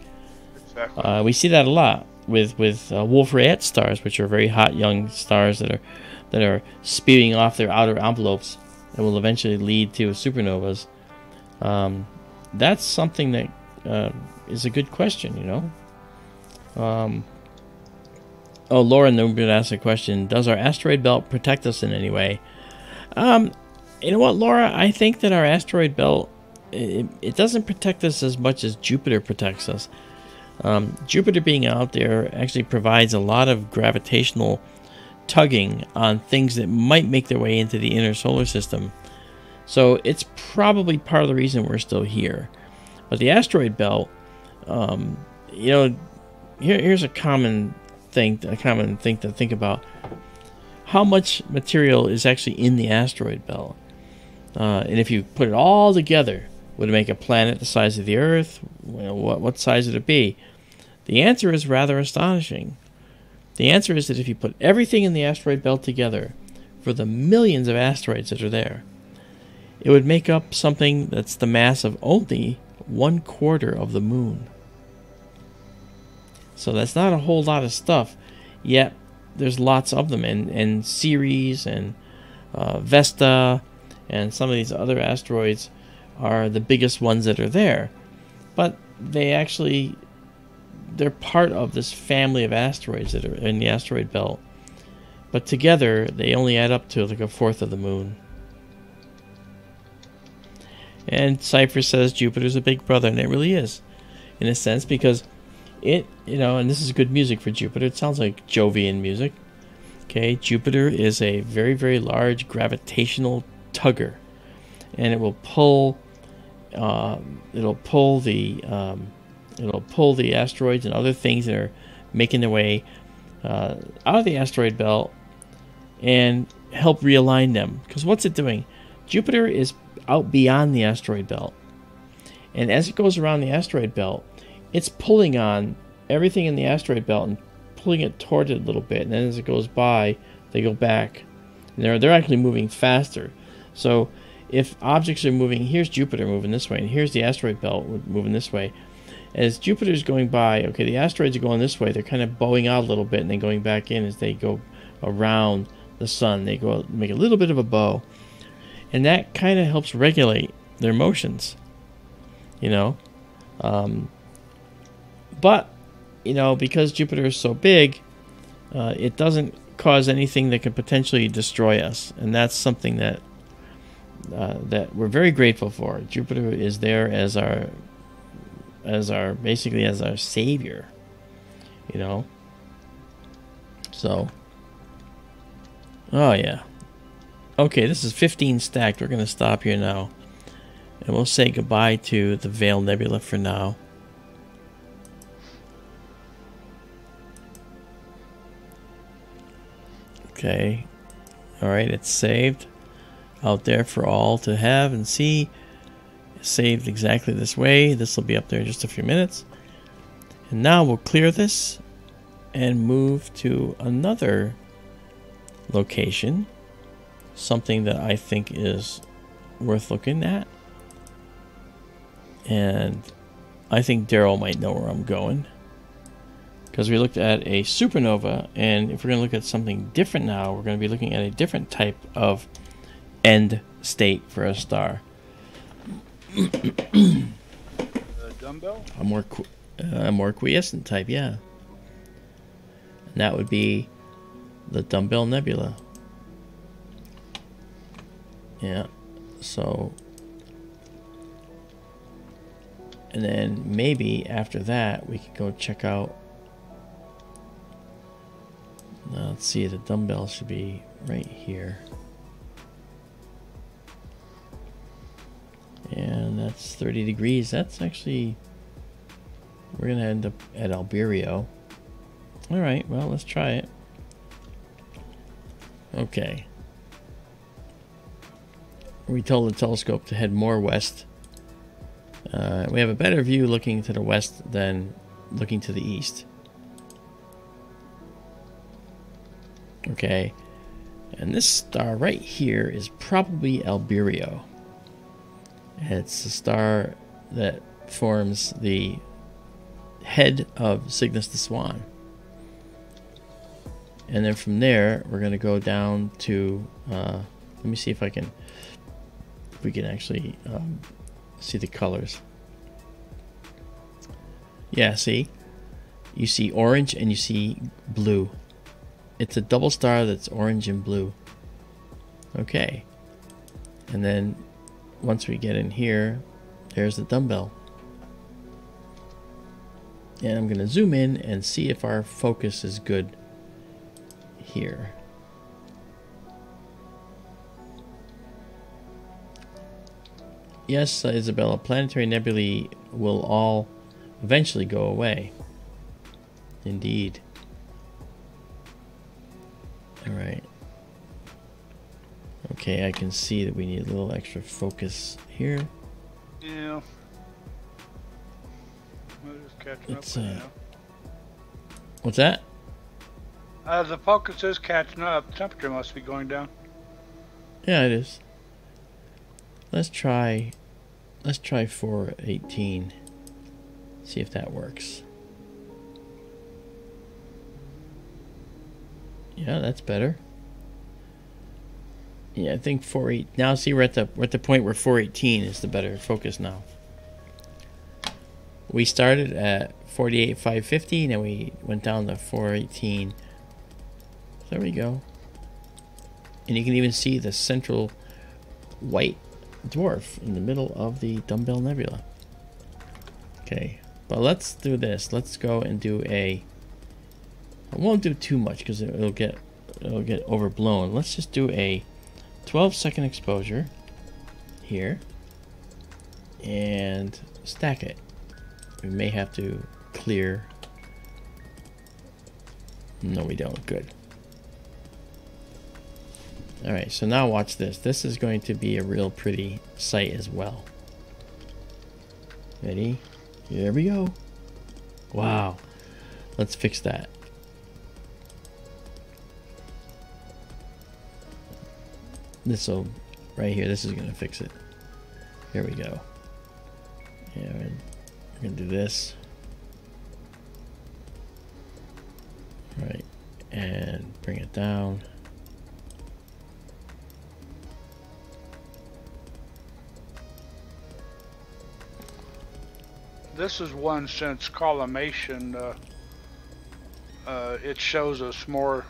Exactly. Uh, we see that a lot with with uh, Wolf-Rayet stars, which are very hot young stars that are that are spewing off their outer envelopes that will eventually lead to supernovas. Um, that's something that uh, is a good question, you know. Um, oh, Lauren Newbert asked a question: Does our asteroid belt protect us in any way? Um, you know what, Laura? I think that our asteroid belt it, it doesn't protect us as much as Jupiter protects us. Um, Jupiter being out there actually provides a lot of gravitational tugging on things that might make their way into the inner solar system. So it's probably part of the reason we're still here. But the asteroid belt, um, you know, here, here's a common thing, a common thing to think about. How much material is actually in the asteroid belt? Uh, and if you put it all together, would it make a planet the size of the Earth? Well, what, what size would it be? The answer is rather astonishing. The answer is that if you put everything in the asteroid belt together, for the millions of asteroids that are there, it would make up something that's the mass of only one quarter of the moon. So that's not a whole lot of stuff, yet there's lots of them, and, and Ceres and uh, Vesta and some of these other asteroids are the biggest ones that are there. But they actually they're part of this family of asteroids that are in the asteroid belt. But together they only add up to like a fourth of the moon. And Cypher says Jupiter's a big brother, and it really is, in a sense, because it, you know, and this is good music for Jupiter. It sounds like Jovian music. Okay, Jupiter is a very, very large gravitational tugger, and it will pull, um, it'll pull the, um, it'll pull the asteroids and other things that are making their way uh, out of the asteroid belt and help realign them. Because what's it doing? Jupiter is out beyond the asteroid belt. And as it goes around the asteroid belt, it's pulling on everything in the asteroid belt and pulling it toward it a little bit. And then as it goes by, they go back. And they're, they're actually moving faster. So if objects are moving, here's Jupiter moving this way, and here's the asteroid belt moving this way. As Jupiter's going by, okay, the asteroids are going this way. They're kind of bowing out a little bit and then going back in as they go around the sun. They go make a little bit of a bow. And that kind of helps regulate their motions, you know. Um, but, you know, because Jupiter is so big, uh, it doesn't cause anything that could potentially destroy us. And that's something that uh, that we're very grateful for. Jupiter is there as our as our basically as our savior you know so oh yeah okay this is 15 stacked we're gonna stop here now and we'll say goodbye to the Veil Nebula for now okay all right it's saved out there for all to have and see saved exactly this way. This will be up there in just a few minutes. And now we'll clear this and move to another location. Something that I think is worth looking at. And I think Daryl might know where I'm going. Because we looked at a supernova, and if we're going to look at something different now, we're going to be looking at a different type of end state for a star. The dumbbell? A more qu- uh, a more quiescent type, yeah. And that would be the Dumbbell Nebula. Yeah. So and then maybe after that we could go check out now, let's see the dumbbell should be right here. And that's 30 degrees. That's actually we're gonna end up at Albireo all right well let's try it. Okay we told the telescope to head more west. Uh, we have a better view looking to the west than looking to the east. Okay. And this star right here is probably Albireo it's a star that forms the head of Cygnus the Swan. And then from there, we're going to go down to, uh, let me see if I can, we can actually um, see the colors. Yeah, see? You see orange and you see blue. It's a double star that's orange and blue. Okay. And then once we get in here, there's the dumbbell. And I'm going to zoom in and see if our focus is good here. Yes, uh, Isabella, planetary nebulae will all eventually go away. Indeed. Alright. Okay, I can see that we need a little extra focus here. Yeah. We're just catching It's, up uh, now. What's that? Uh, the focus is catching up. Temperature must be going down. Yeah, it is. Let's try let's try 418. See if that works. Yeah, that's better. Yeah, I think 48 now see we're at the we're at the point where 418 is the better focus now. We started at 48 550 and we went down to 418. There we go. And you can even see the central white dwarf in the middle of the Dumbbell Nebula. Okay, But let's do this. Let's go and do a. I won't do too much because it'll get it'll get overblown. Let's just do a 12 second exposure here and stack it. We may have to clear. No, we don't. Good. All right, so now watch this. This is going to be a real pretty sight as well. Ready? Here we go. Wow. Let's fix that. This will, right here, this is going to fix it. Here we go. Yeah, we're going to do this. Right. And bring it down. This is one since collimation. Uh, uh, it shows us more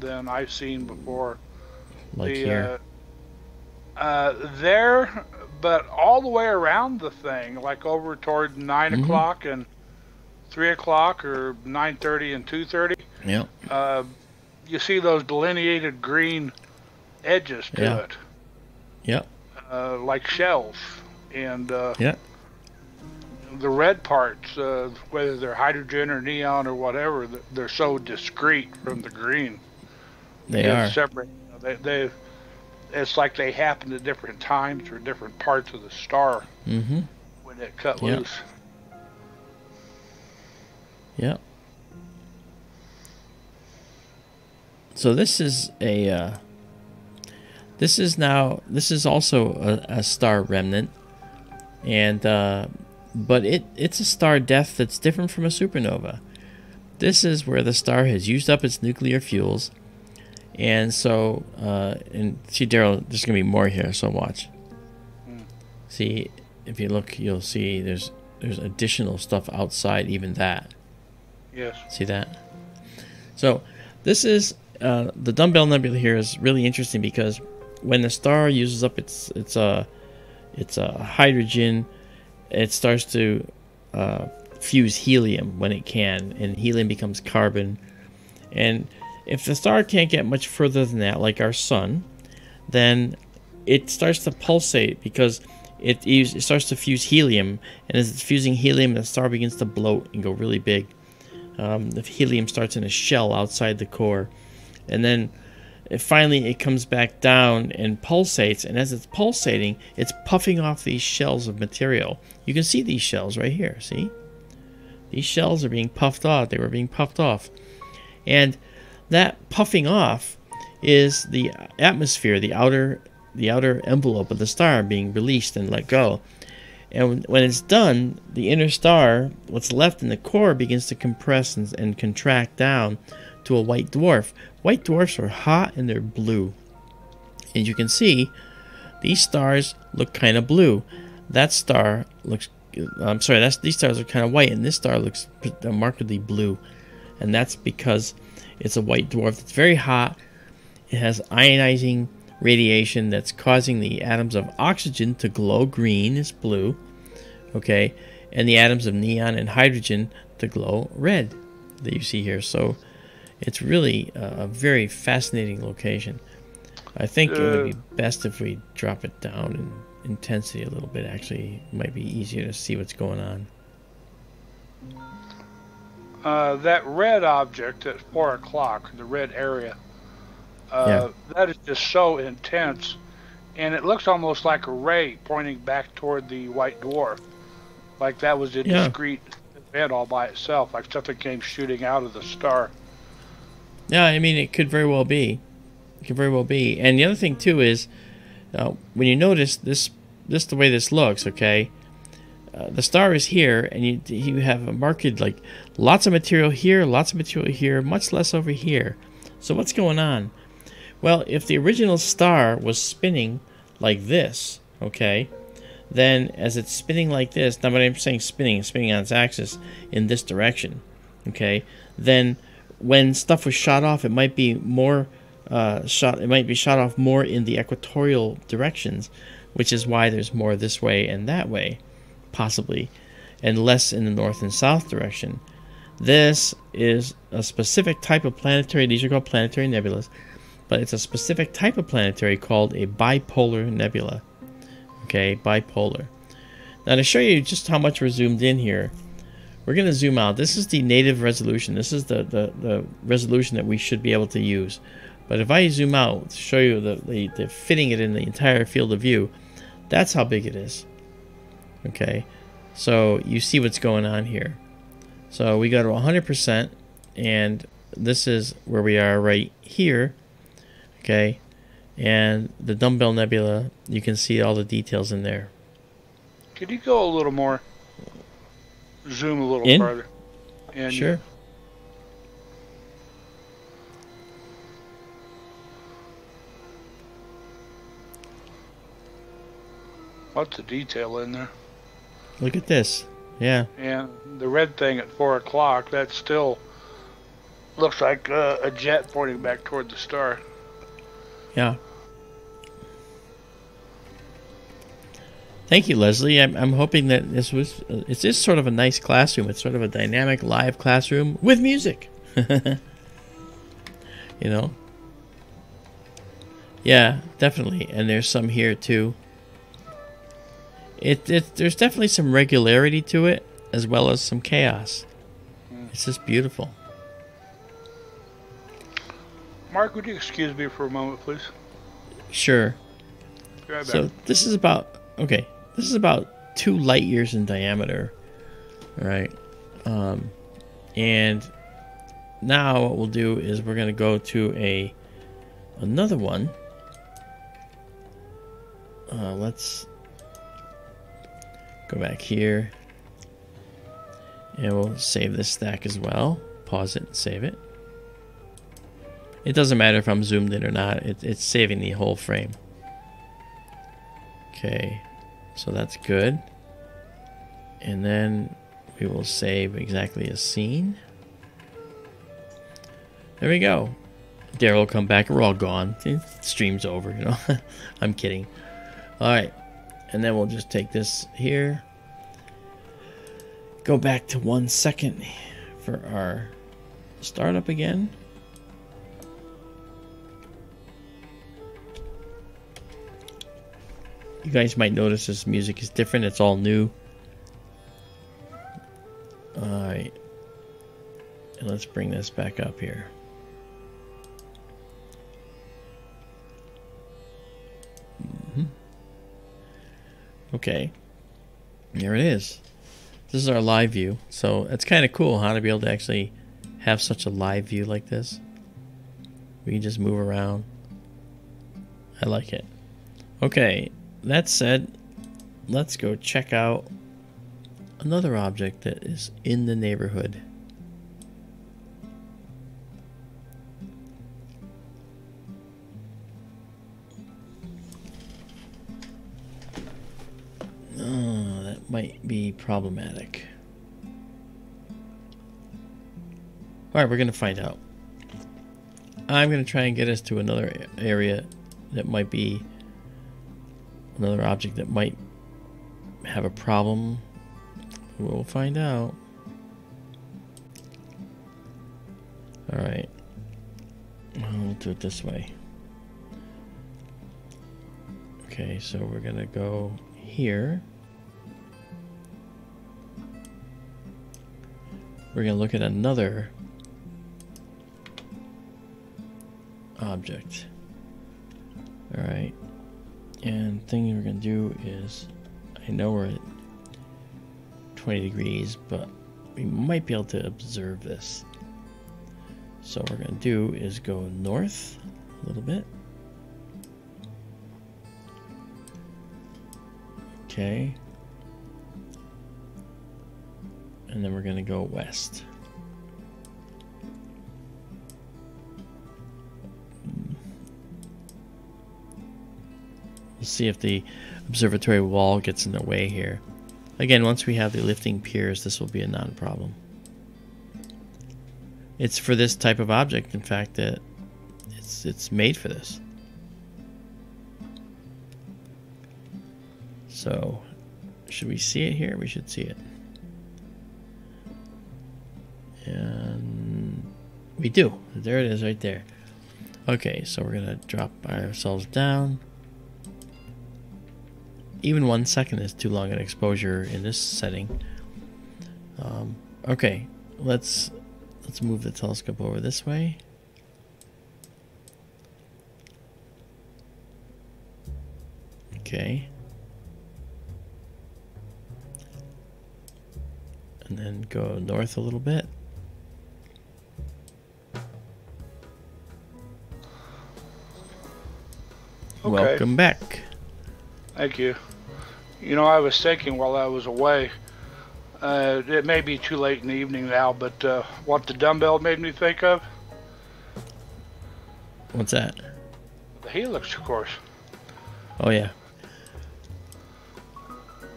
than I've seen before. Like the, here. Uh, uh, there, but all the way around the thing, like over toward 9 Mhm. o'clock and three o'clock, or nine thirty and two thirty. Yep. Uh, you see those delineated green edges to Yeah. it, Yep. uh, like shells, and uh, Yep. The red parts, uh, whether they're hydrogen or neon or whatever, they're so discrete from the green. They They're are. separate. They, they, it's like they happen at different times or different parts of the star Mm-hmm. when it cut Yeah. loose. Yep. So this is a uh, this is now this is also a, a star remnant, and uh, but it it's a star death that's different from a supernova. This is where the star has used up its nuclear fuels, and so uh, and see Daryl, there's gonna be more here. So watch. See if you look, you'll see there's there's additional stuff outside even that. Yes. See that? So this is uh, the Dumbbell Nebula here is really interesting because when the star uses up its its uh its uh, hydrogen, it starts to uh, fuse helium when it can, and helium becomes carbon. And if the star can't get much further than that, like our sun, then it starts to pulsate because it, it starts to fuse helium, and as it's fusing helium, the star begins to bloat and go really big. Um, the helium starts in a shell outside the core. And then it finally it comes back down and pulsates and as it's pulsating it's puffing off these shells of material. You can see these shells right here see? These shells are being puffed off they were being puffed off. And that puffing off is the atmosphere the outer the outer envelope of the star being released and let go. And when- it's done, the inner star, what's left in the core, begins to compress and, and contract down to a white dwarf. White dwarfs are hot and they're blue. And you can see these stars look kind of blue. That star looks, I'm sorry, that's, these stars are kind of white, and this star looks markedly blue. And that's because it's a white dwarf that's very hot. It has ionizing radiation that's causing the atoms of oxygen to glow green it's blue okay and the atoms of neon and hydrogen to glow red that you see here so it's really a, a very fascinating location i think it would be best if we drop it down in intensity a little bit actually it might be easier to see what's going on Uh, that red object at four o'clock, the red area, uh, Yeah. that is just so intense, and it looks almost like a ray pointing back toward the white dwarf, like that was a Yeah. discrete event all by itself, like something came shooting out of the star. Yeah, I mean, it could very well be. It could very well be. And the other thing too is, uh, when you notice this, this the way this looks. Okay, uh, the star is here, and you you have a marked like lots of material here, lots of material here, much less over here. So what's going on? Well, if the original star was spinning like this, okay, then as it's spinning like this, now when I'm saying spinning, spinning on its axis in this direction, okay, then when stuff was shot off, it might be more uh, shot. It might be shot off more in the equatorial directions, which is why there's more this way and that way, possibly. and less in the north and south direction. This is a specific type of planetary, these are called planetary nebulas, but it's a specific type of planetary called a bipolar nebula. Okay, bipolar. Now, to show you just how much we're zoomed in here, we're going to zoom out. This is the native resolution. This is the, the, the resolution that we should be able to use. But if I zoom out to show you the, the, the fitting it in the entire field of view, that's how big it is. Okay, so you see what's going on here. So we go to 100%, and this is where we are right here. Okay, and the Dumbbell Nebula, you can see all the details in there. Could you go a little more? Zoom a little In? farther. And Sure. What's the detail in there? Look at this. Yeah. And the red thing at four o'clock, that still looks like uh, a jet pointing back toward the star. Yeah. Thank you, Leslie. I'm, I'm hoping that this was uh, it's just sort of a nice classroom. It's sort of a dynamic live classroom with music. you know. Yeah, definitely. And there's some here too. It, it there's definitely some regularity to it as well as some chaos. It's just beautiful. Mark, would you excuse me for a moment, please? Sure. Right. So this is about okay. This is about two light years in diameter. right? um, and now what we'll do is we're gonna go to a another one. Uh, let's go back here, and we'll save this stack as well. Pause it and save it. It doesn't matter if I'm zoomed in or not. It, it's saving the whole frame. Okay, so that's good. And then we will save exactly a scene. There we go. Daryl will come back. We're all gone. Stream's over, you know. I'm kidding. All right, and then we'll just take this here. Go back to one second for our startup again. You guys might notice this music is different. It's all new. Alright. And let's bring this back up here. Mhm. Okay. There it is. This is our live view. So it's kind of cool, huh, to be able to actually have such a live view like this. We can just move around. I like it. Okay, that said, let's go check out another object that is in the neighborhood. Oh, that might be problematic. Alright, we're going to find out. I'm going to try and get us to another area that might be another object that might have a problem. We'll find out. Alright. We'll do it this way. Okay, so we're gonna go here. We're gonna look at another object. Alright. And thing we're gonna do is, I know we're at 20 degrees, but we might be able to observe this. So what we're gonna do is go north a little bit. Okay. And then we're gonna go west. We'll see if the observatory wall gets in the way here. Again, once we have the lifting piers, this will be a non-problem. It's for this type of object, in fact, that it's it's made for this. So, should we see it here? We should see it. And we do. There it is right there. Okay, so we're going to drop ourselves down. Even one second is too long an exposure in this setting. Um, okay, let's let's move the telescope over this way. Okay. And then go north a little bit. Okay. Welcome back. Thank you. You know, I was thinking while I was away, uh, it may be too late in the evening now, but uh, what the dumbbell made me think of? What's that? The Helix, of course. Oh yeah.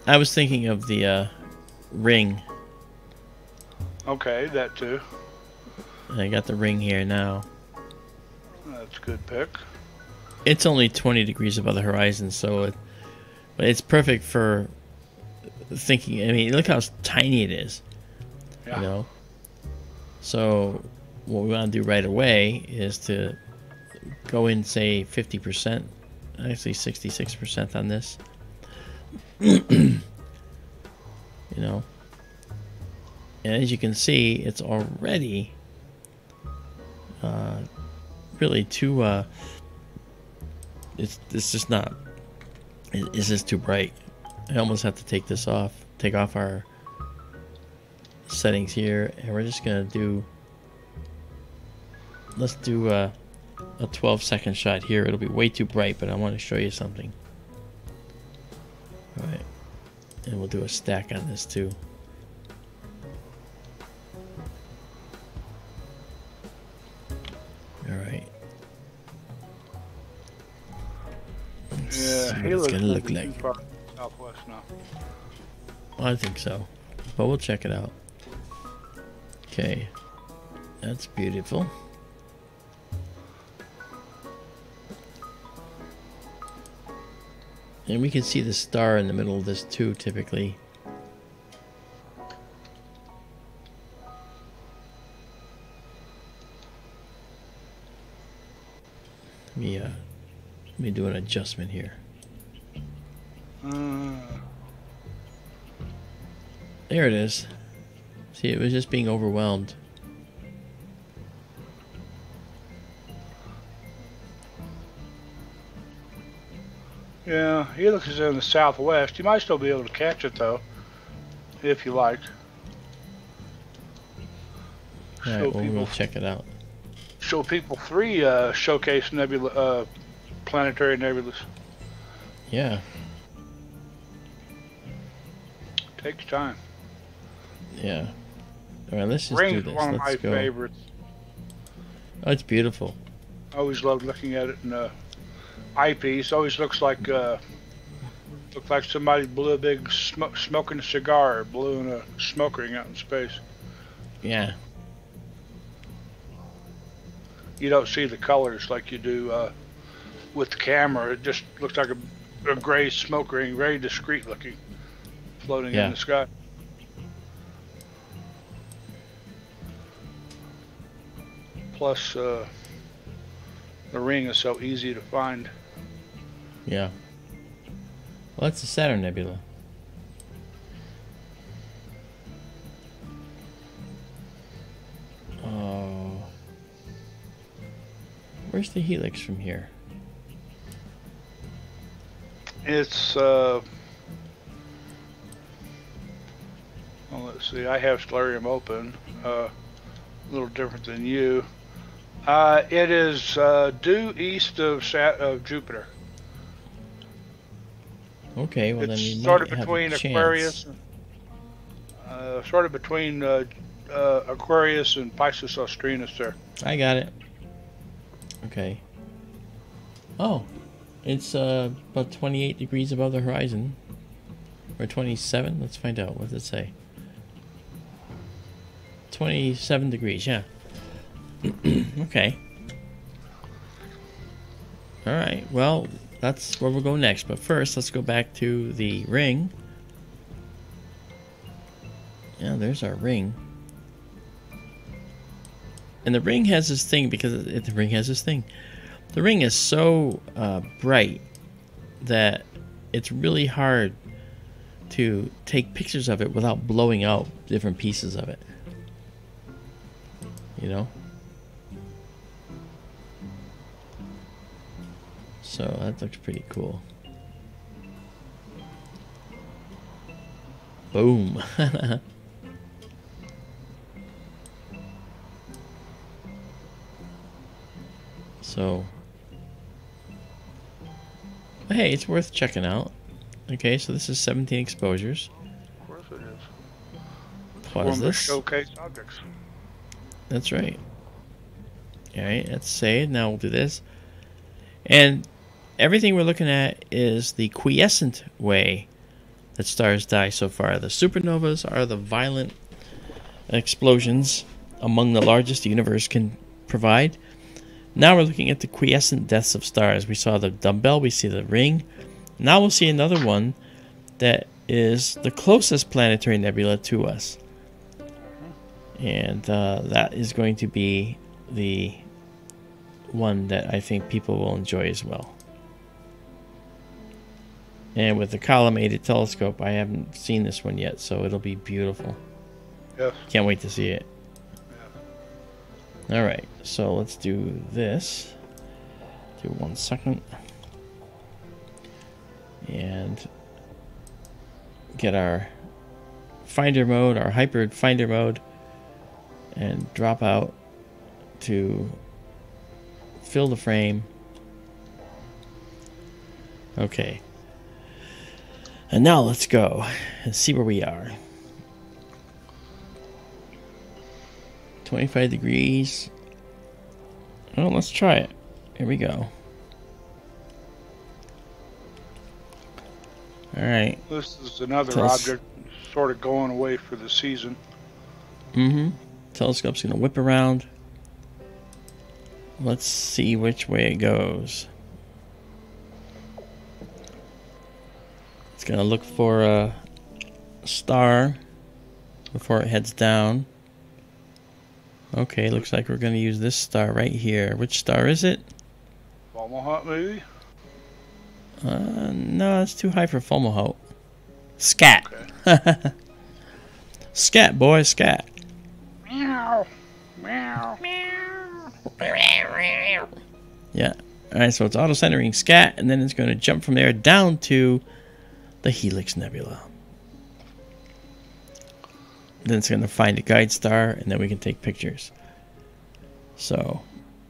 I was thinking of the uh, ring. Okay, that too. And I got the ring here now. That's a good pick. It's only 20 degrees above the horizon, so it, but it's perfect for thinking. I mean, look how tiny it is. Yeah. You know. So, what we want to do right away is to go in, say, 50%, actually 66% on this. you know. And as you can see, it's already uh, really too. Uh, it's it's just not. It's just too bright. I almost have to take this off. Take off our settings here, and we're just gonna do. Let's do a, a 12 second shot here. It'll be way too bright, but I want to show you something. All right, and we'll do a stack on this too. All right. Yeah, it's gonna look like. southwest now. I think so. But we'll check it out. Okay. That's beautiful. And we can see the star in the middle of this too, typically. Uh, let me do an adjustment here. Uh, There it is. See, it was just being overwhelmed. yeah, Helix is in the southwest. You might still be able to catch it though, if you like. All Show well, people, we'll check it out. show people three uh, showcase nebula, uh, planetary nebulas. Yeah, Takes time. yeah. All right, let's just do Ring's this. one of Let's my go. favorites. Oh, it's beautiful. I always loved looking at it in the eyepiece. Always looks like uh, looks like somebody blew a big sm- smoking cigar, or blew in a smoke ring out in space. Yeah, You don't see the colors like you do uh, with the camera. It just looks like a, a gray smoke ring, very discreet looking, floating Yeah. in the sky. Plus, uh, the ring is so easy to find. yeah. Well, that's the Saturn Nebula. Oh. Where's the helix from here? It's uh well, let's see. I have Stellarium open. Uh, a little different than you. Uh, it is uh, due east of Sat- of Jupiter. Okay, well then it's we sort might of have between. Aquarius. and- Uh, sort of between uh, uh, Aquarius and Piscis Austrinus there. I got it. Okay. Oh, it's uh, about 28 degrees above the horizon. Or 27? Let's find out. What does it say? 27 degrees, yeah. okay. Alright, well, that's where we'll go next. But first, let's go back to the ring. Yeah, there's our ring. and the ring has this thing because it, the ring has this thing. The ring is so uh, bright that it's really hard to take pictures of it without blowing out different pieces of it. You know? So that looks pretty cool. Boom. so hey, it's worth checking out. Okay, so this is 17 exposures. Of course it is. What One is of this? showcase objects. That's right. Alright, let's save. Now we'll do this. And everything we're looking at is the quiescent way that stars die so far. The supernovas are the violent explosions among the largest the universe can provide. Now we're looking at the quiescent deaths of stars. We saw the dumbbell, we see the ring. Now we'll see another one that is the closest planetary nebula to us and uh, that is going to be the one that I think people will enjoy as well. And with the collimated telescope, I haven't seen this one yet, so it'll be beautiful. Yes. Can't wait to see it. All right, so let's do this. Do one second. And get our finder mode, our hyper finder mode, and drop out to fill the frame. Okay. And now let's go and see where we are. 25 degrees. Well, let's try it. Here we go. All right. This is another object sort of going away for the season. Mm-hmm. Telescope's gonna whip around. Let's see which way it goes. It's gonna look for a star before it heads down. Okay, looks like we're gonna use this star right here. Which star is it? Fomalhaut maybe? Uh, no, it's too high for Fomalhaut. Skat. Okay. Scat, boy, scat. Meow. Meow. Meow. Yeah. All right, so it's auto centering Skat, and then it's going to jump from there down to the Helix Nebula. Then it's going to find a guide star, and then we can take pictures. So,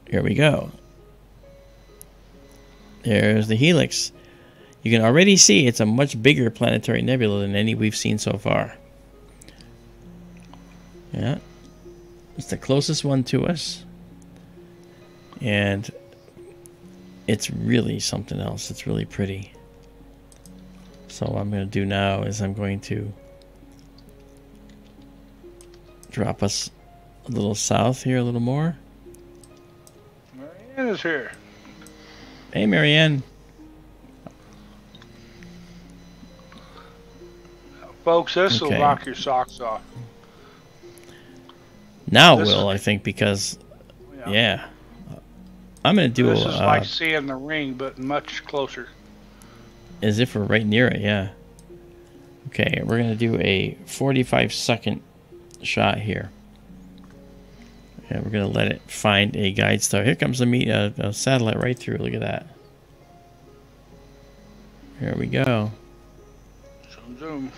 here we go. There's the Helix. You can already see it's a much bigger planetary nebula than any we've seen so far. Yeah. It's the closest one to us. And it's really something else. It's really pretty. So what I'm going to do now is I'm going to drop us a little south here, a little more. Marianne is here. Hey, Marianne. Folks, this will Okay. knock your socks off. Now This will, I think, because, Yeah. yeah. I'm going to do this a, is uh, like seeing the ring, but much closer. as if we're right near it, yeah. Okay, we're going to do a 45 second shot here. And we're going to let it find a guide star. Here comes the meet, uh, a satellite right through. Look at that. Here we go. Zoom, zoom.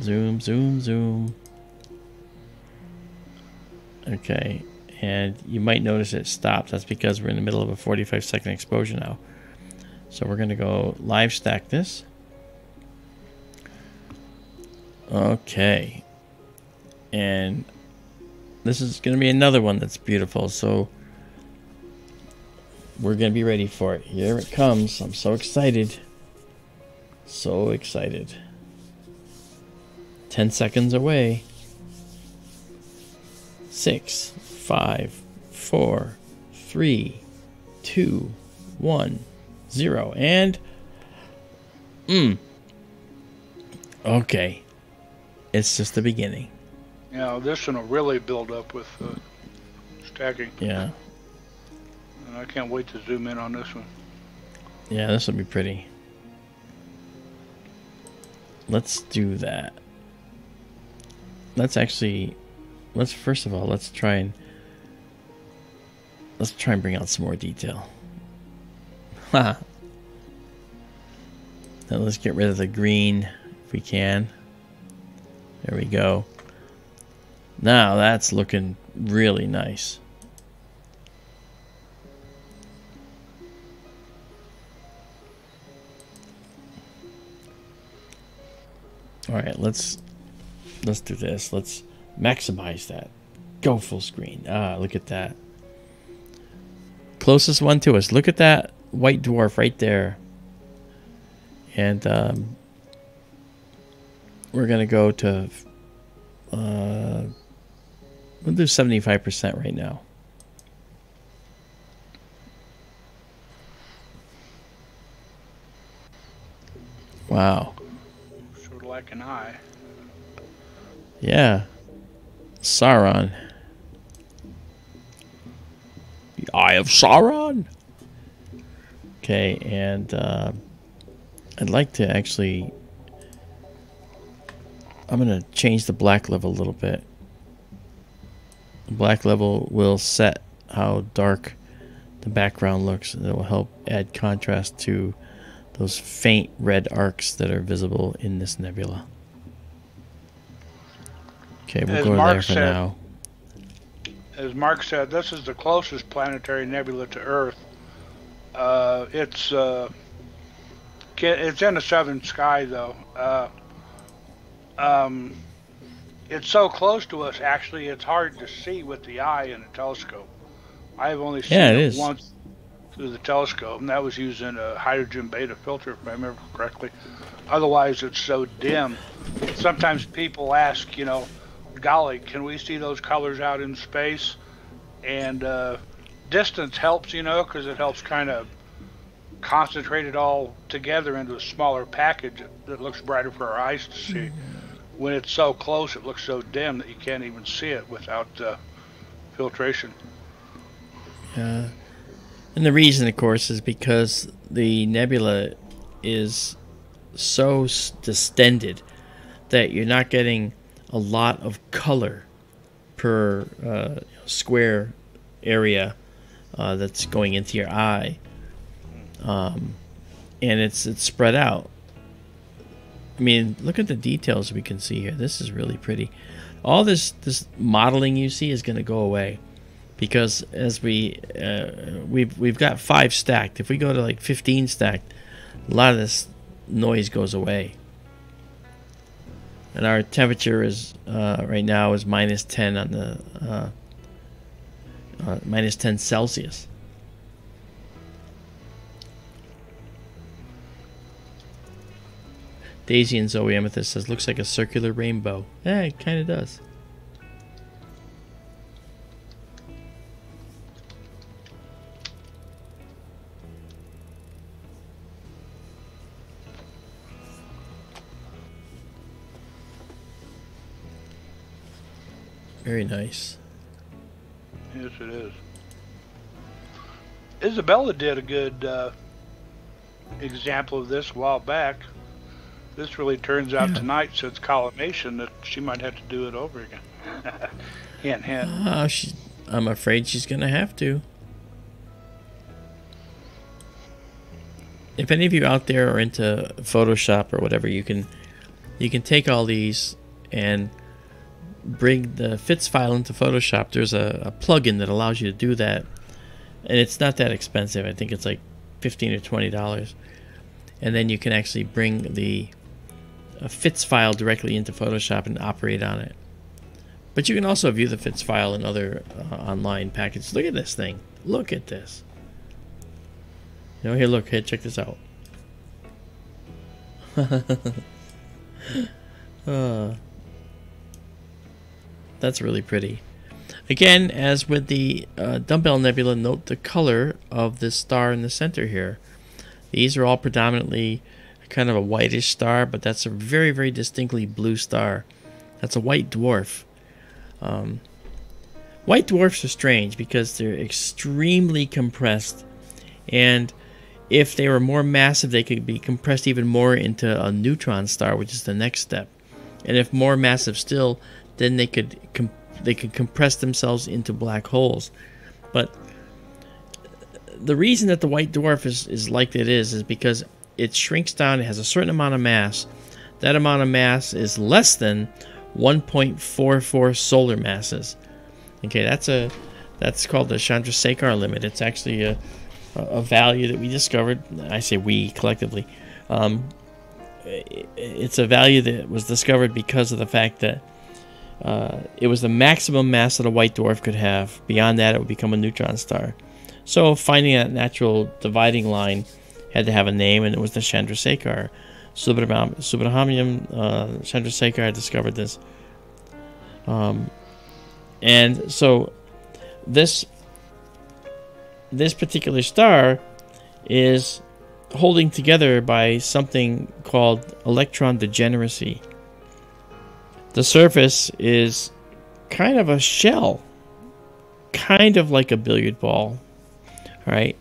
Zoom, zoom, zoom. Okay, and you might notice it stops. That's because we're in the middle of a 45 second exposure now. So we're going to go live stack this. Okay. And this is going to be another one that's beautiful. So we're going to be ready for it. Here it comes. I'm so excited. So excited. 10 seconds away. Six, five, four, three, two, one, zero, and mm. Okay, it's just the beginning. Know, this one will really build up with uh, stacking. Yeah. And I can't wait to zoom in on this one. Yeah, this will be pretty. Let's do that. Let's actually let's first of all let's try and let's try and bring out some more detail. Ha. now let's get rid of the green if we can. There we go. Now that's looking really nice. All right, let's let's do this. Let's maximize that. Go full screen. Ah, look at that. Closest one to us. Look at that white dwarf right there. And um, we're gonna go to. Uh, we'll do seventy-five percent right now. Wow. Sort of like an eye. Yeah. Sauron. The Eye of Sauron. Okay, and uh, I'd like to actually. I'm going to change the black level a little bit. The black level will set how dark the background looks, and it will help add contrast to those faint red arcs that are visible in this nebula. Okay, we'll As go Mark there for said- now. As Mark said, this is the closest planetary nebula to Earth. Uh, it's uh, it's in the southern sky though. Uh, um, it's so close to us. Actually, it's hard to see with the eye in a telescope. I've only seen Yeah, it it is. once through the telescope, and that was using a hydrogen beta filter, if I remember correctly. Otherwise, it's so dim. Sometimes people ask, you know, golly, can we see those colors out in space? And uh, distance helps, you know, because it helps kind of concentrate it all together into a smaller package that looks brighter for our eyes to see. When it's so close, it looks so dim that you can't even see it without uh, filtration. Uh, and the reason, of course, is because the nebula is so distended that you're not getting a lot of color per uh, square area uh, that's going into your eye, um, and it's it's spread out. I mean, look at the details we can see here. This is really pretty. All this this modeling you see is going to go away because as we uh, we've we've got five stacked. If we go to like 15 stacked, a lot of this noise goes away. And our temperature is uh, right now is minus 10 on the uh, uh, minus 10 Celsius. Daisy and Zoe Amethyst says looks like a circular rainbow. Yeah, it kind of does. Very nice. Yes, it is. Isabella did a good uh, example of this a while back. This really turns out Yeah. tonight, since collimation, that she might have to do it over again. hint, hint. Ah, she, I'm afraid she's gonna have to. If any of you out there are into Photoshop or whatever, you can you can take all these and bring the fits file into Photoshop. There's a, a plugin that allows you to do that, and it's not that expensive. I think it's like fifteen or twenty dollars, and then you can actually bring the uh, fits file directly into Photoshop and operate on it. But you can also view the fits file in other uh, online packages. Look at this thing. Look at this. You know, here, look, here, check this out. uh, that's really pretty. Again, as with the uh, Dumbbell Nebula, note the color of this star in the center here. These are all predominantly kind of a whitish star, but that's a very, very distinctly blue star. That's a white dwarf. Um, white dwarfs are strange because they're extremely compressed, and if they were more massive, they could be compressed even more into a neutron star, which is the next step. And if more massive still, then they could they could compress themselves into black holes. But the reason that the white dwarf is, is like it is is because it shrinks down, it has a certain amount of mass. That amount of mass is less than 1.44 solar masses. Okay, that's a that's called the Chandrasekhar limit. It's actually a a value that we discovered. I say we collectively. Um, it's a value that was discovered because of the fact that uh, it was the maximum mass that a white dwarf could have. Beyond that, it would become a neutron star. So finding that natural dividing line had to have a name, and it was the Chandrasekhar. Subrahmanyan uh, Chandrasekhar discovered this. Um, and so this this particular star is holding together by something called electron degeneracy. The surface is kind of a shell, kind of like a billiard ball, right?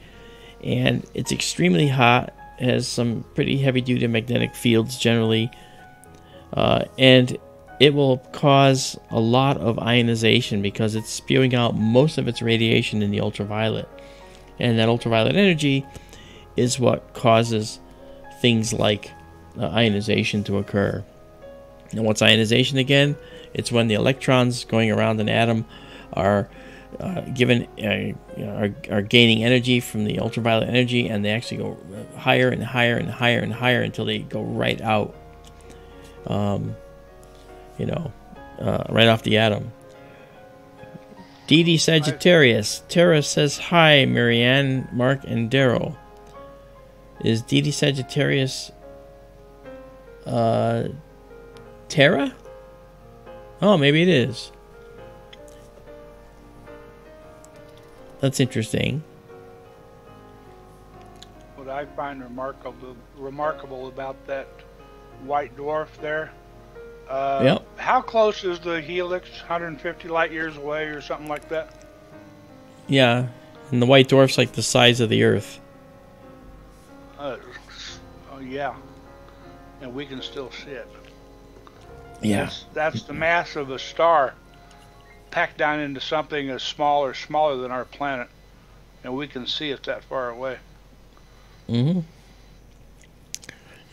And it's extremely hot, has some pretty heavy duty magnetic fields generally, uh, and it will cause a lot of ionization because it's spewing out most of its radiation in the ultraviolet. And that ultraviolet energy is what causes things like uh, ionization to occur. And what's ionization again? It's when the electrons going around an atom are uh, given uh, are, are gaining energy from the ultraviolet energy, and they actually go higher and higher and higher and higher until they go right out. Um, you know, uh, right off the atom. DD Sagittarius. Tara says hi, Marianne, Mark, and Daryl. Is DD Sagittarius uh Tara? Oh, maybe it is. That's interesting. What I find remarkable remarkable about that white dwarf there uh, Yep. How close is the helix? 150 light years away, or something like that. Yeah, and the white dwarf's like the size of the Earth. Uh, oh yeah, and we can still see it. Yeah. That's, that's the mass of a star packed down into something as small or smaller than our planet, and we can see it that far away. Mm-hmm.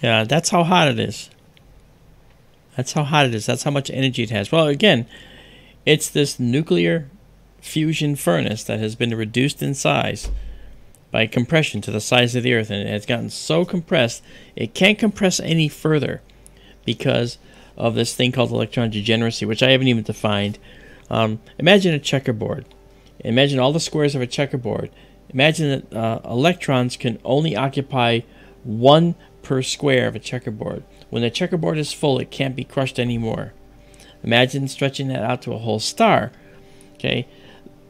Yeah, that's how hot it is. That's how hot it is. That's how much energy it has. Well, again, it's this nuclear fusion furnace that has been reduced in size by compression to the size of the Earth, and it has gotten so compressed it can't compress any further because of this thing called electron degeneracy, which I haven't even defined. Um, imagine a checkerboard. Imagine all the squares of a checkerboard. Imagine that uh, electrons can only occupy one per square of a checkerboard. When the checkerboard is full, it can't be crushed anymore. Imagine stretching that out to a whole star. Okay,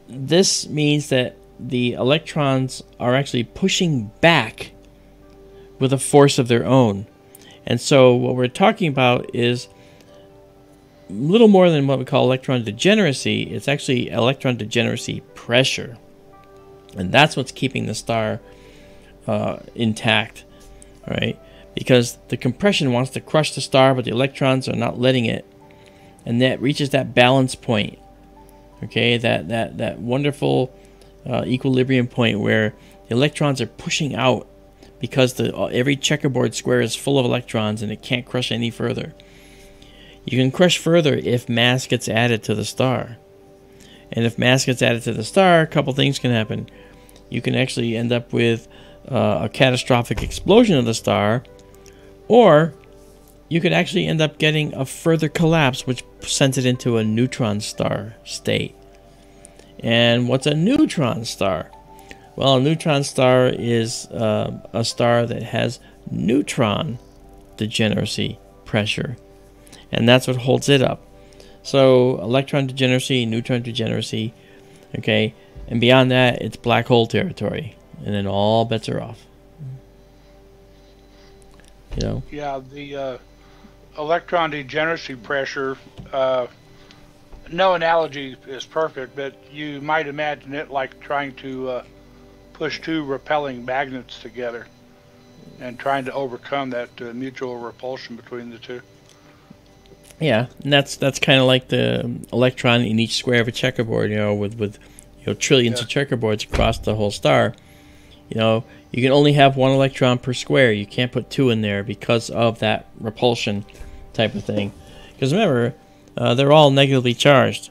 this means that the electrons are actually pushing back with a force of their own. And so, what we're talking about is little more than what we call electron degeneracy. It's actually electron degeneracy pressure. And that's what's keeping the star uh, intact, right? Because the compression wants to crush the star, but the electrons are not letting it. And that reaches that balance point, okay? That, that, that wonderful uh, equilibrium point where the electrons are pushing out because the, uh, every checkerboard square is full of electrons and it can't crush any further. You can crush further if mass gets added to the star. And if mass gets added to the star, a couple things can happen. You can actually end up with uh, a catastrophic explosion of the star, or you could actually end up getting a further collapse, which sends it into a neutron star state. And what's a neutron star? Well, a neutron star is uh, a star that has neutron degeneracy pressure, and that's what holds it up. So, electron degeneracy, neutron degeneracy, okay, and beyond that, it's black hole territory, and then all bets are off. You know? Yeah, the uh, electron degeneracy pressure uh, no analogy is perfect, but you might imagine it like trying to uh, push two repelling magnets together and trying to overcome that uh, mutual repulsion between the two. Yeah, and that's that's kind of like the electron in each square of a checkerboard. You know, with with you know trillions Yeah. of checkerboards across the whole star. You know, you can only have one electron per square. You can't put two in there because of that repulsion type of thing. Because remember, uh, they're all negatively charged,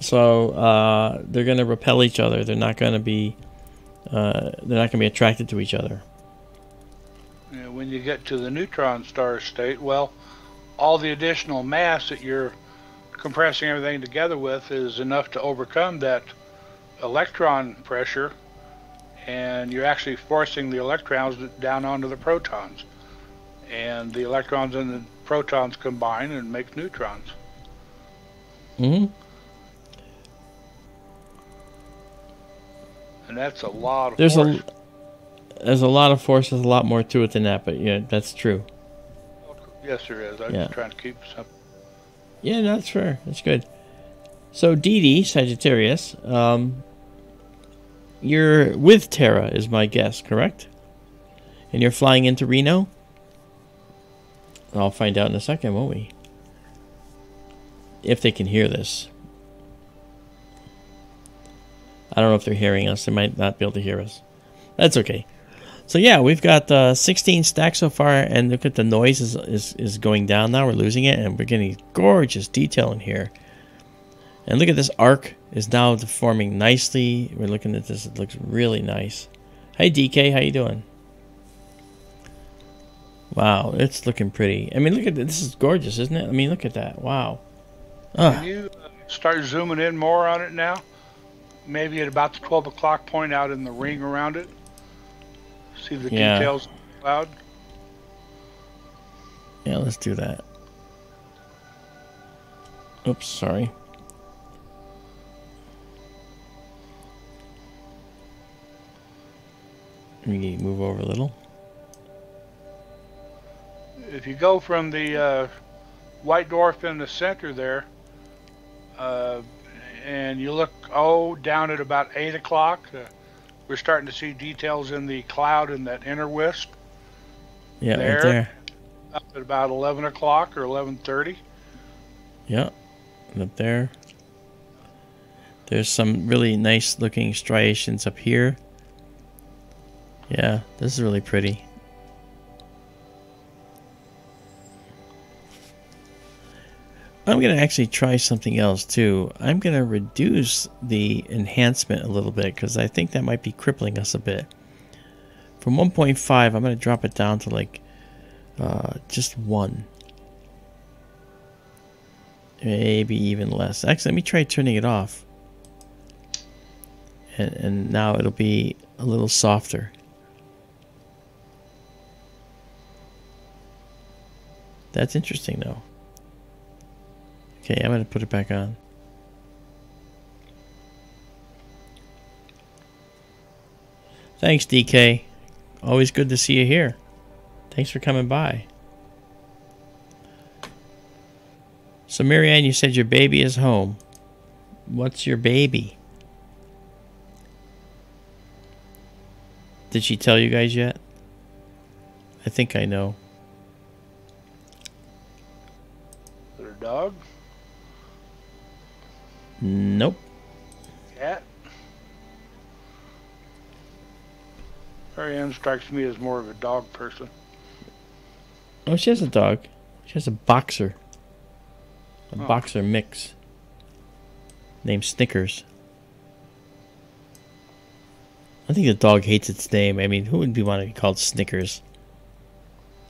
so uh, they're going to repel each other. They're not going to be uh, they're not going to be attracted to each other. When you get to the neutron star state, well, all the additional mass that you're compressing everything together with is enough to overcome that electron pressure, and you're actually forcing the electrons down onto the protons. And the electrons and the protons combine and make neutrons. hmm And that's a lot of There's force. a there's a lot of force. There's a lot more to it than that, but yeah, that's true. Yes, there is. I'm Yeah. just trying to keep some. Yeah, no, that's fair. That's good. So, Dee Dee, Sagittarius, um, you're with Terra, is my guess, correct? And you're flying into Reno? I'll find out in a second, won't we? If they can hear this. I don't know if they're hearing us. They might not be able to hear us. That's okay. So yeah, we've got uh, 16 stacks so far, and look at the noise is, is is going down now. We're losing it, and we're getting gorgeous detail in here. And look at this arc is now forming nicely. We're looking at this; it looks really nice. Hey DK, how you doing? Wow, it's looking pretty. I mean, look at this. This is gorgeous, isn't it? I mean, look at that. Wow. Can Ah, you uh, start zooming in more on it now? Maybe at about the 12 o'clock point out in the ring around it? See the Yeah. details of the cloud? yeah, let's do that. Oops, sorry. Let me move over a little. If you go from the uh, white dwarf in the center there, uh, and you look, oh, down at about 8 o'clock, uh, we're starting to see details in the cloud in that inner wisp. Yeah, There. right there. Up at about 11 o'clock or 11.30. Yeah, and up there. There's some really nice looking striations up here. Yeah, this is really pretty. I'm going to actually try something else too. I'm going to reduce the enhancement a little bit because I think that might be crippling us a bit. From 1.5, I'm going to drop it down to like uh, just 1. Maybe even less. Actually, let me try turning it off. And, and now it'll be a little softer. That's interesting though. Okay, I'm to put it back on. Thanks, DK. Always good to see you here. Thanks for coming by. So, Marianne, you said your baby is home. What's your baby? Did she tell you guys yet? I think I know. A dog? Nope. Cat? Marianne strikes me as more of a dog person. Oh, she has a dog. She has a boxer. A Oh. boxer mix. Named Snickers. I think the dog hates its name. I mean, who would be want to be called Snickers?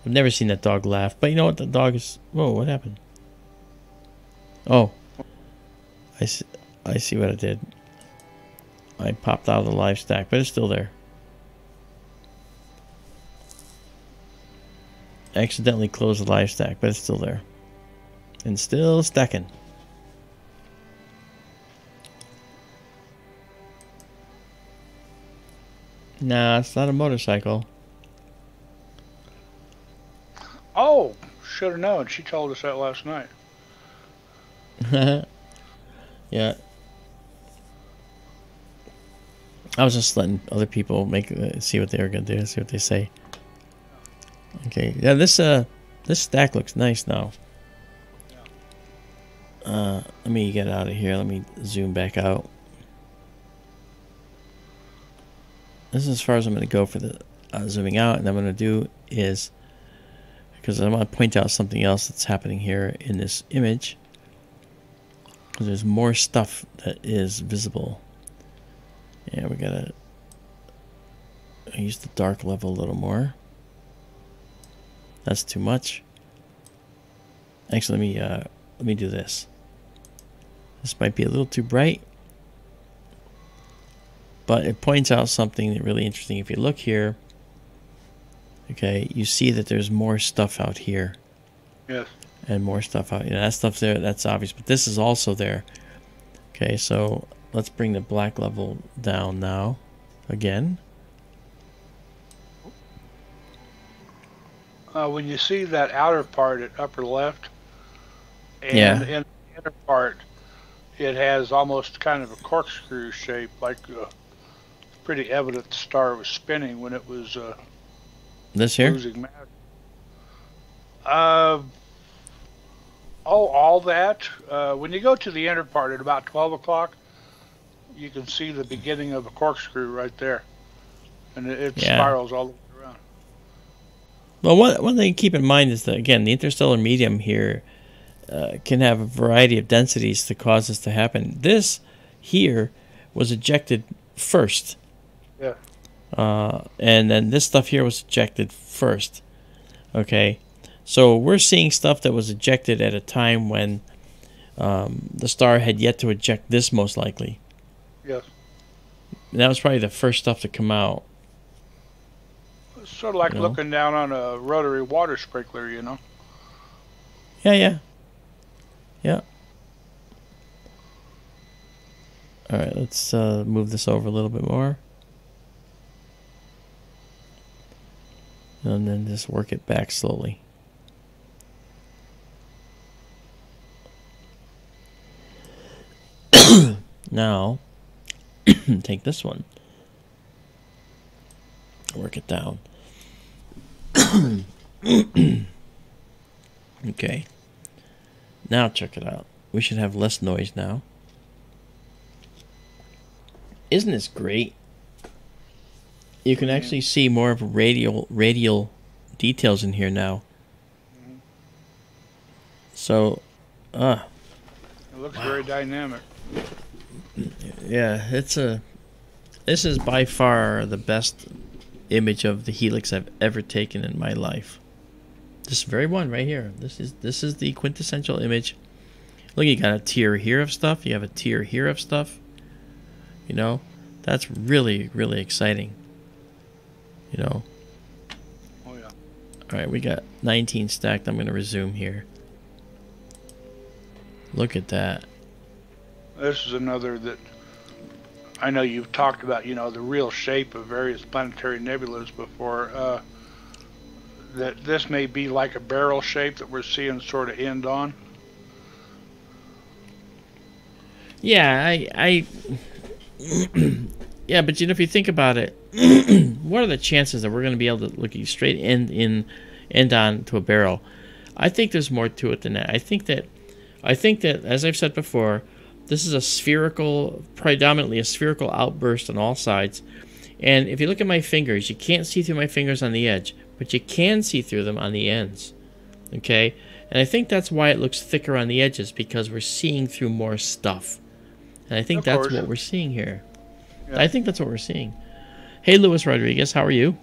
I've never seen that dog laugh. But you know what? The dog is. Whoa! What happened? Oh, I see. I see what I did. I popped out of the live stack, but it's still there. I accidentally closed the live stack, but it's still there. And still stacking. Nah, it's not a motorcycle. Oh, should have known. She told us that last night. Yeah. I was just letting other people make uh, see what they were gonna do, see what they say. Okay. Yeah. This uh, this stack looks nice now. Uh, let me get out of here. Let me zoom back out. This is as far as I'm going to go for the uh, zooming out, and I'm going to do is because I want to point out something else that's happening here in this image. Because there's more stuff that is visible. Yeah, we gotta use the dark level a little more. That's too much. Actually, let me uh, let me do this. This might be a little too bright, but it points out something really interesting. If you look here, okay, you see that there's more stuff out here Yes. And more stuff out. You know, that stuff's there. That's obvious, but this is also there. Okay, so let's bring the black level down now, again. Uh, when you see that outer part at upper left, and Yeah. in the inner part, it has almost kind of a corkscrew shape, like uh, pretty evident the star was spinning when it was uh, This here. losing mass. Uh, oh, all that. Uh, when you go to the inner part at about 12 o'clock, you can see the beginning of a corkscrew right there. And it, it Yeah. spirals all the way around. Well, one one thing to keep in mind is that again, the interstellar medium here uh, can have a variety of densities to cause this to happen. This here was ejected first. Yeah. Uh, and then this stuff here was ejected first. Okay, so we're seeing stuff that was ejected at a time when um, the star had yet to eject this, most likely. Yes. And that was probably the first stuff to come out. It's sort of like You know? looking down on a rotary water sprinkler, you know? Yeah, yeah. Yeah. All right, let's uh, move this over a little bit more. And then just work it back slowly. Now, take this one. Work it down. okay. Now check it out. We should have less noise now. Isn't this great? You can actually see more of radial radial details in here now. So, uh, It looks very dynamic. Yeah, it's a. This is by far the best image of the helix I've ever taken in my life. This very one right here. This is this is the quintessential image. Look, you got a tier here of stuff. You have a tier here of stuff. You know, that's really really exciting. You know. Oh, yeah. All right, we got 19 stacked. I'm going to resume here. Look at that. This is another that I know you've talked about, you know, the real shape of various planetary nebulas before. Uh, that this may be like a barrel shape that we're seeing sort of end on. Yeah, I, I, yeah, but you know, if you think about it, what are the chances that we're going to be able to look straight end in, end on to a barrel? I think there's more to it than that. I think that, I think that, as I've said before, this is a spherical, predominantly a spherical outburst on all sides. And if you look at my fingers, you can't see through my fingers on the edge, but you can see through them on the ends. Okay? And I think that's why it looks thicker on the edges because we're seeing through more stuff. And I think Of that's course. what we're seeing here. Yeah. I think that's what we're seeing. Hey, Luis Rodriguez, how are you?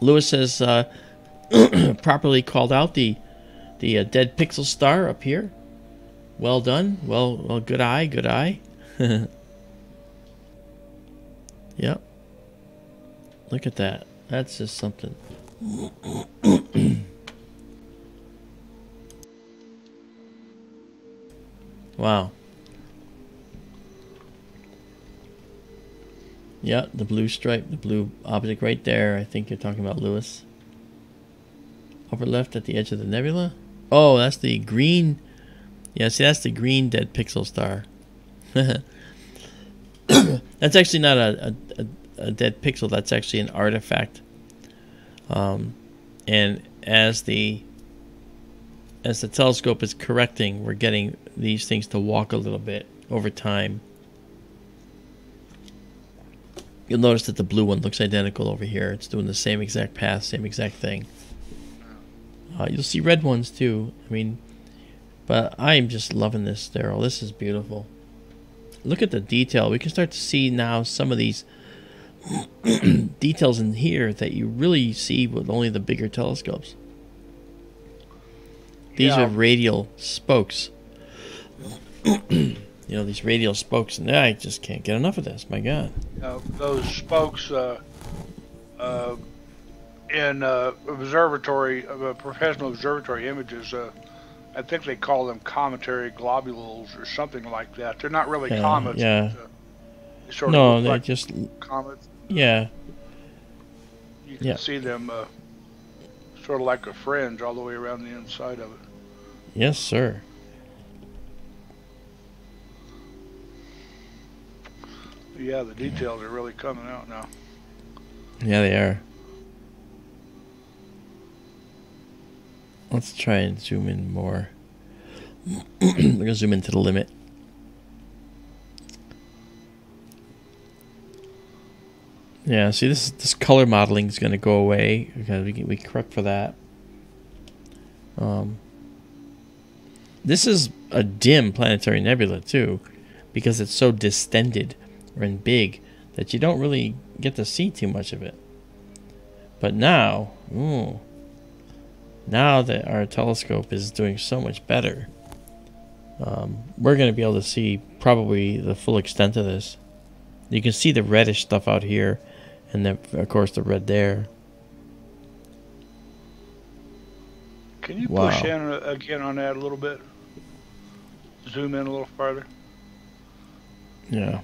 Lewis has uh, properly called out the the uh, dead pixel star up here. Well done. Well, well, good eye, good eye. yep. Look at that. That's just something. wow. Yeah, the blue stripe, the blue object right there. I think you're talking about Lewis. Upper left at the edge of the nebula. Oh, that's the green. Yeah, see, that's the green dead pixel star. that's actually not a, a, a, dead pixel. That's actually an artifact. Um, and as the as the telescope is correcting, we're getting these things to walk a little bit over time. You'll notice that the blue one looks identical over here. It's doing the same exact path, same exact thing. Uh, you'll see red ones too. I mean, but I'm just loving this, Daryl. This is beautiful. Look at the detail. We can start to see now some of these details in here that you really see with only the bigger telescopes. These Yeah. are radial spokes. you know, these radial spokes, and I just can't get enough of this. My God. Uh, those spokes uh, uh, in uh, observatory, uh, professional observatory images, uh, I think they call them cometary globules or something like that. They're not really Yeah, comets. yeah. uh, they sort no, of look they like just comets. yeah, You can yeah. see them uh, sort of like a fringe all the way around the inside of it. yes, sir. Yeah, the details are really coming out now. Yeah, they are. Let's try and zoom in more. We're gonna zoom into the limit. Yeah, see this this color modeling is gonna go away because we can, we correct for that. Um, this is a dim planetary nebula too, because it's so distended and big that you don't really get to see too much of it. But now, ooh, now that our telescope is doing so much better, um, we're going to be able to see probably the full extent of this. You can see the reddish stuff out here, and then of course the red there. Can you Wow. push in uh, again on that a little bit? Zoom in a little farther. Yeah,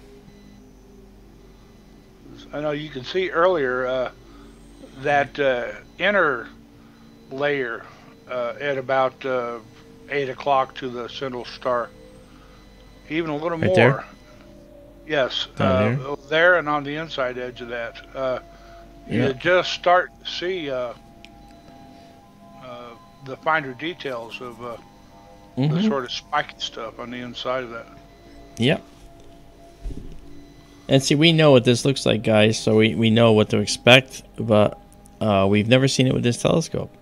I know you can see earlier uh, that uh, inner layer uh, at about uh, eight o'clock to the central star. Even a little Right more. there? Yes, uh, there and on the inside edge of that. Uh, Yeah. You just start to see uh, uh, the finer details of uh, the sort of spiky stuff on the inside of that. Yep. And see, we know what this looks like, guys, so we, we know what to expect, but uh, we've never seen it with this telescope.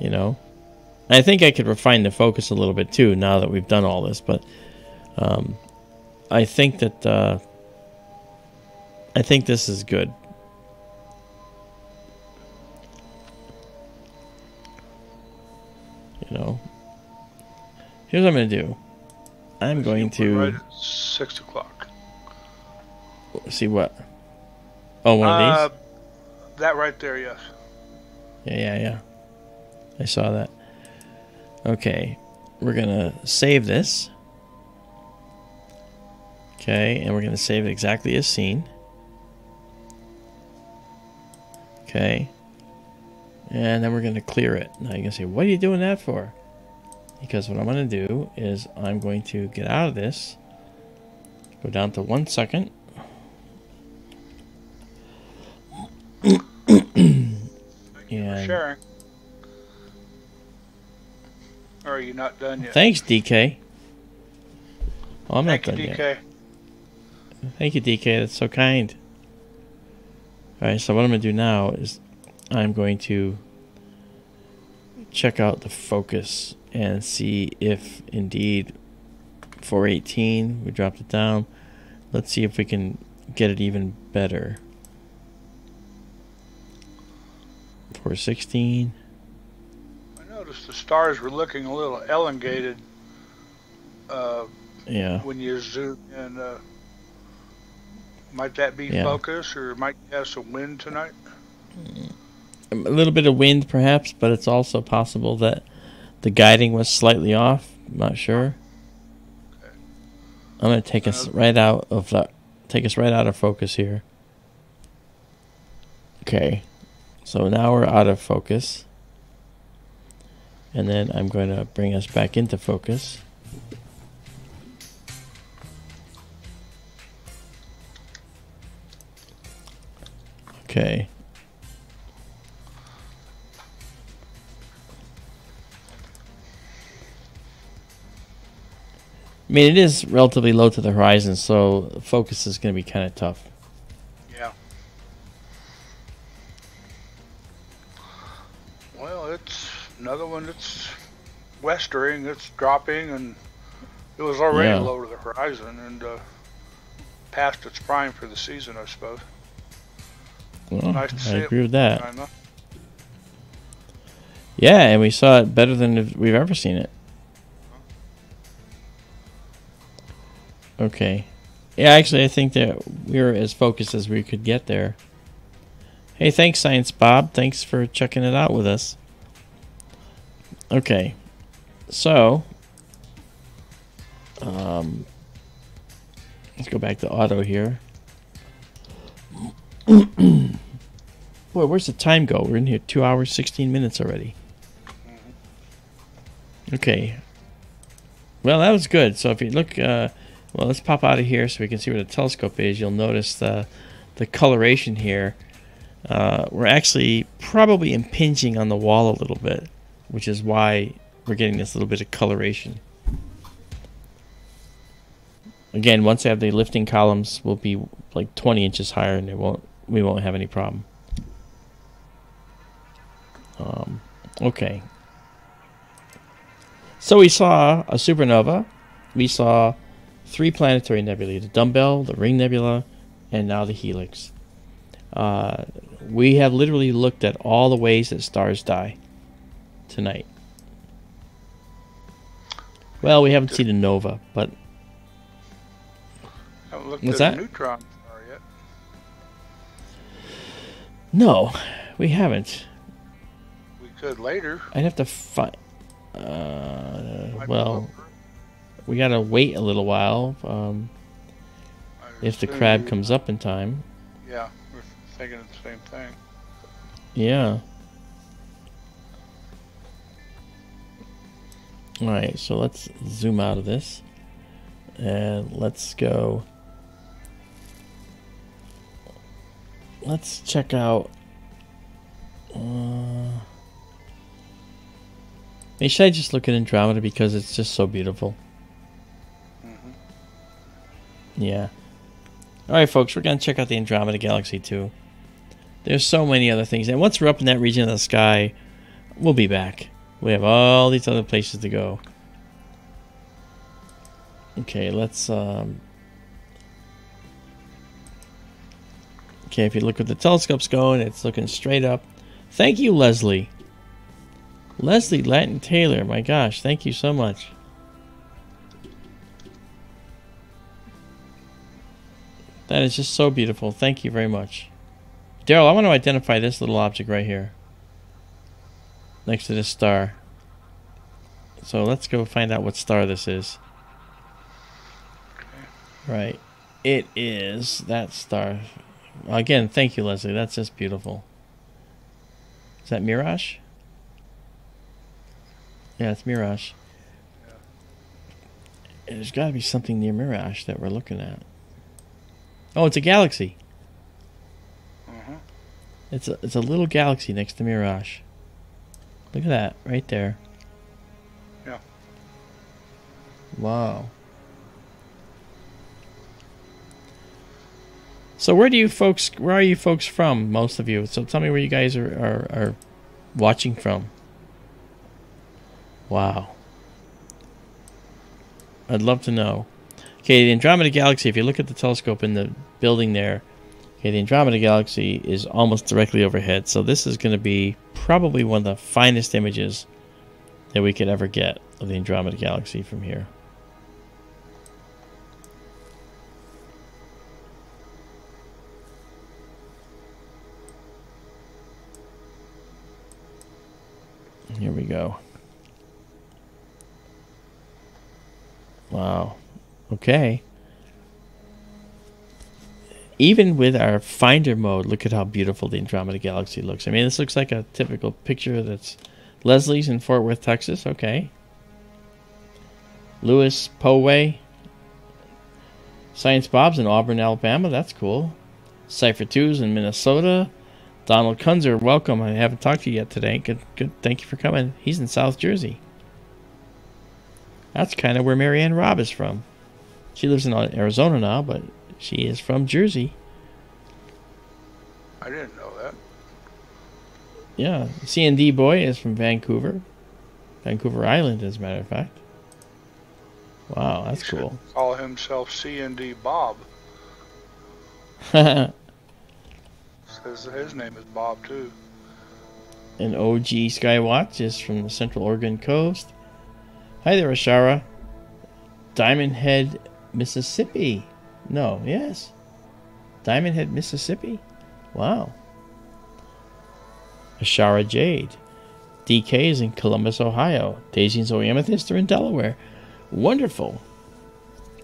You know? I think I could refine the focus a little bit too now that we've done all this, but um, I think that uh, I think this is good. You know? Here's what I'm going to do. I'm going Put Right to at six o'clock. see what. Oh, one Uh, of these. that right there, yes. Yeah, yeah, yeah. I saw that. Okay, we're gonna save this. Okay, and we're gonna save it exactly as seen. Okay, and then we're gonna clear it. Now you're gonna say, "What are you doing that for?" Because what I'm gonna do is I'm going to get out of this. Go down to one second. And sharing. Or are you not done yet? Thanks, DK. Oh, I'm Thank not you, done DK. yet. Thank you, DK. That's so kind. All right, so what I'm going to do now is I'm going to check out the focus and see if indeed 418, we dropped it down. Let's see if we can get it even better. 416. Noticed the stars were looking a little elongated uh, Yeah. when you zoom in. Uh, might that be Yeah. focus, or might you have some wind tonight? a little bit of wind perhaps but it's also possible that the guiding was slightly off I'm not sure Okay. i'm going to take us Uh, right out of the take us right out of focus here okay so now we're out of focus and then I'm going to bring us back into focus. Okay. I mean, it is relatively low to the horizon, so focus is going to be kind of tough. It's another one that's westering. It's dropping, and it was already Yeah. low to the horizon and uh, past its prime for the season, I suppose. Well, Nice to I see it. agree with that. Know. Yeah, and we saw it better than we've ever seen it. Okay. Yeah, actually, I think that we were as focused as we could get there. Hey, thanks, Science Bob. Thanks for checking it out with us. Okay. So, um, let's go back to auto here. Boy, where's the time go? We're in here two hours, 16 minutes already. Okay. Well, that was good. So if you look, uh, well, let's pop out of here so we can see where the telescope is. You'll notice the the coloration here. Uh, we're actually probably impinging on the wall a little bit, which is why we're getting this little bit of coloration. Again, once I have the lifting columns, we'll be like 20 inches higher, and it won't we won't have any problem. Um, okay. So we saw a supernova. We saw three planetary nebulae: the Dumbbell, the Ring Nebula, and now the Helix. Uh, we have literally looked at all the ways that stars die tonight. Well, we haven't seen a nova, but Haven't looked What's at that? neutron star yet. no, we haven't. We could later. I'd have to find. Uh, well, we gotta wait a little while. Um, if the crab comes up in time. Yeah, we're thinking the same thing. Yeah. All right, so let's zoom out of this and let's go. Let's check out. Uh, should I just look at Andromeda because it's just so beautiful? hmm Yeah. All right, folks, we're going to check out the Andromeda Galaxy too. There's so many other things. And once we're up in that region of the sky, we'll be back. We have all these other places to go. Okay, let's. Um... Okay, if you look at the telescope's going, it's looking straight up. Thank you, Leslie. Leslie Latin Taylor, my gosh, thank you so much. That is just so beautiful. Thank you very much. Daryl, I want to identify this little object right here. Next to this star. So let's go find out what star this is. Right. It is that star. Again, thank you, Leslie. That's just beautiful. Is that Mirach? Yeah, it's Mirach. There's got to be something near Mirach that we're looking at. Oh, it's a galaxy. hmm It's a it's a little galaxy next to Mirach. Look at that right there. Yeah. Wow. So where do you folks where are you folks from? Most of you. So tell me where you guys are are, are watching from. Wow. I'd love to know. Okay, the Andromeda Galaxy, if you look at the telescope in the building there, okay, the Andromeda Galaxy is almost directly overhead. So this is going to be probably one of the finest images that we could ever get of the Andromeda Galaxy from here. Here we go. Wow. Okay. Even with our finder mode, look at how beautiful the Andromeda Galaxy looks. I mean, this looks like a typical picture that's Leslie's in Fort Worth, Texas. Okay. Lewis Poway. Science Bob's in Auburn, Alabama. That's cool. Cypher 2's in Minnesota. Donald Kunzer, welcome. I haven't talked to you yet today. Good, good. Thank you for coming. He's in South Jersey. That's kind of where Marianne Robb is from. She lives in Arizona now, but she is from Jersey. I didn't know that. Yeah, C&D boy is from Vancouver, Vancouver Island, as a matter of fact. Wow, that's He cool. Call himself C and D Bob. Says his name is Bob too. An OG Skywatch is from the Central Oregon coast. Hi there, Ashara. Diamondhead, Mississippi. No, yes. Diamondhead, Mississippi. Wow. Ashara Jade. DK is in Columbus, Ohio. Daisy and Zoe Amethyst are in Delaware. Wonderful.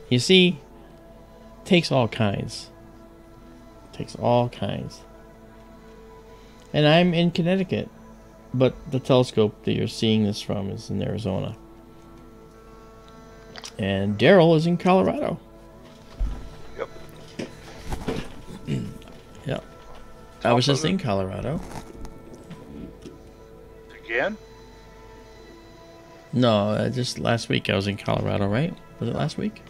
You see, takes all kinds. Takes all kinds. And I'm in Connecticut, but the telescope that you're seeing this from is in Arizona. And Daryl is in Colorado. yeah. I was just in Colorado. Again? No, uh, just last week I was in Colorado, right? Was it last week?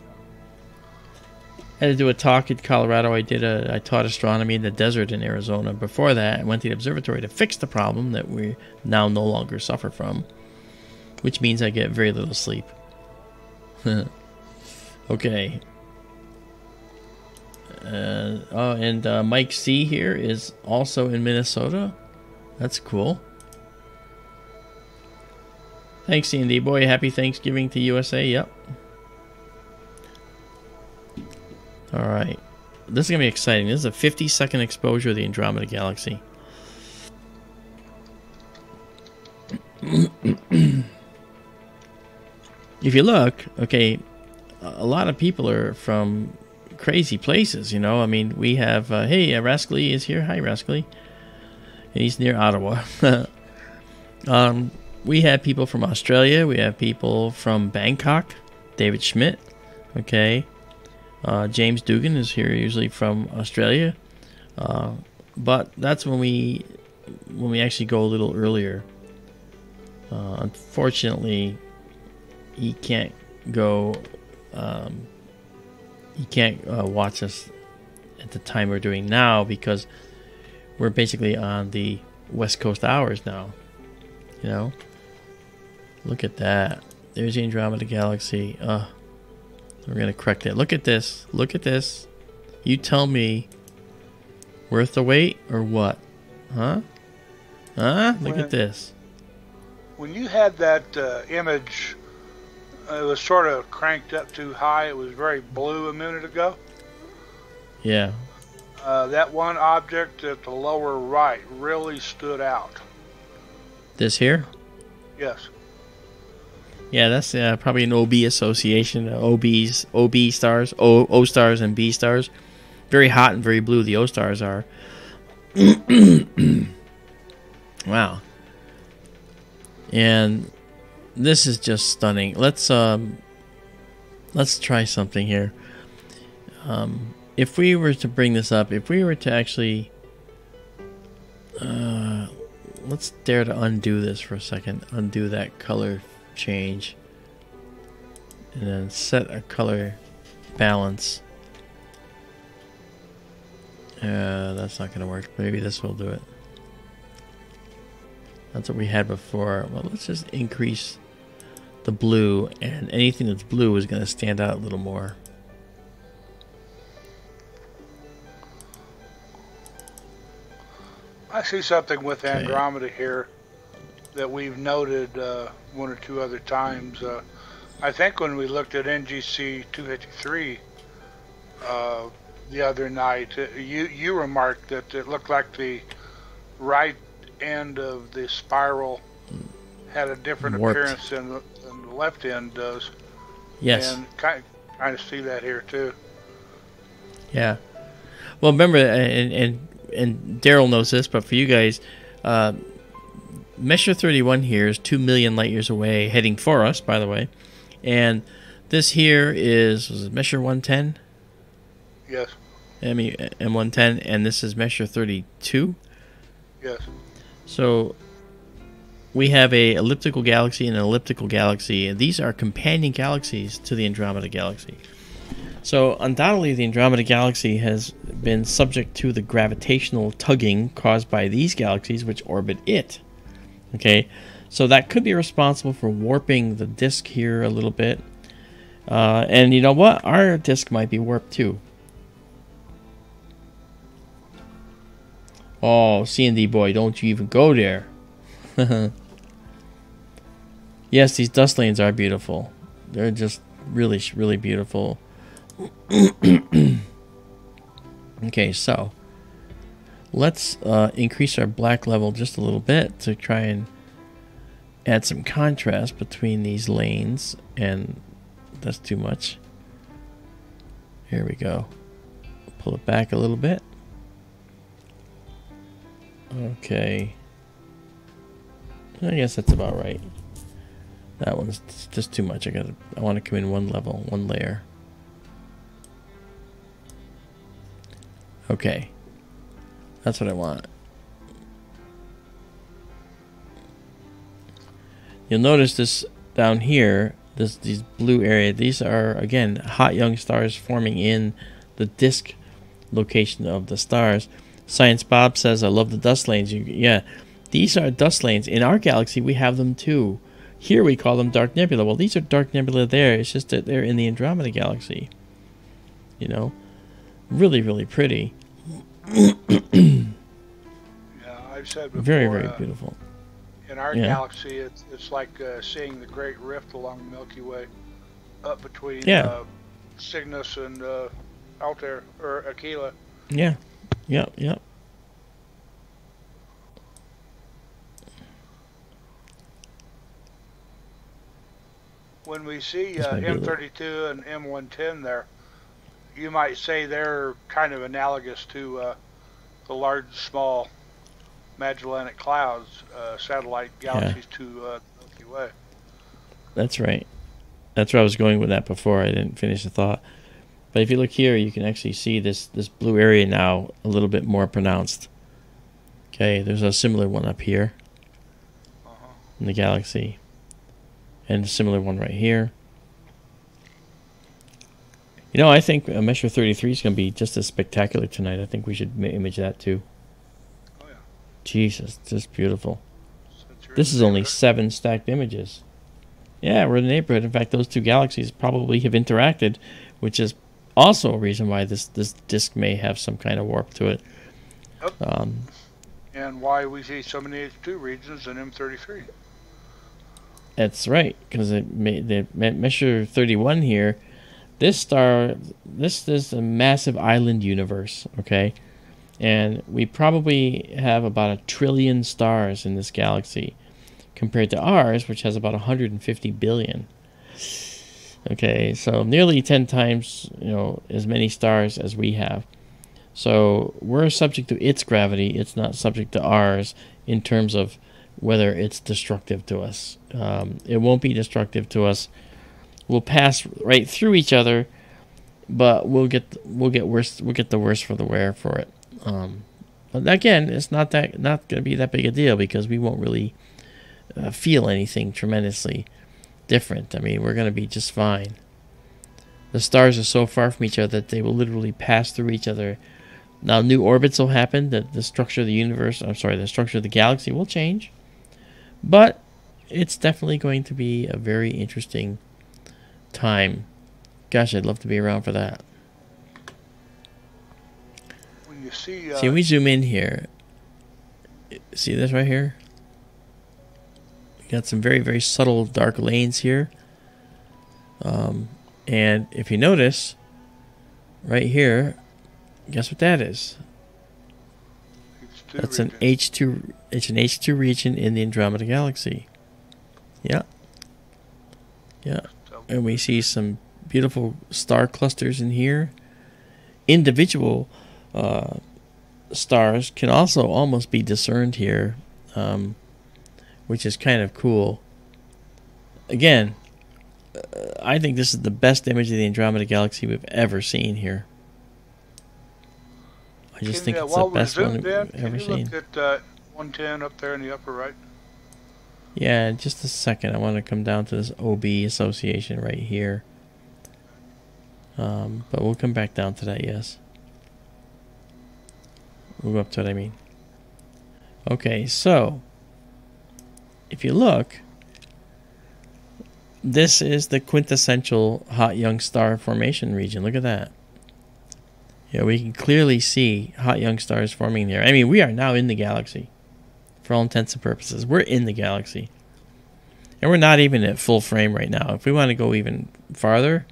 I had to do a talk in Colorado. I did a I taught astronomy in the desert in Arizona. Before that, I went to the observatory to fix the problem that we now no longer suffer from, which means I get very little sleep. okay. Uh, oh, and uh, Mike C here is also in Minnesota. That's cool. Thanks, C&D boy. Happy Thanksgiving to USA. Yep. All right. This is going to be exciting. This is a 50 second exposure of the Andromeda Galaxy. if you look, okay, a lot of people are from crazy places, you know. I mean, we have, uh, hey, uh, Rascally is here. Hi, Rascally. He's near Ottawa. um, we have people from Australia. We have people from Bangkok. David Schmidt. Okay. Uh, James Dugan is here usually from Australia. Uh, but that's when we when we actually go a little earlier. Uh, unfortunately, he can't go. Um, he can't uh, watch us at the time we're doing now because we're basically on the West Coast hours now. You know. Look at that. There's the Andromeda Galaxy. Uh, we're gonna correct it. Look at this. Look at this. You tell me. Worth the wait or what? Huh? Huh? Look When- at this. When you had that uh, image, it was sort of cranked up too high. It was very blue a minute ago. Yeah. Uh, that one object at the lower right really stood out. This here. Yes. Yeah, that's uh, probably an OB association. Uh, OBs, OB stars, O O stars, and B stars. Very hot and very blue. The O stars are. wow. And this is just stunning. Let's um. Let's try something here. Um, if we were to bring this up, if we were to actually, uh, let's dare to undo this for a second. Undo that color change and then set a color balance uh, that's not gonna work maybe this will do it that's what we had before well let's just increase the blue and anything that's blue is gonna stand out a little more I see something with Okay. Andromeda here that we've noted uh, one or two other times. Uh, I think when we looked at NGC 253 uh, the other night, uh, you you remarked that it looked like the right end of the spiral had a different Warped. appearance than the, than the left end does. yes And kind kind of see that here too. Yeah. Well, remember, and and and Daryl knows this, but for you guys, uh, Messier 31 here is two million light years away, heading for us, by the way, and this here is was it Messier 110, Yes. I mean M110, and this is Messier 32. Yes. So we have a elliptical galaxy and an elliptical galaxy, and these are companion galaxies to the Andromeda galaxy. So undoubtedly, the Andromeda galaxy has been subject to the gravitational tugging caused by these galaxies, which orbit it. Okay, so that could be responsible for warping the disk here a little bit. Uh, and you know what? Our disk might be warped too. Oh, C&D boy, don't you even go there. yes, these dust lanes are beautiful. They're just really, really beautiful. okay, so let's uh, increase our black level just a little bit to try and add some contrast between these lanes and that's too much. Here we go. Pull it back a little bit. Okay. I guess that's about right. That one's just too much. I got I want to come in one level, one layer. Okay. That's what I want. You'll notice this down here, this these blue area, these are again hot young stars forming in the disk location of the stars. Science Bob says, I love the dust lanes. You, yeah, these are dust lanes. In our galaxy, we have them too. Here we call them dark nebula. Well, these are dark nebula there. It's just that they're in the Andromeda galaxy. You know? Really, really pretty. Yeah, I've said before. Very, very uh, beautiful. In our Yeah. galaxy, it's it's like uh, seeing the Great Rift along the Milky Way, up between Yeah. uh, Cygnus and uh, Altair or Aquila. Yeah. Yep, yep. When we see uh, might be a little- M32 and M110 there, you might say they're kind of analogous to uh, the large, small Magellanic Clouds uh, satellite galaxies to uh, Milky Way. That's right. That's where I was going with that before. I didn't finish the thought. But if you look here, you can actually see this this blue area now a little bit more pronounced. Okay, there's a similar one up here Uh-huh. in the galaxy, and a similar one right here. You know, I think uh, Messier 33 is going to be just as spectacular tonight. I think we should image that too. Oh, yeah. Jesus, just beautiful. This is only seven stacked images. Yeah, we're in the neighborhood. In fact, those two galaxies probably have interacted, which is also a reason why this this disk may have some kind of warp to it. Yep. Um, And why we see so many H2 regions in M33. That's right, because it may, the Messier thirty one here. This star, this is a massive island universe. Okay, and we probably have about a trillion stars in this galaxy, compared to ours, which has about 150 billion. Okay, so nearly 10 times, you know, as many stars as we have. So we're subject to its gravity. It's not subject to ours in terms of whether it's destructive to us. Um, it won't be destructive to us. We'll pass right through each other, but we'll get we'll get worse. We'll get the worse for the wear for it. Um, but again, it's not that not going to be that big a deal because we won't really uh, feel anything tremendously different. I mean, we're going to be just fine. The stars are so far from each other that they will literally pass through each other. Now, new orbits will happen. The, the structure of the universe, I'm sorry, the structure of the galaxy will change. But it's definitely going to be a very interesting time. Gosh, I'd love to be around for that. When you see, uh, See, when we zoom in here, see this right here? We got some very, very subtle dark lanes here. Um, and if you notice, right here, guess what that is? H2 That's an. H2. It's an H2 region in the Andromeda Galaxy. Yeah. Yeah. So, and we see some beautiful star clusters in here. Individual uh, stars can also almost be discerned here, um, which is kind of cool. Again, uh, I think this is the best image of the Andromeda Galaxy we've ever seen here. I just can, think uh, it's the best one we've can ever you seen. look at uh, 110 up there in the upper right. Yeah, just a second. I want to come down to this OB association right here. Um, but we'll come back down to that, yes. We'll go up to it, I mean. Okay, so if you look, this is the quintessential hot young star formation region. Look at that. Yeah, we can clearly see hot young stars forming there. I mean, we are now in the galaxy. For all intents and purposes, we're in the galaxy. And we're not even at full frame right now. If we want to go even farther,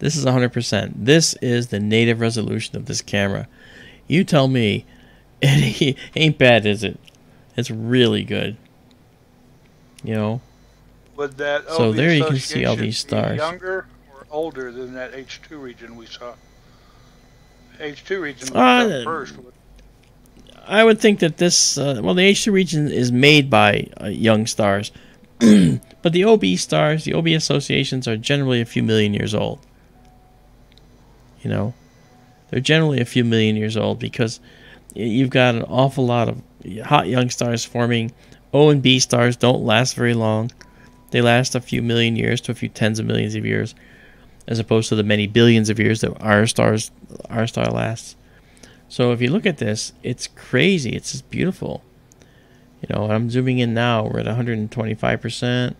this is 100%. This is the native resolution of this camera. You tell me, it ain't bad, is it? It's really good. You know? Would that So there you can see all these stars. Younger or older than that H2 region we saw? H2 region was Uh, first. I would think that this, uh, well, the H2 region is made by uh, young stars, but the OB stars, the OB associations, are generally a few million years old. You know, they're generally a few million years old because you've got an awful lot of hot young stars forming. O and B stars don't last very long; they last a few million years to a few tens of millions of years, as opposed to the many billions of years that our stars, our star lasts. So if you look at this, it's crazy. It's just beautiful. You know, I'm zooming in now. We're at 125%,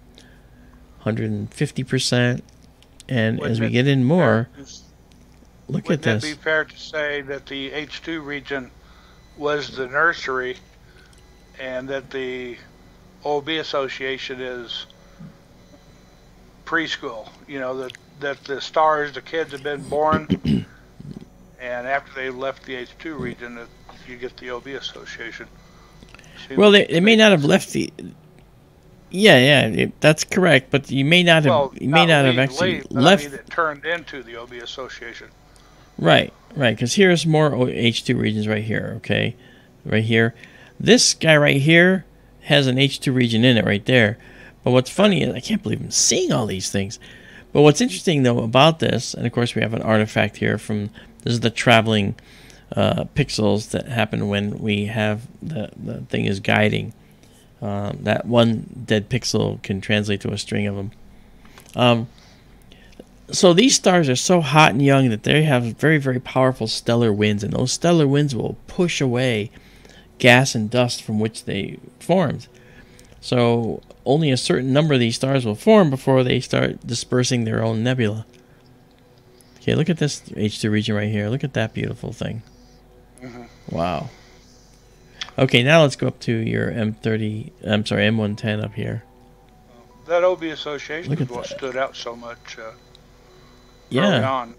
150%, and Wouldn't as we get in more, look at this. Wouldn't it be fair to say that the H2 region was the nursery and that the OB association is preschool? You know, that, that the stars, the kids have been born, and after they left the H2 region, that you get the OB association. See Well, they, they may not have left the. Yeah, yeah, it, that's correct. But you may not have. well, you may not have actually leave, but I left. mean, it turned into the OB association. Right, right. Because here's more H2 regions right here, okay? Right here. This guy right here has an H2 region in it right there. But what's funny is I can't believe I'm seeing all these things. But what's interesting though about this, and of course we have an artifact here from this is the traveling uh, pixels that happen when we have the, the thing is guiding. Um, that one dead pixel can translate to a string of them. Um, so these stars are so hot and young that they have very very powerful stellar winds and those stellar winds will push away gas and dust from which they formed so only a certain number of these stars will form before they start dispersing their own nebula okay look at this h2 region right here look at that beautiful thing wow okay now let's go up to your m30 i'm sorry m110 up here That OB association Look at what that. stood out so much uh, yeah on.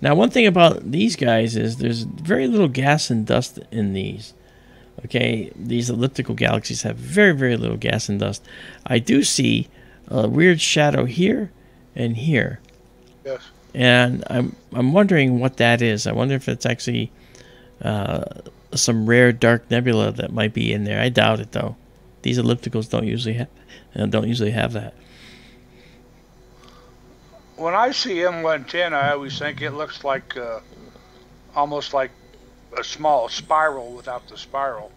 Now, one thing about these guys is there's very little gas and dust in these. Okay, these elliptical galaxies have very, very little gas and dust. I do see a weird shadow here and here, Yes. and I'm I'm wondering what that is. I wonder if it's actually uh, some rare dark nebula that might be in there. I doubt it though. These ellipticals don't usually have uh, don't usually have that. When I see M110, I always think it looks like uh, almost like a small spiral without the spiral.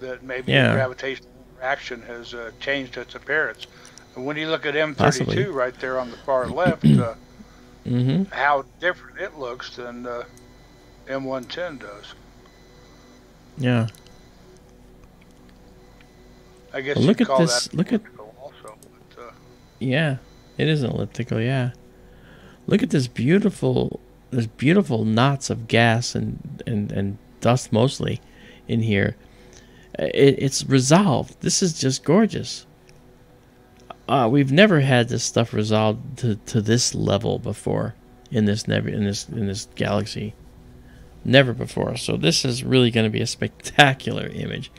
That maybe Yeah. gravitational interaction has uh, changed its appearance. And when you look at M32 Possibly. right there on the far left, uh, Mm-hmm. how different it looks than uh, M110 does. Yeah. I guess Well, you look at call this- that look at- elliptical also. But, uh, Yeah, it is elliptical. Yeah, look at this beautiful, this beautiful knots of gas and and and dust mostly in here. It, it's resolved. This is just gorgeous. Uh, we've never had this stuff resolved to, to this level before in this nebu- in this in this galaxy. Never before. So this is really going to be a spectacular image.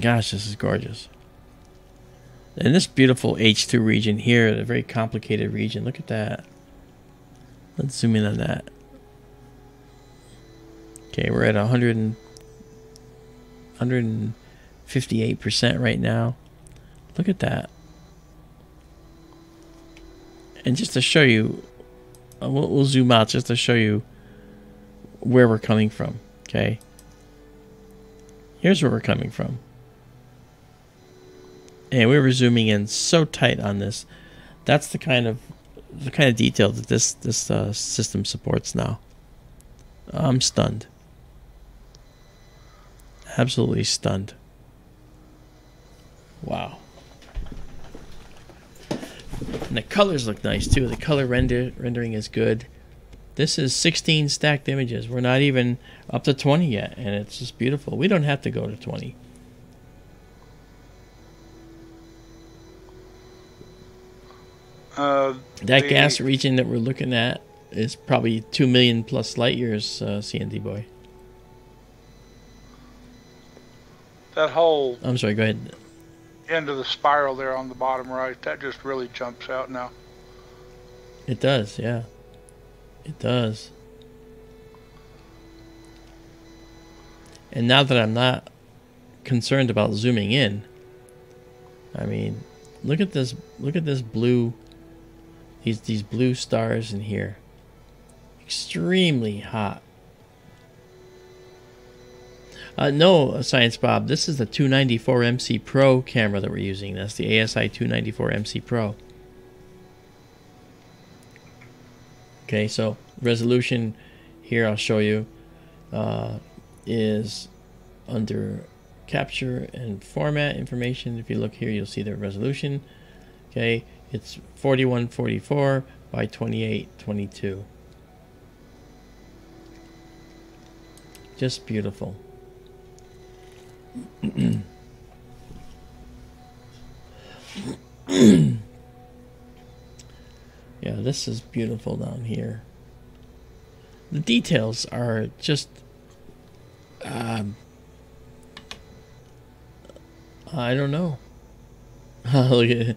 Gosh, this is gorgeous. And this beautiful H2 region here, a very complicated region. Look at that. Let's zoom in on that. Okay, we're at 100 158% right now. Look at that. And just to show you, uh, we'll, we'll zoom out just to show you where we're coming from. Okay. Here's where we're coming from. And we were zooming in so tight on this. That's the kind of the kind of detail that this this uh, system supports now. I'm stunned. Absolutely stunned. Wow. And the colors look nice too. The color render rendering is good. This is 16 stacked images. We're not even up to 20 yet, and it's just beautiful. We don't have to go to 20. Uh, That gas region that we're looking at is probably 2 million plus light years, uh, CND boy. That whole I'm sorry, go ahead. End of the spiral there on the bottom right, that just really jumps out now. It does, yeah. It does. And now that I'm not concerned about zooming in, I mean, look at this look at this blue these these blue stars in here. Extremely hot. Uh, no, Science Bob, this is the 294 MC Pro camera that we're using. That's the ASI 294 MC Pro. Okay, so resolution here I'll show you uh, is under capture and format information. If you look here, you'll see the resolution. Okay, it's 4144 by 2822. Just beautiful. Yeah, this is beautiful down here. The details are just. Um, I don't know. Look at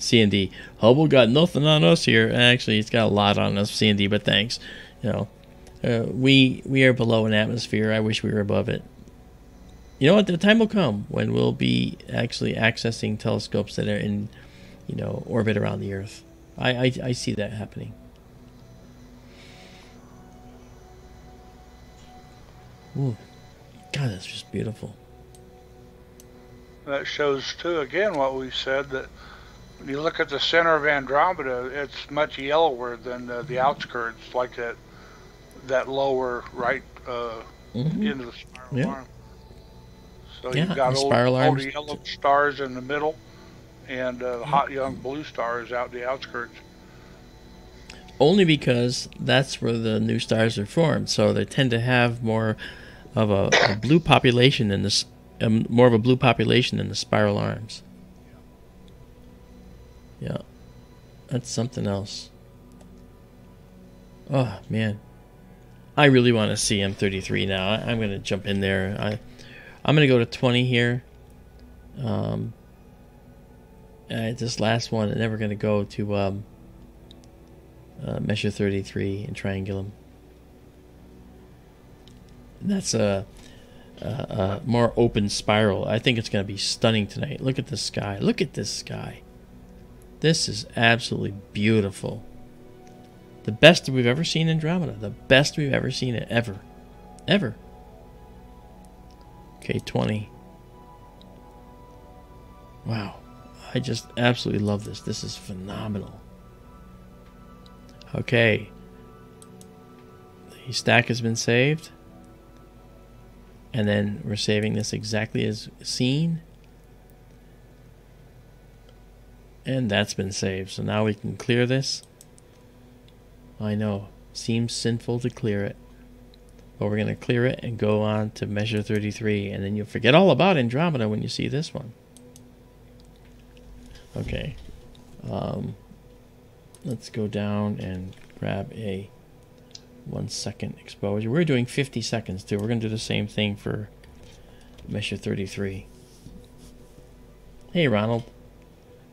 D, Hubble got nothing on us here. Actually, it's got a lot on us, C and D. But thanks. You know, uh, we we are below an atmosphere. I wish we were above it. You know what? The time will come when we'll be actually accessing telescopes that are in, you know, orbit around the Earth. I, I, I see that happening. Ooh. God, that's just beautiful. That shows too again what we said that when you look at the center of Andromeda, it's much yellower than uh, the outskirts, like that that lower right uh, end of the spiral Yeah. arm. So Yeah, you've got the old, old yellow stars in the middle, and uh, hot young blue stars out the outskirts. Only because that's where the new stars are formed, so they tend to have more of a, a blue population than this, um, more of a blue population than the spiral arms. Yeah, that's something else. Oh man, I really want to see M33 now. I, I'm gonna jump in there. I, I'm gonna go to 20 here. Um, uh, this last one, and then we're gonna go to um, uh, Messier 33 in Triangulum. That's a, a, a more open spiral. I think it's going to be stunning tonight. Look at the sky. Look at this sky. This is absolutely beautiful. The best we've ever seen Andromeda. The best we've ever seen it ever. Ever. Okay, 20. Wow. I just absolutely love this. This is phenomenal. Okay. The stack has been saved. And then we're saving this exactly as seen. And that's been saved. So now we can clear this. I know. Seems sinful to clear it. But we're going to clear it and go on to Messier 33. And then you'll forget all about Andromeda when you see this one. Okay. Um, let's go down and grab a one second exposure. We're doing 50 seconds too. We're going to do the same thing for Messier 33. Hey, Ronald.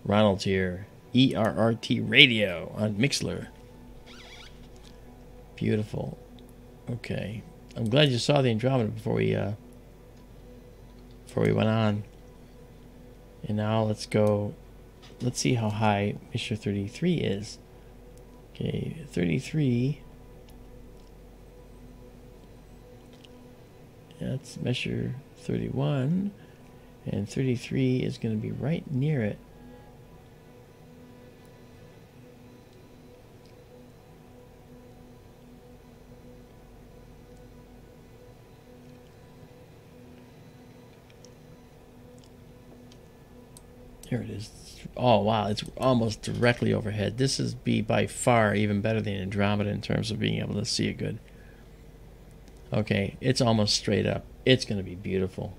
Ronald's here. ERRT Radio on Mixlr. Beautiful. Okay. I'm glad you saw the Andromeda before we uh before we went on. And now let's go let's see how high Messier 33 is. Okay, 33 Let's Messier 31. And 33 is going to be right near it. Here it is. Oh wow, it's almost directly overhead. This is be by far even better than Andromeda in terms of being able to see it good. Okay, it's almost straight up. It's going to be beautiful.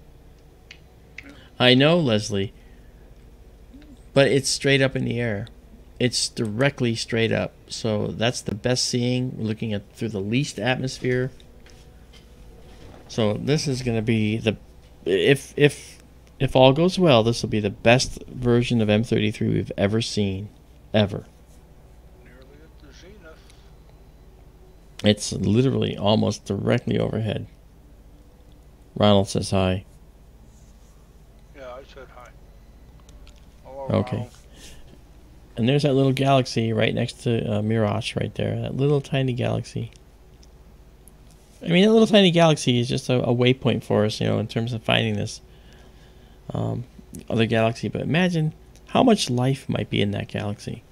I know, Leslie, but it's straight up in the air. It's directly straight up. So that's the best seeing. We're looking at through the least atmosphere. So this is going to be the if if if all goes well, this will be the best version of M33 we've ever seen ever. Nearly at the zenith. It's literally almost directly overhead. Ronald says hi. Yeah, I said hi. Hello, Okay. Ronald. And there's that little galaxy right next to uh, Mirach right there. That little tiny galaxy. I mean, that little tiny galaxy is just a, a waypoint for us, you know, in terms of finding this um, other galaxy. But imagine how much life might be in that galaxy.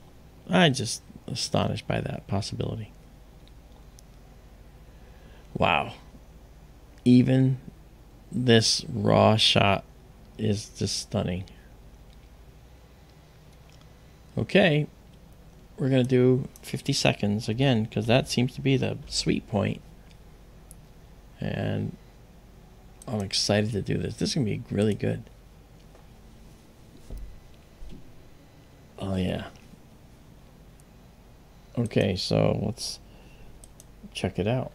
I'm just astonished by that possibility. Wow. Even this raw shot is just stunning. Okay, we're going to do 50 seconds again because that seems to be the sweet point. And I'm excited to do this. This is going to be really good. Oh, yeah. Okay, so let's check it out.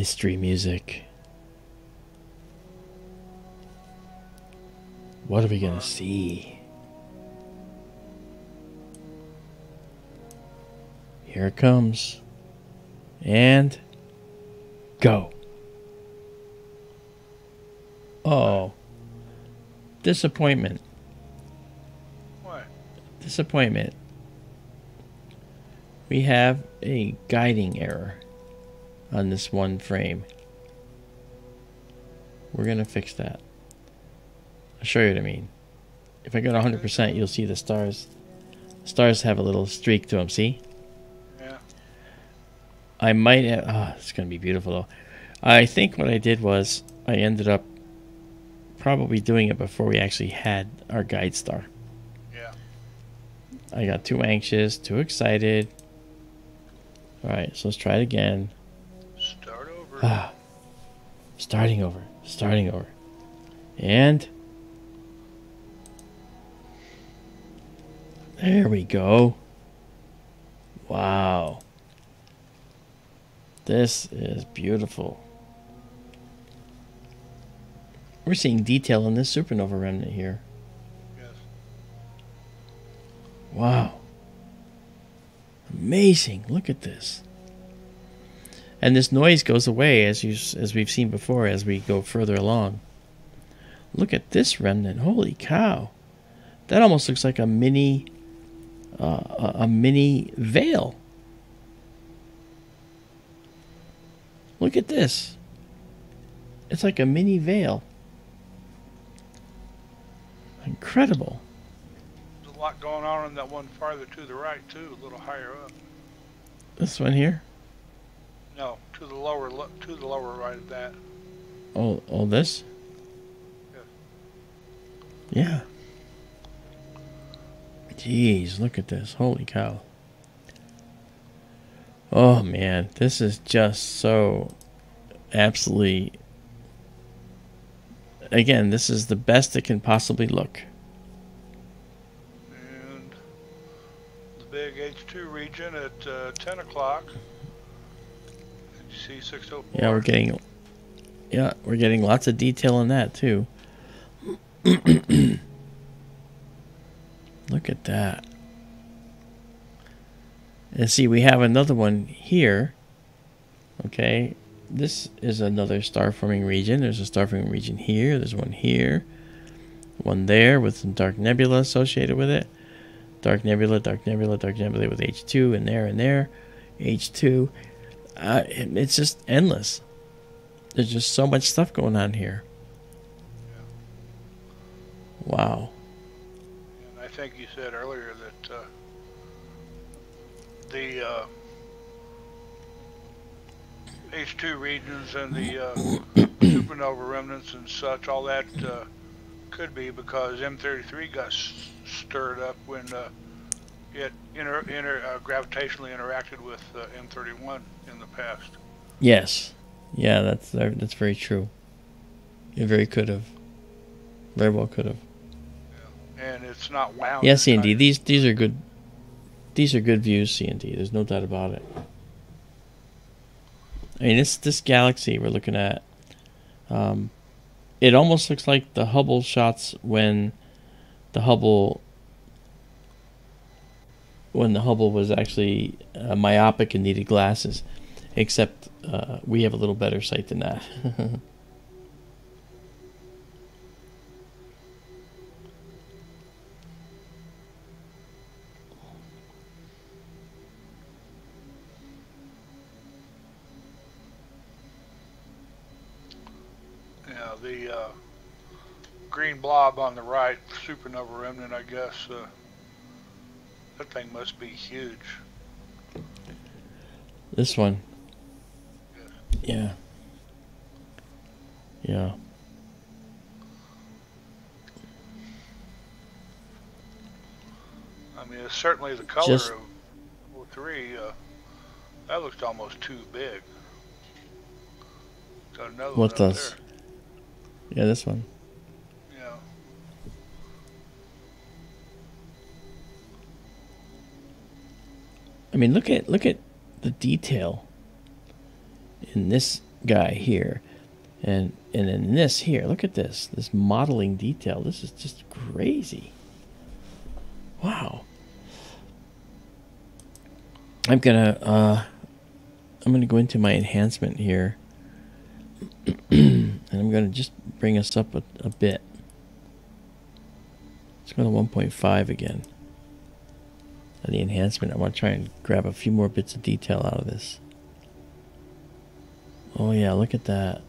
Mystery music. What are we going to see? Here it comes. And go. Oh. Disappointment. What? Disappointment. We have a guiding error on this one frame. We're going to fix that. I'll show you what I mean. If I go to 100%, you'll see the stars. Stars have a little streak to them, see? Yeah. I might have, ah, it's going to be beautiful though. I think what I did was I ended up probably doing it before we actually had our guide star. Yeah. I got too anxious, too excited. All right, so let's try it again. Ah, starting over, starting over. And there we go. Wow. This is beautiful. We're seeing detail in this supernova remnant here. yes. Wow. Amazing. Look at this. And this noise goes away as you as we've seen before as we go further along. Look at this remnant. Holy cow. That almost looks like a mini uh, a, a mini veil. Look at this. It's like a mini veil. Incredible. There's a lot going on in that one farther to the right too, a little higher up. This one here. No, to the lower, to the lower right of that. All all this? Yeah. Jeez, look at this. Holy cow. Oh, man. This is just so absolutely. Again, this is the best it can possibly look. And the big H2 region at uh, 10 o'clock. Did you see 604? Yeah, we're getting. Yeah, we're getting lots of detail in that too. Look at that. And see, we have another one here. Okay, this is another star forming region. There's a star forming region here. There's one here, one there with some dark nebula associated with it. Dark nebula, dark nebula, dark nebula with H2 and there and there. H2. Uh, it- it's just endless. There's just so much stuff going on here. Wow. And I think you said earlier that uh, the uh, H2 regions and the uh, supernova remnants and such, all that uh, could be because M33 got s- stirred up when uh, it inter- inter- uh, gravitationally interacted with uh, M31 in the past. Yes. Yeah, that's that's very true. It very could have. Very well could have. Yeah. And it's not wound. Yeah, C and These these are good. These are good views, C and D. There's no doubt about it. I mean, this this galaxy we're looking at. Um, it almost looks like the Hubble shots when the Hubble when the Hubble was actually uh, myopic and needed glasses, except uh, we have a little better sight than that. Yeah, the uh, green blob on the right, supernova remnant, I guess. That thing must be huge. This one. Yeah. Yeah. I mean, it's certainly the color Just- of 03. Uh, that looks almost too big. What does? Yeah, this one. I mean, look at look at the detail in this guy here, and and in this here. Look at this this modeling detail. This is just crazy. Wow. I'm gonna uh, I'm gonna go into my enhancement here, and I'm gonna just bring us up a, a bit. Let's go to 1.5 again and the enhancement. I want to try and grab a few more bits of detail out of this. Oh yeah, look at that.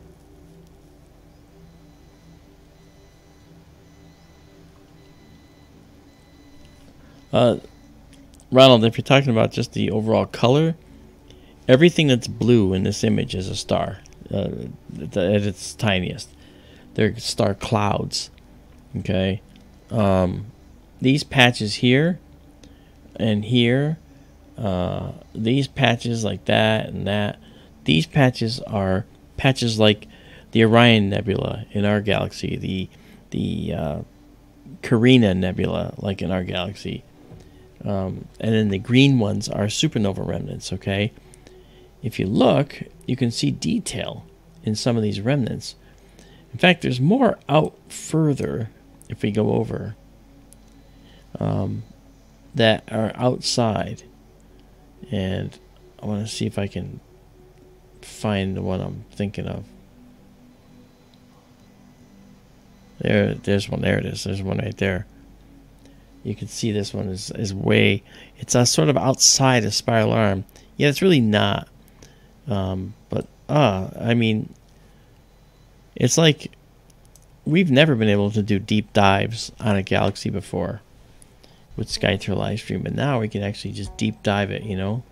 Uh, Ronald, if you're talking about just the overall color, everything that's blue in this image is a star uh, at its tiniest. They're star clouds. Okay. Um, these patches here and here, uh, these patches like that and that, these patches are patches like the Orion Nebula in our galaxy, the the uh, Carina Nebula like in our galaxy, um, and then the green ones are supernova remnants. Okay, if you look, you can see detail in some of these remnants. In fact, there's more out further if we go over. Um, that are outside. And I want to see if I can find the one I'm thinking of. There, there's one. There it is. There's one right there. You can see this one is, is way. It's a sort of outside a Spiral Arm. Yeah, it's really not. Um, but uh, I mean, it's like we've never been able to do deep dives on a galaxy before with SkyTour Livestream, but now we can actually just deep dive it, you know?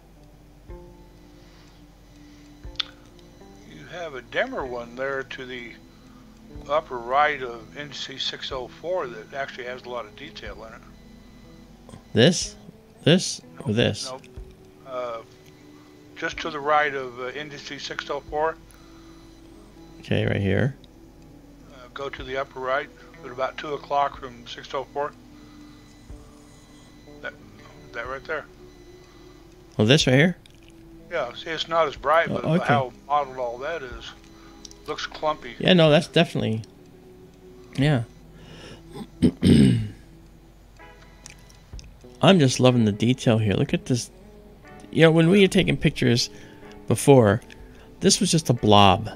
You have a dimmer one there to the upper right of NGC 604 that actually has a lot of detail in it. This? This? Or this? Nope. Uh, just to the right of uh, NGC 604, Okay, right here. uh, go to the upper right at about 2 o'clock from 604. That, right there. Oh, this right here? Yeah, see, it's not as bright, oh, but Oh, okay. how modeled all that is. Looks clumpy. Yeah, no, that's definitely. Yeah. I'm just loving the detail here. Look at this. You know, when we had taken pictures before, this was just a blob.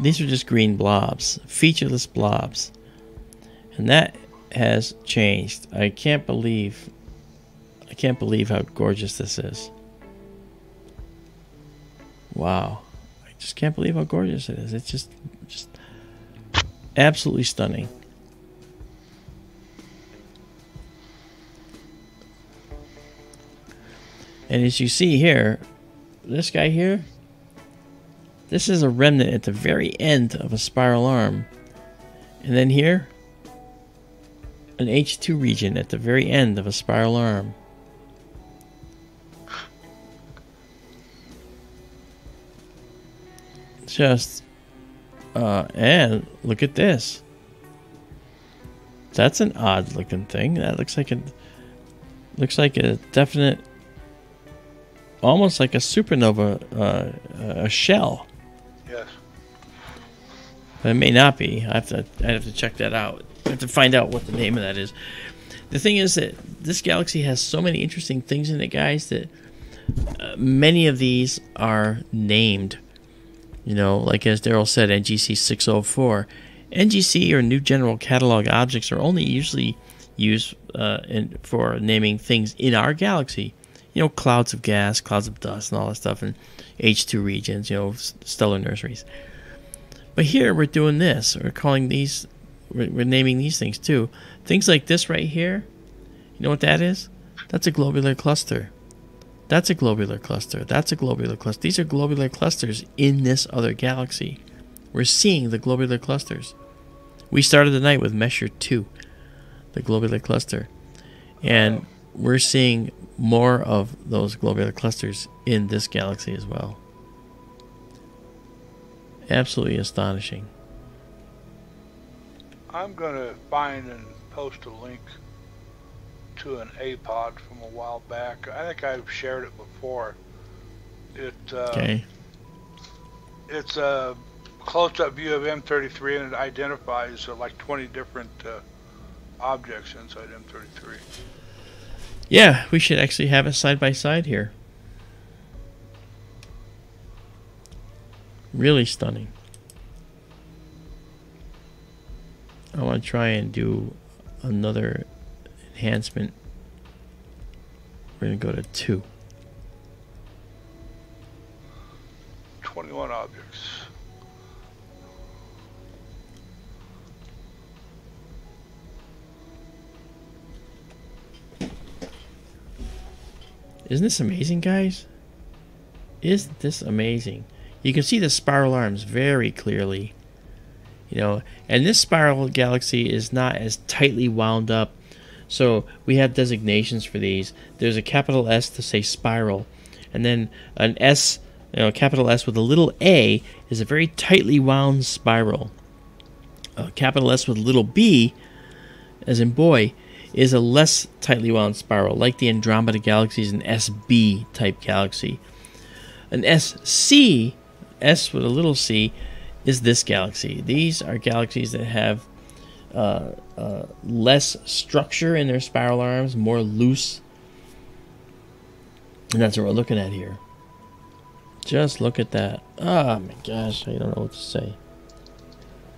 These were just green blobs, featureless blobs. And that has changed. I can't believe can't believe how gorgeous this is. Wow. I just can't believe how gorgeous it is. It's just just absolutely stunning. And as you see here, this guy here, this is a remnant at the very end of a spiral arm. And then here, an H2 region at the very end of a spiral arm. Just, uh, and look at this. That's an odd looking thing. That looks like a, looks like a definite, almost like a supernova, uh, a shell. Yes. But it may not be. I have to. I have to check that out. I have to find out what the name of that is. The thing is that this galaxy has so many interesting things in it, guys. That uh, many of these are named. You know, like as Daryl said, NGC 604. NGC or New General Catalog objects are only usually used uh, in, for naming things in our galaxy. You know, clouds of gas, clouds of dust, and all that stuff, and H2 regions. You know, stellar nurseries. But here we're doing this. We're calling these, we're, we're naming these things too. Things like this right here. You know what that is? That's a globular cluster. That's a globular cluster. That's a globular cluster. These are globular clusters in this other galaxy. We're seeing the globular clusters. We started the night with Messier 2, the globular cluster. And we're seeing more of those globular clusters in this galaxy as well. Absolutely astonishing. I'm going to find and post a link to an APOD from a while back. I think I've shared it before. It uh, Okay. it's a close-up view of M33 and it identifies uh, like 20 different uh, objects inside M33. Yeah, we should actually have it side by side here. Really stunning. I want to try and do another enhancement. We're going to go to 2. 21 objects. Isn't this amazing, guys? Isn't this amazing? You can see the spiral arms very clearly. You know, and this spiral galaxy is not as tightly wound up. So we have designations for these. There's a capital S to say spiral, and then an S, you know, capital S with a little a is a very tightly wound spiral. A capital S with a little b, as in boy, is a less tightly wound spiral, like the Andromeda galaxy is an SB type galaxy. An SC, S with a little c, is this galaxy. These are galaxies that have uh, uh, less structure in their spiral arms, more loose. And that's what we're looking at here. Just look at that. Oh my gosh, I don't know what to say.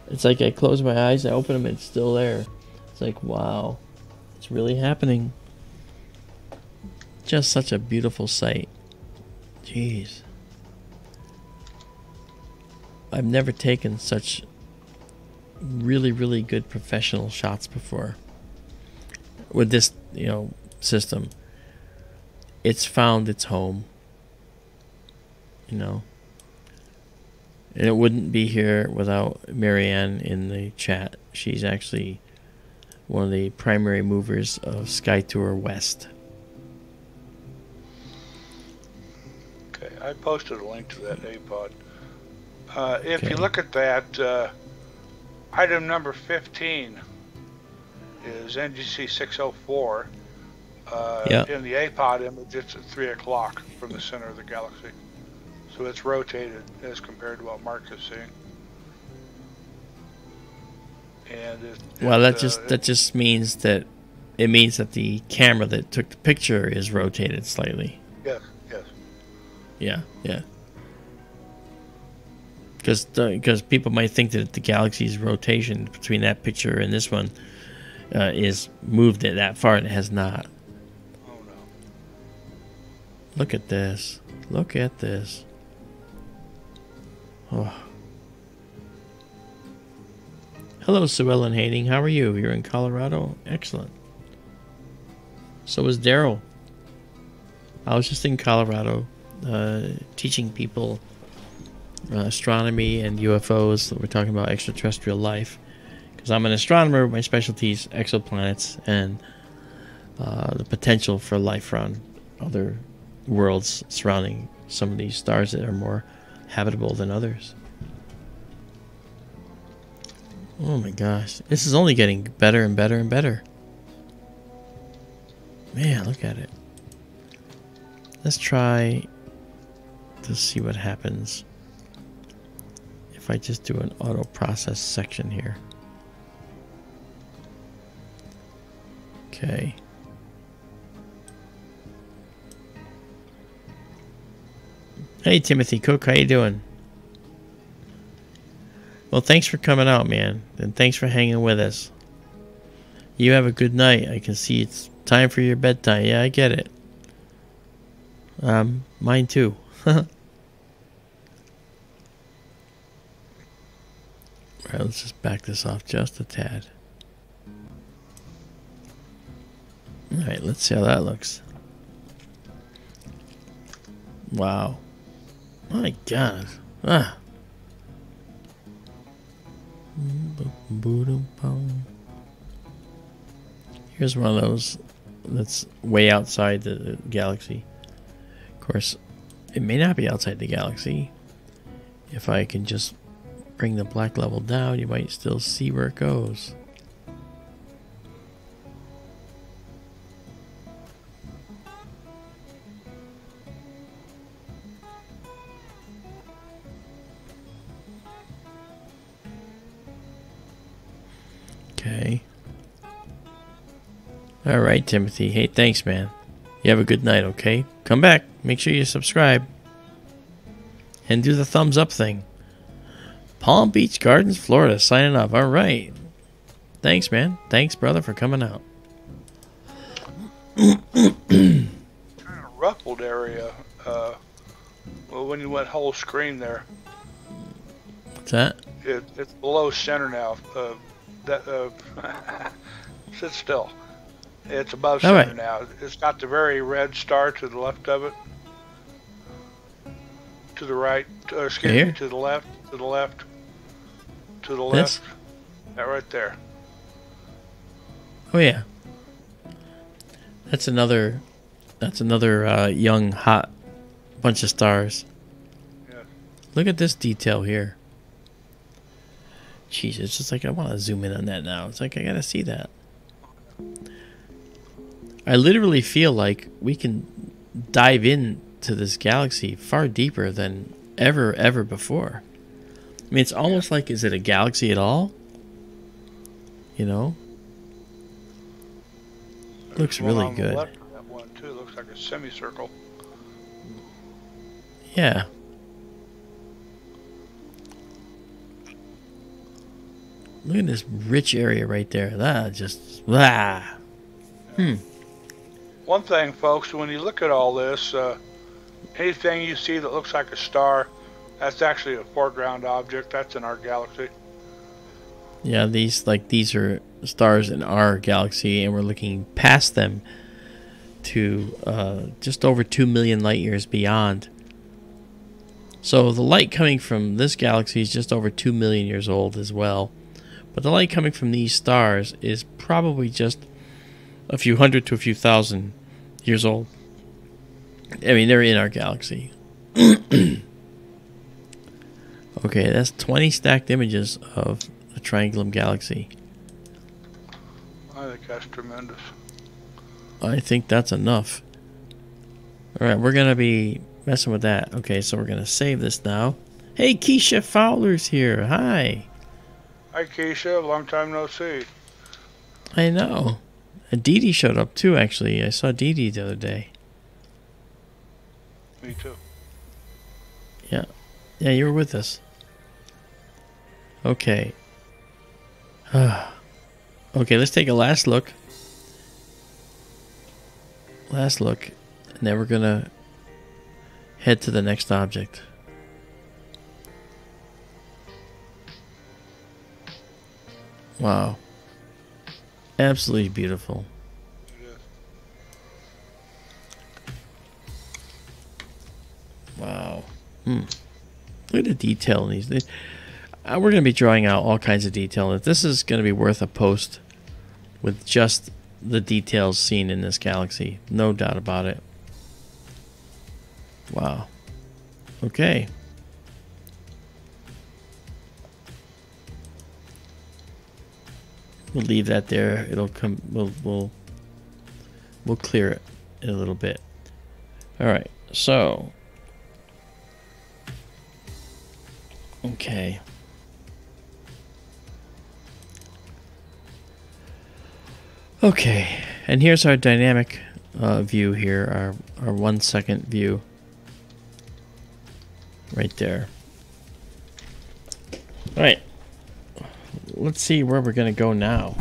It's like I close my eyes, I open them, it's still there. It's like, wow, it's really happening. Just such a beautiful sight. Jeez. I've never taken such really, really good professional shots before. With this, you know, system. It's found its home. You know. And it wouldn't be here without Marianne in the chat. She's actually one of the primary movers of Sky Tour West. Okay, I posted a link to that APOD. Uh, if Okay. you look at that, uh, item number 15 is NGC 604. Uh, Yeah. In the APOD image, it's at 3 o'clock from the center of the galaxy. So it's rotated as compared to what Marc is seeing. and it, Well, it, that uh, just it- that just means that it means that the camera that took the picture is rotated slightly. yes, yes. Yeah, yeah. Because because people might think that the galaxy's rotation between that picture and this one uh, is moved it that far, and it has not. Oh no. Look at this. Look at this. Oh. Hello, Sue Ellen Hating. How are you? You're in Colorado? Excellent. So is Daryl. I was just in Colorado uh, teaching people uh, astronomy and UFOs. We're talking about extraterrestrial life. Because I'm an astronomer, my specialty is exoplanets and uh, the potential for life around other worlds surrounding some of these stars that are more habitable than others. Oh my gosh. This is only getting better and better and better. Man, look at it. Let's try to see what happens if I just do an auto process section here. Okay. Hey Timothy Cook, how you doing? Well, thanks for coming out, man, and thanks for hanging with us. You have a good night. I can see it's time for your bedtime. Yeah, I get it. Um, mine too. Alright, let's just back this off just a tad. Alright, let's see how that looks. Wow. My god. Ah. Here's one of those that's way outside the galaxy. Of course, it may not be outside the galaxy. If I can just bring the black level down, you might still see where it goes. Okay. All right, Timothy. Hey, thanks, man. You have a good night, okay? Come back. Make sure you subscribe. And do the thumbs up thing. Palm Beach Gardens, Florida, signing off. All right. Thanks, man. Thanks, brother, for coming out. Kind of ruffled area. Uh, well, when you went whole screen there, What's that? it, it's below center now. Uh, that uh, sit still. It's above center right. now. It's got the very red star to the left of it. To the right, uh, excuse Here? me, to the left, to the left, to the This? left. That right there. Oh yeah. That's another. That's another uh, young hot bunch of stars. Yeah. Look at this detail here. Jeez, it's just like I want to zoom in on that now. It's like I gotta see that. I literally feel like we can dive into this galaxy far deeper than ever, ever before. I mean, it's almost like is it a galaxy at all? You know, Looks There's one really good. that one too. Looks like a semicircle. Yeah. Look at this rich area right there. That just ah. Hmm. One thing, folks, when you look at all this, uh, anything you see that looks like a star, that's actually a foreground object. That's in our galaxy. Yeah, these like these are stars in our galaxy, and we're looking past them to uh, just over two million light years beyond. So the light coming from this galaxy is just over two million years old as well, but the light coming from these stars is probably just a few hundred to a few thousand years old. I mean, they're in our galaxy. okay, that's 20 stacked images of the Triangulum Galaxy. I think that's tremendous. I think that's enough. All right, we're gonna be messing with that. Okay, so we're gonna save this now. Hey, Keisha Fowler's here. Hi. Hi, Keisha. Long time no see. I know. Uh, Dee Dee showed up too, actually. I saw Dee Dee the other day. Me too. Yeah. Yeah, you were with us. Okay. okay, let's take a last look. Last look. And then we're going to head to the next object. Wow. Absolutely beautiful. Wow. Hmm. Look at the detail in these. Uh, we're going to be drawing out all kinds of detail. This is going to be worth a post with just the details seen in this galaxy. No doubt about it. Wow. Okay. We'll leave that there. It'll come. We'll we'll we'll clear it in a little bit. All right. So. Okay. Okay, and here's our dynamic uh, view here, our, our one second view. Right there. Alright. Let's see where we're to go now.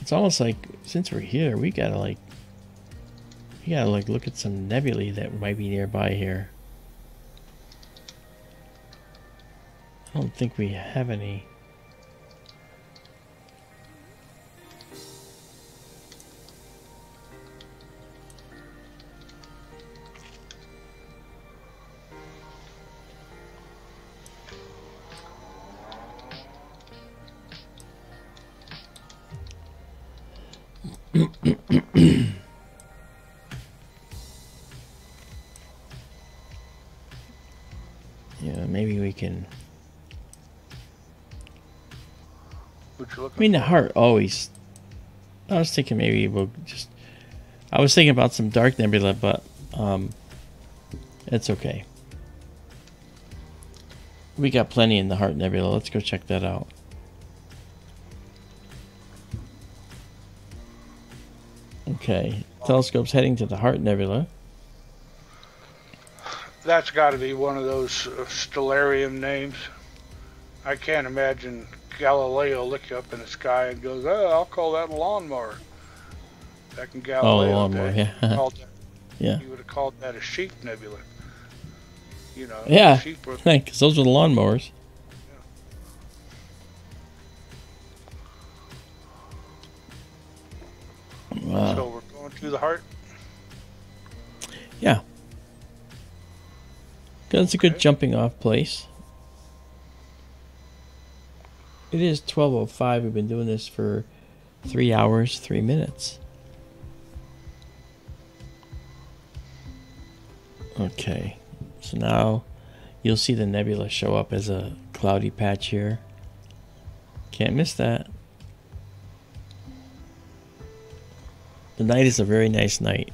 It's almost like, since we're here, we gotta like, we gotta like look at some nebulae that might be nearby here. I don't think we have any. Yeah, maybe we can. What you looking I mean, the heart always. I was thinking maybe we'll just. I was thinking about some dark nebula, but um, it's okay. We got plenty in the heart nebula. Let's go check that out. Okay, telescope's heading to the heart nebula. That's got to be one of those uh, stellarium names. I can't imagine Galileo looking up in the sky and goes, "Oh, I'll call that a lawnmower." Back in Oh, Galileo, the lawnmower, day, yeah. that- Yeah. He would have called that a sheep nebula. You know, Yeah. sheep were Because those were the lawnmowers. Wow. so we're going to the heart. Yeah. That's a good Okay. jumping off place. It is 12.05. We've been doing this for three hours, three minutes. Okay. So now you'll see the nebula show up as a cloudy patch here. Can't miss that. The night is a very nice night.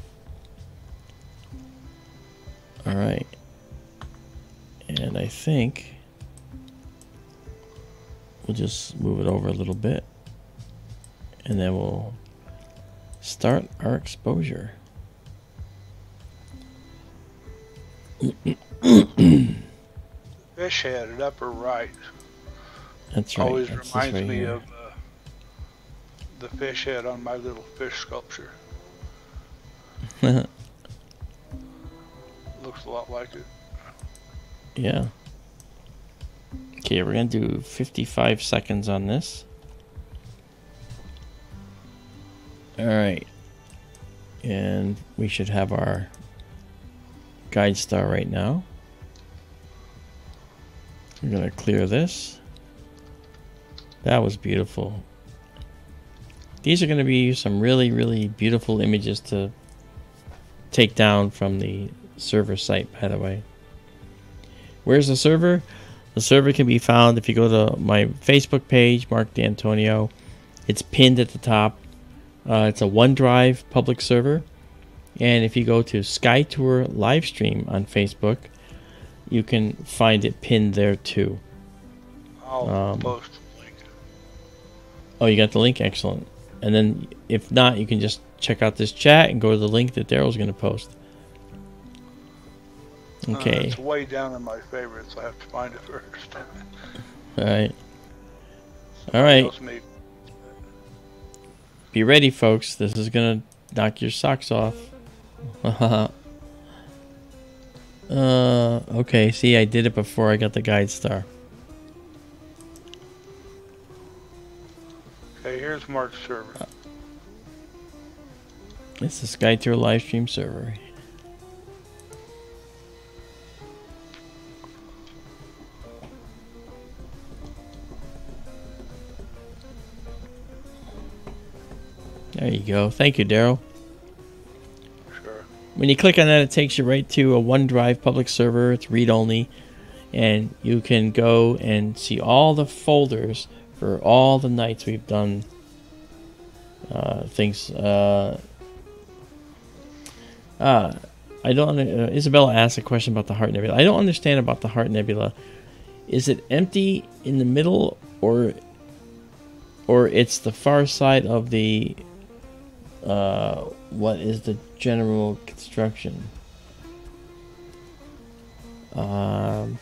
All right. And I think we'll just move it over a little bit. And then we'll start our exposure. Fish head at upper right That's right. always That's reminds right me here. of the fish head on my little fish sculpture. Looks a lot like it. Yeah. Okay, we're gonna do 55 seconds on this. All right. And we should have our guide star right now. We're gonna clear this. That was beautiful. These are gonna be some really, really beautiful images to take down from the server site, by the way. Where's the server? The server can be found if you go to my Facebook page, Marc Dantonio. It's pinned at the top. Uh, it's a OneDrive public server. And if you go to SkyTour Livestream on Facebook, you can find it pinned there too. I'll Um, post the link. Oh, you got the link? Excellent. And then if not, you can just check out this chat and go to the link that Daryl's going to post. Uh, Okay. it's way down in my favorites. I have to find it first. All right. All right. Be ready, folks. This is going to knock your socks off. uh, okay. See, I did it before I got the guide star. Okay, here's Marc's server. It's the SkyTour live stream server. There you go. Thank you, Daryl. Sure. When you click on that, it takes you right to a OneDrive public server. It's read only. And you can go and see all the folders for all the nights we've done uh, things. Uh, uh, I don't. Uh, Isabella asked a question about the Heart Nebula. I don't understand about the Heart Nebula. Is it empty in the middle, or, or it's the far side of the? Uh, what is the general construction? Um,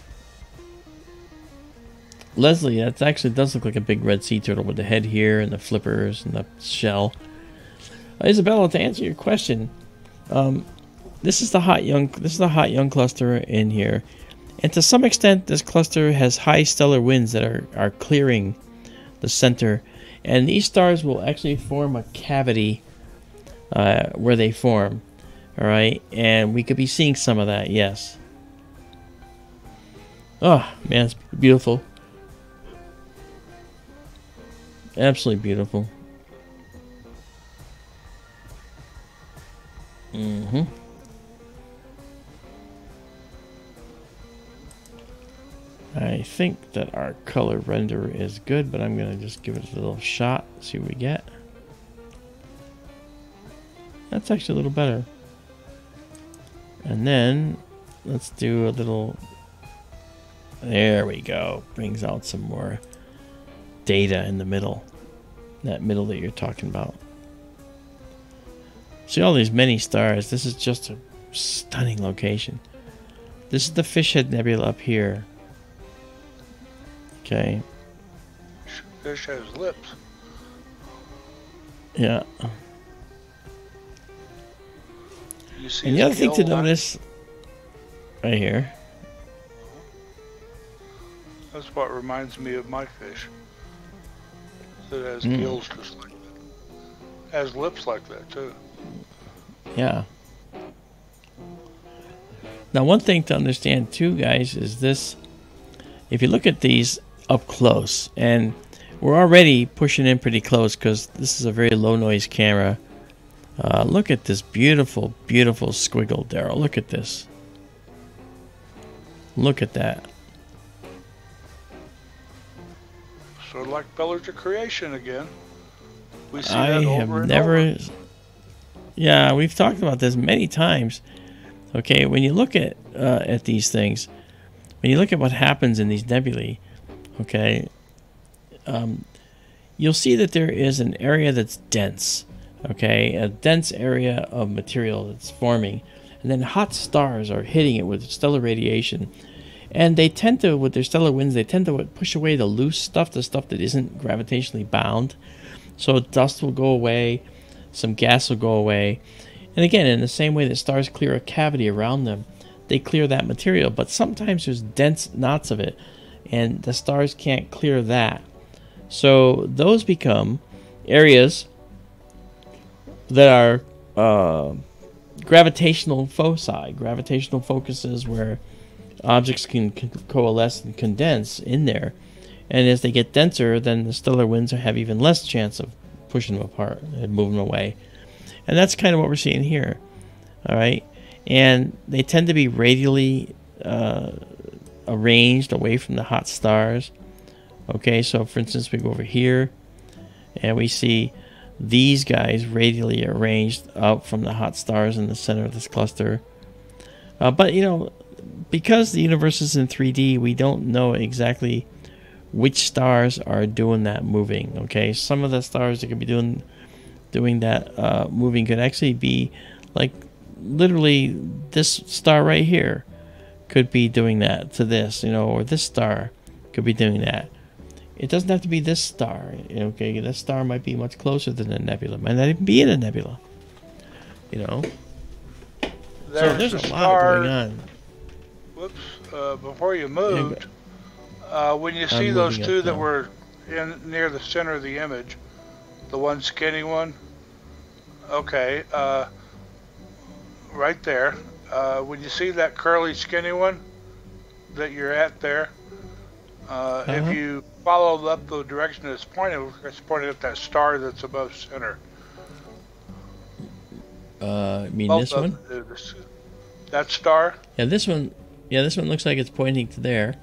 Leslie, that actually does look like a big red sea turtle with the head here and the flippers and the shell. Uh, Isabella, to answer your question, um, this is the hot young. This is the hot young cluster in here, and to some extent, this cluster has high stellar winds that are are clearing the center, and these stars will actually form a cavity uh, where they form. All right, and we could be seeing some of that. Yes. Oh man, it's beautiful. Absolutely beautiful. Mm-hmm. I think that our color render is good, but I'm gonna just give it a little shot, see what we get. That's actually a little better. And then let's do a little. There we go. Brings out some more data in the middle. That middle that you're talking about. See all these many stars. This is just a stunning location. This is the Fishhead Nebula up here. Okay. Fish has lips. Yeah. You see And the other thing to notice right here. That's what reminds me of my fish. It has Mm. gills just like that. Has lips like that too. Yeah. Now, one thing to understand too, guys, is this. If you look at these up close, and we're already pushing in pretty close because this is a very low noise camera. Uh, look at this beautiful, beautiful squiggle, Daryl. Look at this. Look at that. Of like of Creation again. We see I that over have never. over. Yeah, we've talked about this many times. Okay, when you look at uh, at these things, when you look at what happens in these nebulae, okay, um, you'll see that there is an area that's dense. Okay, a dense area of material that's forming, and then hot stars are hitting it with stellar radiation, and they tend to, with their stellar winds, they tend to push away the loose stuff, the stuff that isn't gravitationally bound. So dust will go away, some gas will go away. And again, in the same way that stars clear a cavity around them, they clear that material. But sometimes there's dense knots of it, and the stars can't clear that. So those become areas that are uh, gravitational foci, gravitational focuses where objects can, coalesce and condense in there. And as they get denser, then the stellar winds have even less chance of pushing them apart and moving them away. And that's kind of what we're seeing here. All right. And they tend to be radially uh, arranged away from the hot stars. Okay. So, for instance, we go over here and we see these guys radially arranged out from the hot stars in the center of this cluster. Uh, but, you know, because the universe is in 3D, we don't know exactly which stars are doing that moving. Okay, some of the stars that could be doing doing that uh, moving could actually be like literally this star right here could be doing that to this, you know, or this star could be doing that. It doesn't have to be this star. Okay, this star might be much closer than the nebula. Might not even be in a nebula. You know. so there's a lot going on. Whoops. Uh, before you moved, uh, when you see I'm those two that now. were in near the center of the image, the one skinny one. Okay. Uh, right there. Uh, when you see that curly skinny one that you're at there, uh, Uh-huh. if you follow up the direction it's pointing, it's pointing at that star that's above center. Uh, I mean Both this one. them do this. That star. Yeah, this one. Yeah, this one looks like it's pointing to there.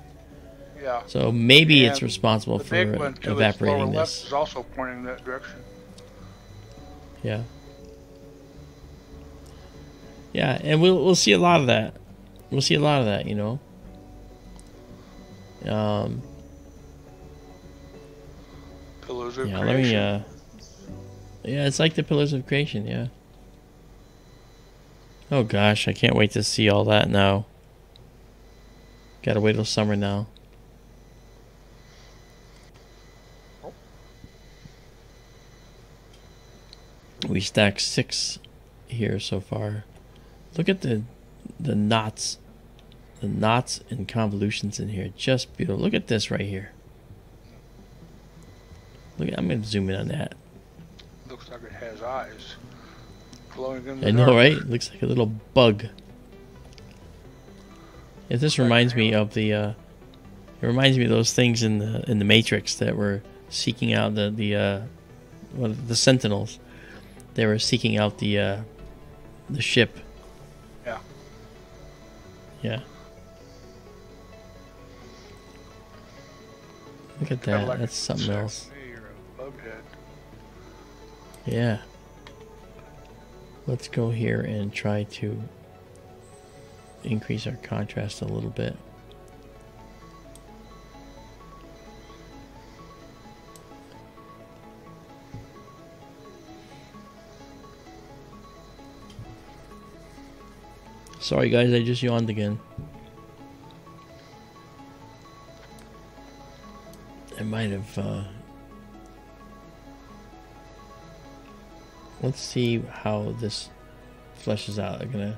Yeah. So maybe it's responsible for big one to its lower evaporating this. is also pointing that direction. Yeah. Yeah, and we'll we'll see a lot of that. We'll see a lot of that, you know. Um, Pillars of yeah, let me. creation. Uh, yeah, it's like the pillars of creation. Yeah. Oh gosh, I can't wait to see all that now. Gotta wait till summer now. Oh. We stacked six here so far. Look at the the knots, the knots and convolutions in here. Just beautiful. Look at this right here. Look, I'm gonna zoom in on that. Looks like it has eyes. Glowing in the I know, dark. right? Looks like a little bug. Yeah, this reminds me of the. Uh, it reminds me of those things in the in the Matrix that were seeking out the the uh, what the Sentinels. They were seeking out the uh, the ship. Yeah. Yeah. Look at that. like That's something else. or a bughead. Yeah. Let's go here and try to increase our contrast a little bit. Sorry guys, I just yawned again. I might have uh Let's see how this fleshes out. I'm gonna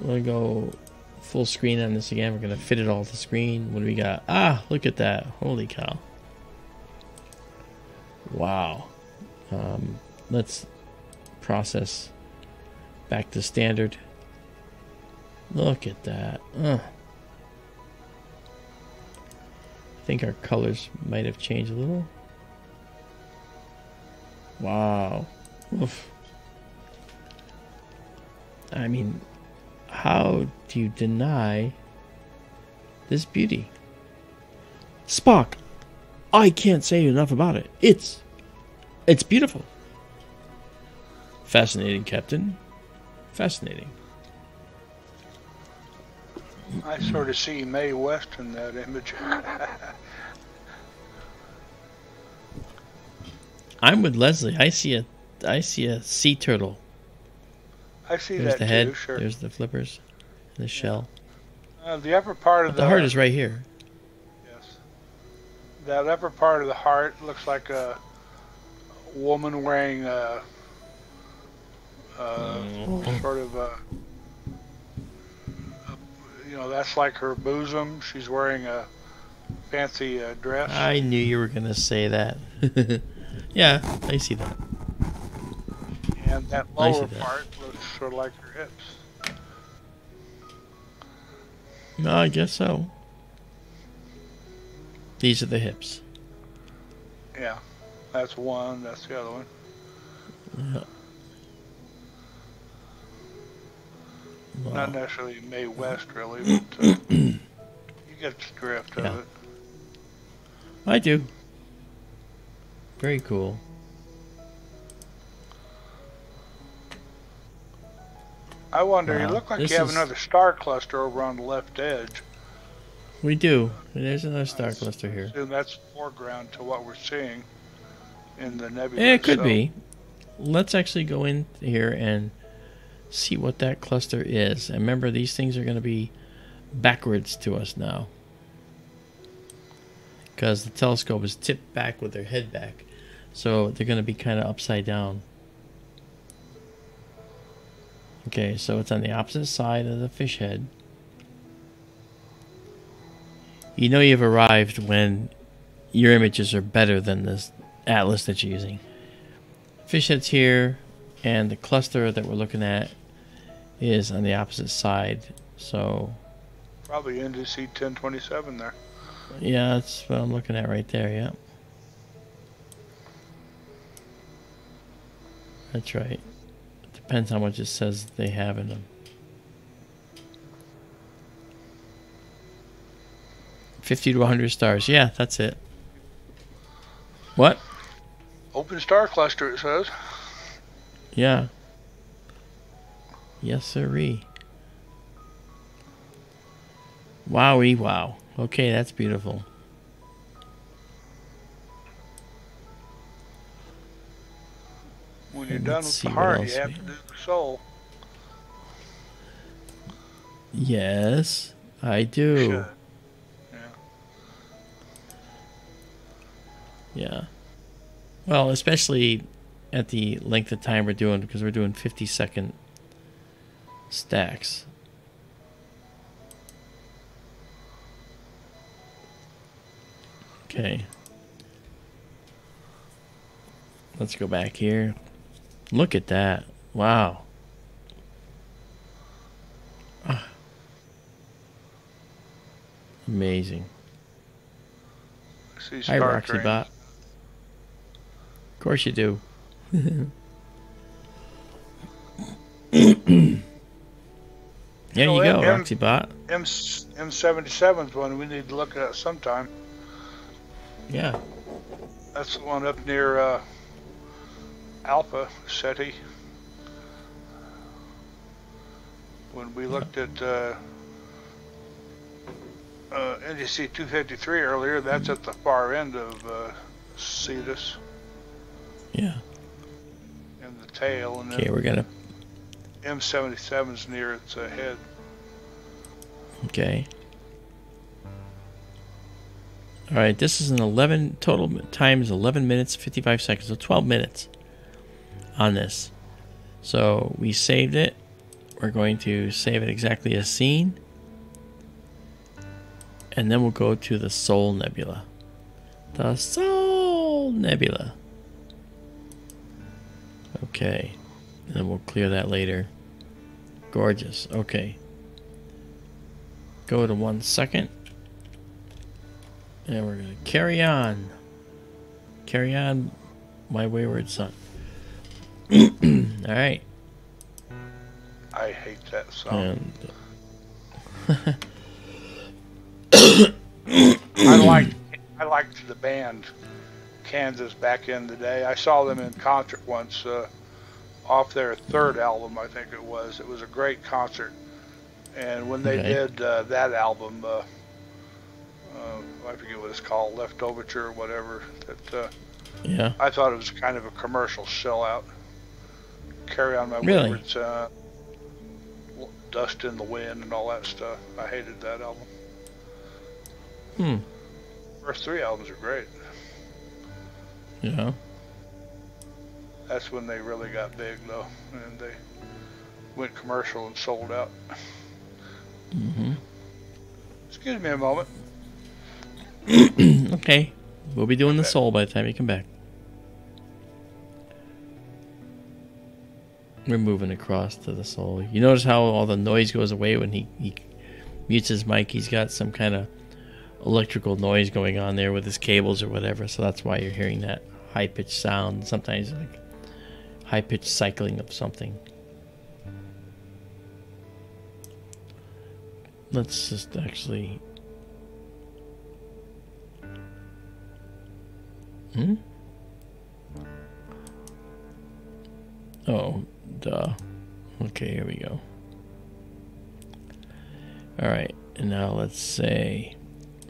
I'm gonna go full screen on this again. We're gonna fit it all to screen. What do we got? Ah, look at that. Holy cow. Wow. Um, let's process back to standard. Look at that. Ugh. I think our colors might have changed a little. Wow. Oof. I mean, how do you deny this beauty? Spock, I can't say enough about it. It's it's beautiful. Fascinating, Captain. Fascinating. I sort of see Mae West in that image. I'm with Leslie. I see a I see a sea turtle. I see There's that the head. too, sure. There's the flippers. The shell. Uh, the upper part of But the heart is right here. Yes. That upper part of the heart looks like a woman wearing a, a Mm. sort of a, a- you know, that's like her bosom. She's wearing a fancy uh, dress. I knew you were gonna say that. yeah, I see that. And that lower part looks sort of like her hips. No, I guess so. These are the hips. Yeah. That's one. That's the other one. Yeah. Not necessarily Mae West, really, but uh, you get the drift Yeah. of it. I do. Very cool. I wonder, you look like you have is- another star cluster over on the left edge. We do. There's another star cluster here. assume that's foreground to what we're seeing in the nebula. Yeah, it could so- be. Let's actually go in here and see what that cluster is. And remember, these things are going to be backwards to us now. Because the telescope is tipped back with their head back. So they're going to be kind of upside down. Okay, so it's on the opposite side of the fish head. You know you've arrived when your images are better than this atlas that you're using. Fish head's here, and the cluster that we're looking at is on the opposite side. So, Probably NGC 1027 there. yeah, that's what I'm looking at right there, yeah. That's right. Depends how much it says they have in them. Fifty to hundred stars. Yeah, that's it. What? Open star cluster, it says. Yeah. Yes, sirree. Wowie wow. Okay, that's beautiful. When you're done with the heart, you have we- to do the soul. Yes, I do. Should. Yeah. Well, especially at the length of time we're doing because we're doing 50 second stacks. Okay. Let's go back here. Look at that. Wow. Ah. Amazing. I see Hi, star Roxy trains. Bot. Of course you do. there know, you go, M- Roxy Bot. M M77's one we need to look at sometime. Yeah. That's the one up near uh, Alpha Ceti. When we looked at uh, uh, NGC 253 earlier, that's at the far end of uh, Cetus Yeah. in the tail, and Okay, we're gonna. M77's near its uh, head. Okay. All right, this is an 11 total time is 11 minutes 55 seconds, so 12 minutes on this. So we saved it. We're going to save it exactly as seen. And then we'll go to the Soul Nebula. The Soul Nebula. Okay. And then we'll clear that later. Gorgeous. Okay. Go to one second. And we're going to carry on. Carry on, my wayward son. All right. I hate that song. I liked I liked the band Kansas back in the day. I saw them in concert once uh, off their third album, I think it was. It was a great concert. And when they Okay. did uh, that album, uh, uh, I forget what it's called, Leftoverture or whatever, that uh, yeah. I thought it was kind of a commercial sellout. Carry on my Really? wayward son, Dust in the Wind, and all that stuff. I hated that album. Hmm. First three albums are great. Yeah. That's when they really got big, though, and they went commercial and sold out. hmm Excuse me a moment. Okay. We'll be doing the Okay. soul by the time you come back. We're moving across to the soul. You notice how all the noise goes away when he, he mutes his mic? He's got some kind of electrical noise going on there with his cables or whatever, so that's why you're hearing that high pitched sound. Sometimes like high pitched cycling of something. Let's just actually. Hmm? Oh, duh. Okay, here we go. Alright, and now let's say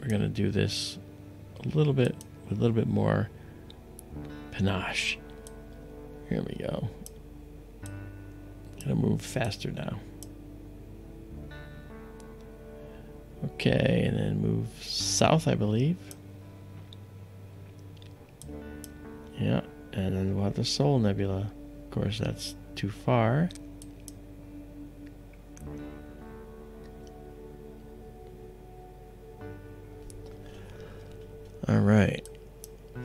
we're to do this a little bit with a little bit more panache. Here we go. Gonna move faster now. Okay, and then move south, I believe. Yeah, and then we'll have the Soul Nebula. Of course, that's too far. All right. I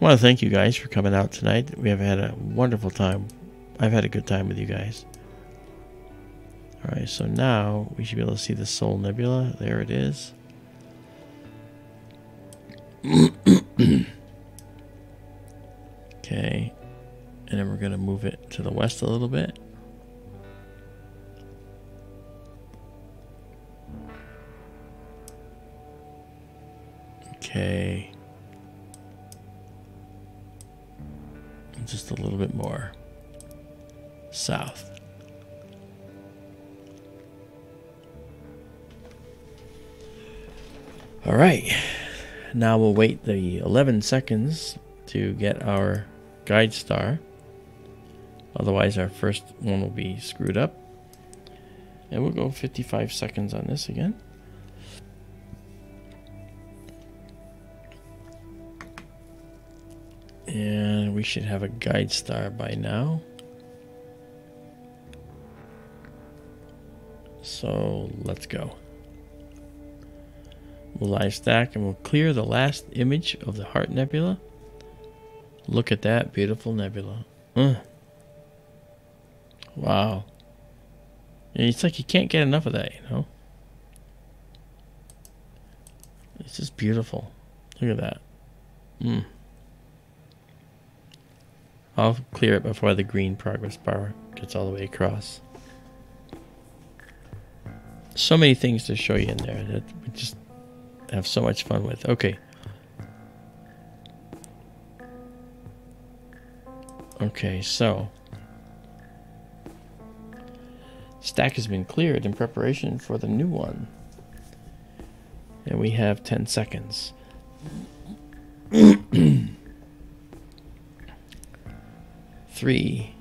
want to thank you guys for coming out tonight. We have had a wonderful time. I've had a good time with you guys. All right, so now we should be able to see the Soul Nebula. There it is. okay, and then we're going to move it to the west a little bit. Okay. Just a little bit more south. All right. Now we'll wait the 11 seconds to get our guide star. Otherwise, our first one will be screwed up. And we'll go 55 seconds on this again. And we should have a guide star by now. So let's go. We'll live stack and we'll clear the last image of the Heart Nebula. Look at that beautiful nebula. Uh. Wow. It's like you can't get enough of that, you know? It's just beautiful. Look at that. Mm. I'll clear it before the green progress bar gets all the way across. So many things to show you in there that we just have so much fun with. Okay. Okay, so stack has been cleared in preparation for the new one. And we have 10 seconds. Three,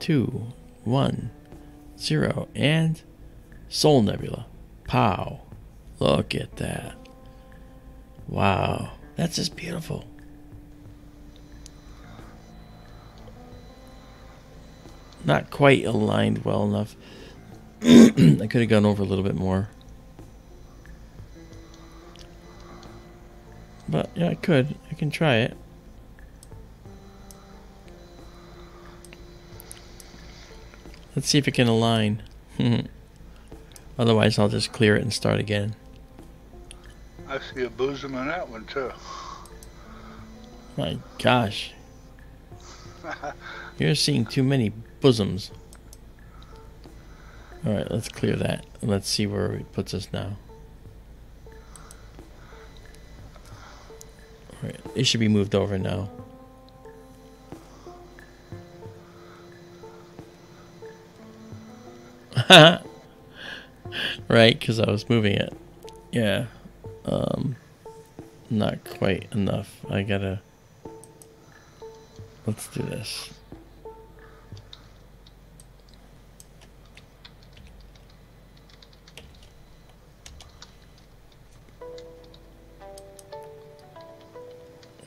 two, one, zero, and Soul Nebula. Pow. Look at that. Wow. That's just beautiful. Not quite aligned well enough. I could have gone over a little bit more. But yeah, I could. I can try it. Let's see if it can align. Otherwise, I'll just clear it and start again. I see a bosom in that one too. My gosh. You're seeing too many bosoms. Alright, let's clear that. And let's see where it puts us now. Alright, it should be moved over now. right, because I was moving it. Yeah. Um, not quite enough. I gotta. Let's do this.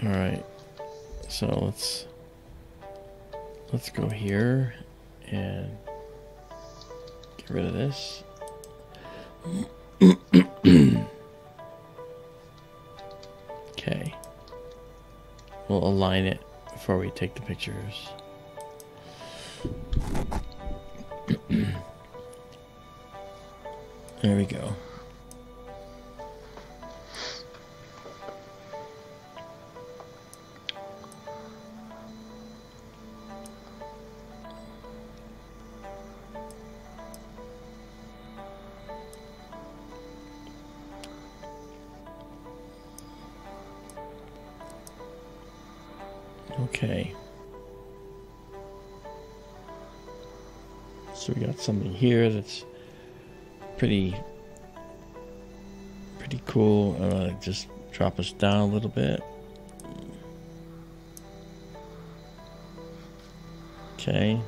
All right. So let's let's go here and get rid of this. okay. We'll align it before we take the pictures. there we go. Okay. So we got something here that's pretty pretty cool. Uh, just drop us down a little bit. Okay.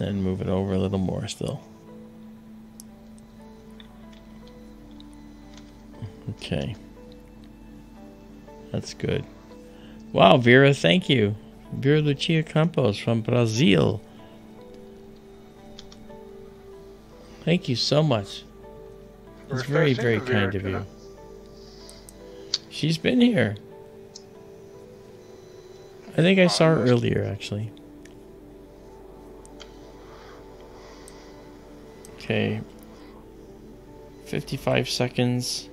Then move it over a little more still. Okay. That's good. Wow, Vera, thank you. Vera Lucia Campos from Brazil. Thank you so much. It's very, very kind of you. She's been here. I think I saw her earlier, actually. Okay. 55 seconds.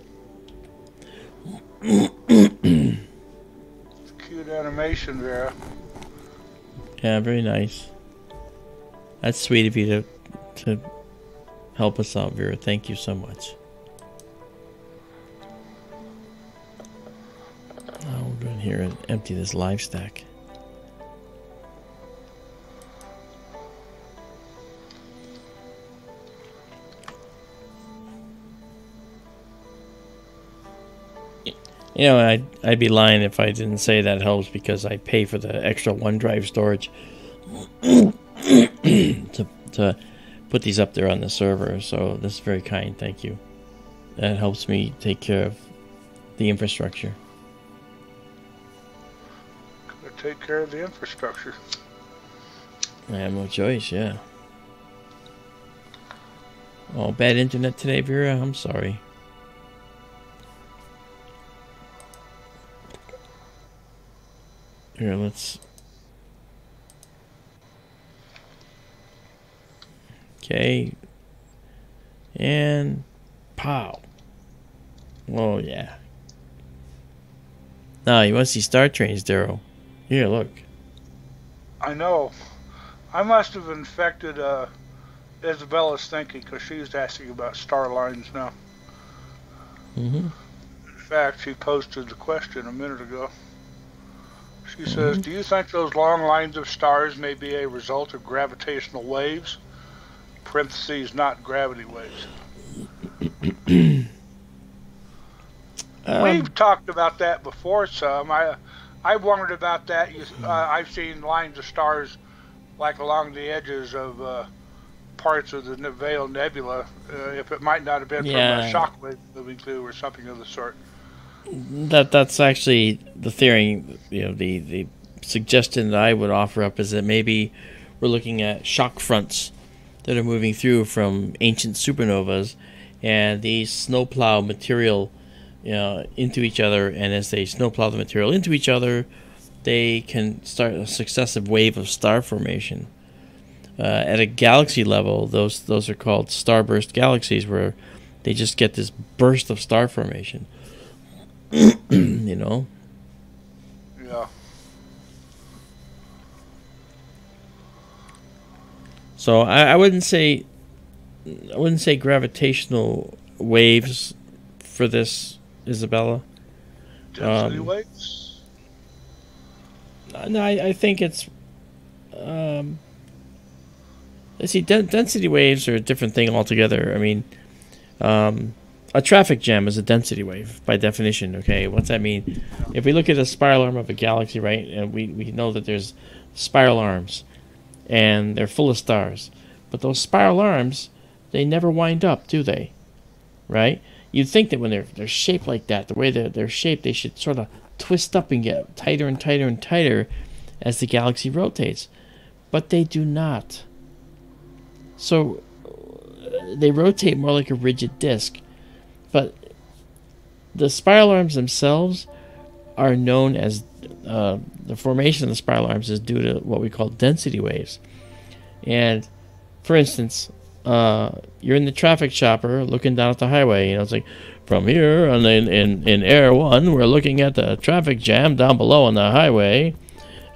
Animation, Vera. Yeah, very nice. That's sweet of you to to help us out, Vera. Thank you so much. Now we'll go in here and empty this live stack. You know, I'd, I'd be lying if I didn't say that helps because I pay for the extra OneDrive storage to, to put these up there on the server. So this is very kind. Thank you. That helps me take care of the infrastructure. Gotta take care of the infrastructure. I have no choice, yeah. Oh, bad internet today, Vera? I'm sorry. Here, let's. Okay. And. Pow. Oh, yeah. Now, you want to see Star Trains, Daryl? Here, look. I know. I must have infected uh, Isabella's thinking because she's asking about star lines now. Mm-hmm. In fact, she posted the question a minute ago. She says, Do you think those long lines of stars may be a result of gravitational waves? Parentheses, not gravity waves. Um, We've talked about that before some. I, I wondered about that. You, uh, I've seen lines of stars like along the edges of uh, parts of the Veil Nebula. Uh, if it might not have been Yeah. from a shockwave moving through or something of the sort. That that's actually the theory. You know, the the suggestion that I would offer up is that maybe we're looking at shock fronts that are moving through from ancient supernovas, and these snowplow material, you know, into each other. And as they snowplow the material into each other, they can start a successive wave of star formation. Uh, at a galaxy level, those those are called starburst galaxies, where they just get this burst of star formation. you know, Yeah. so I, I wouldn't say I wouldn't say gravitational waves for this, Isabella. Density Um, waves? No, I, I think it's. Um, let's see, den- density waves are a different thing altogether. I mean, um, a traffic jam is a density wave by definition. Okay, what's that mean? If we look at a spiral arm of a galaxy, right, and we, we know that there's spiral arms, and they're full of stars, but those spiral arms, they never wind up, do they? Right? You'd think that when they're they're shaped like that, the way they're they're shaped, they should sort of twist up and get tighter and tighter and tighter as the galaxy rotates, but they do not. So uh, they rotate more like a rigid disk, but the spiral arms themselves are known as uh, the formation of the spiral arms is due to what we call density waves. And for instance, uh, you're in the traffic chopper looking down at the highway. You know, it's like from here and in, in, in Air 1, we're looking at the traffic jam down below on the highway.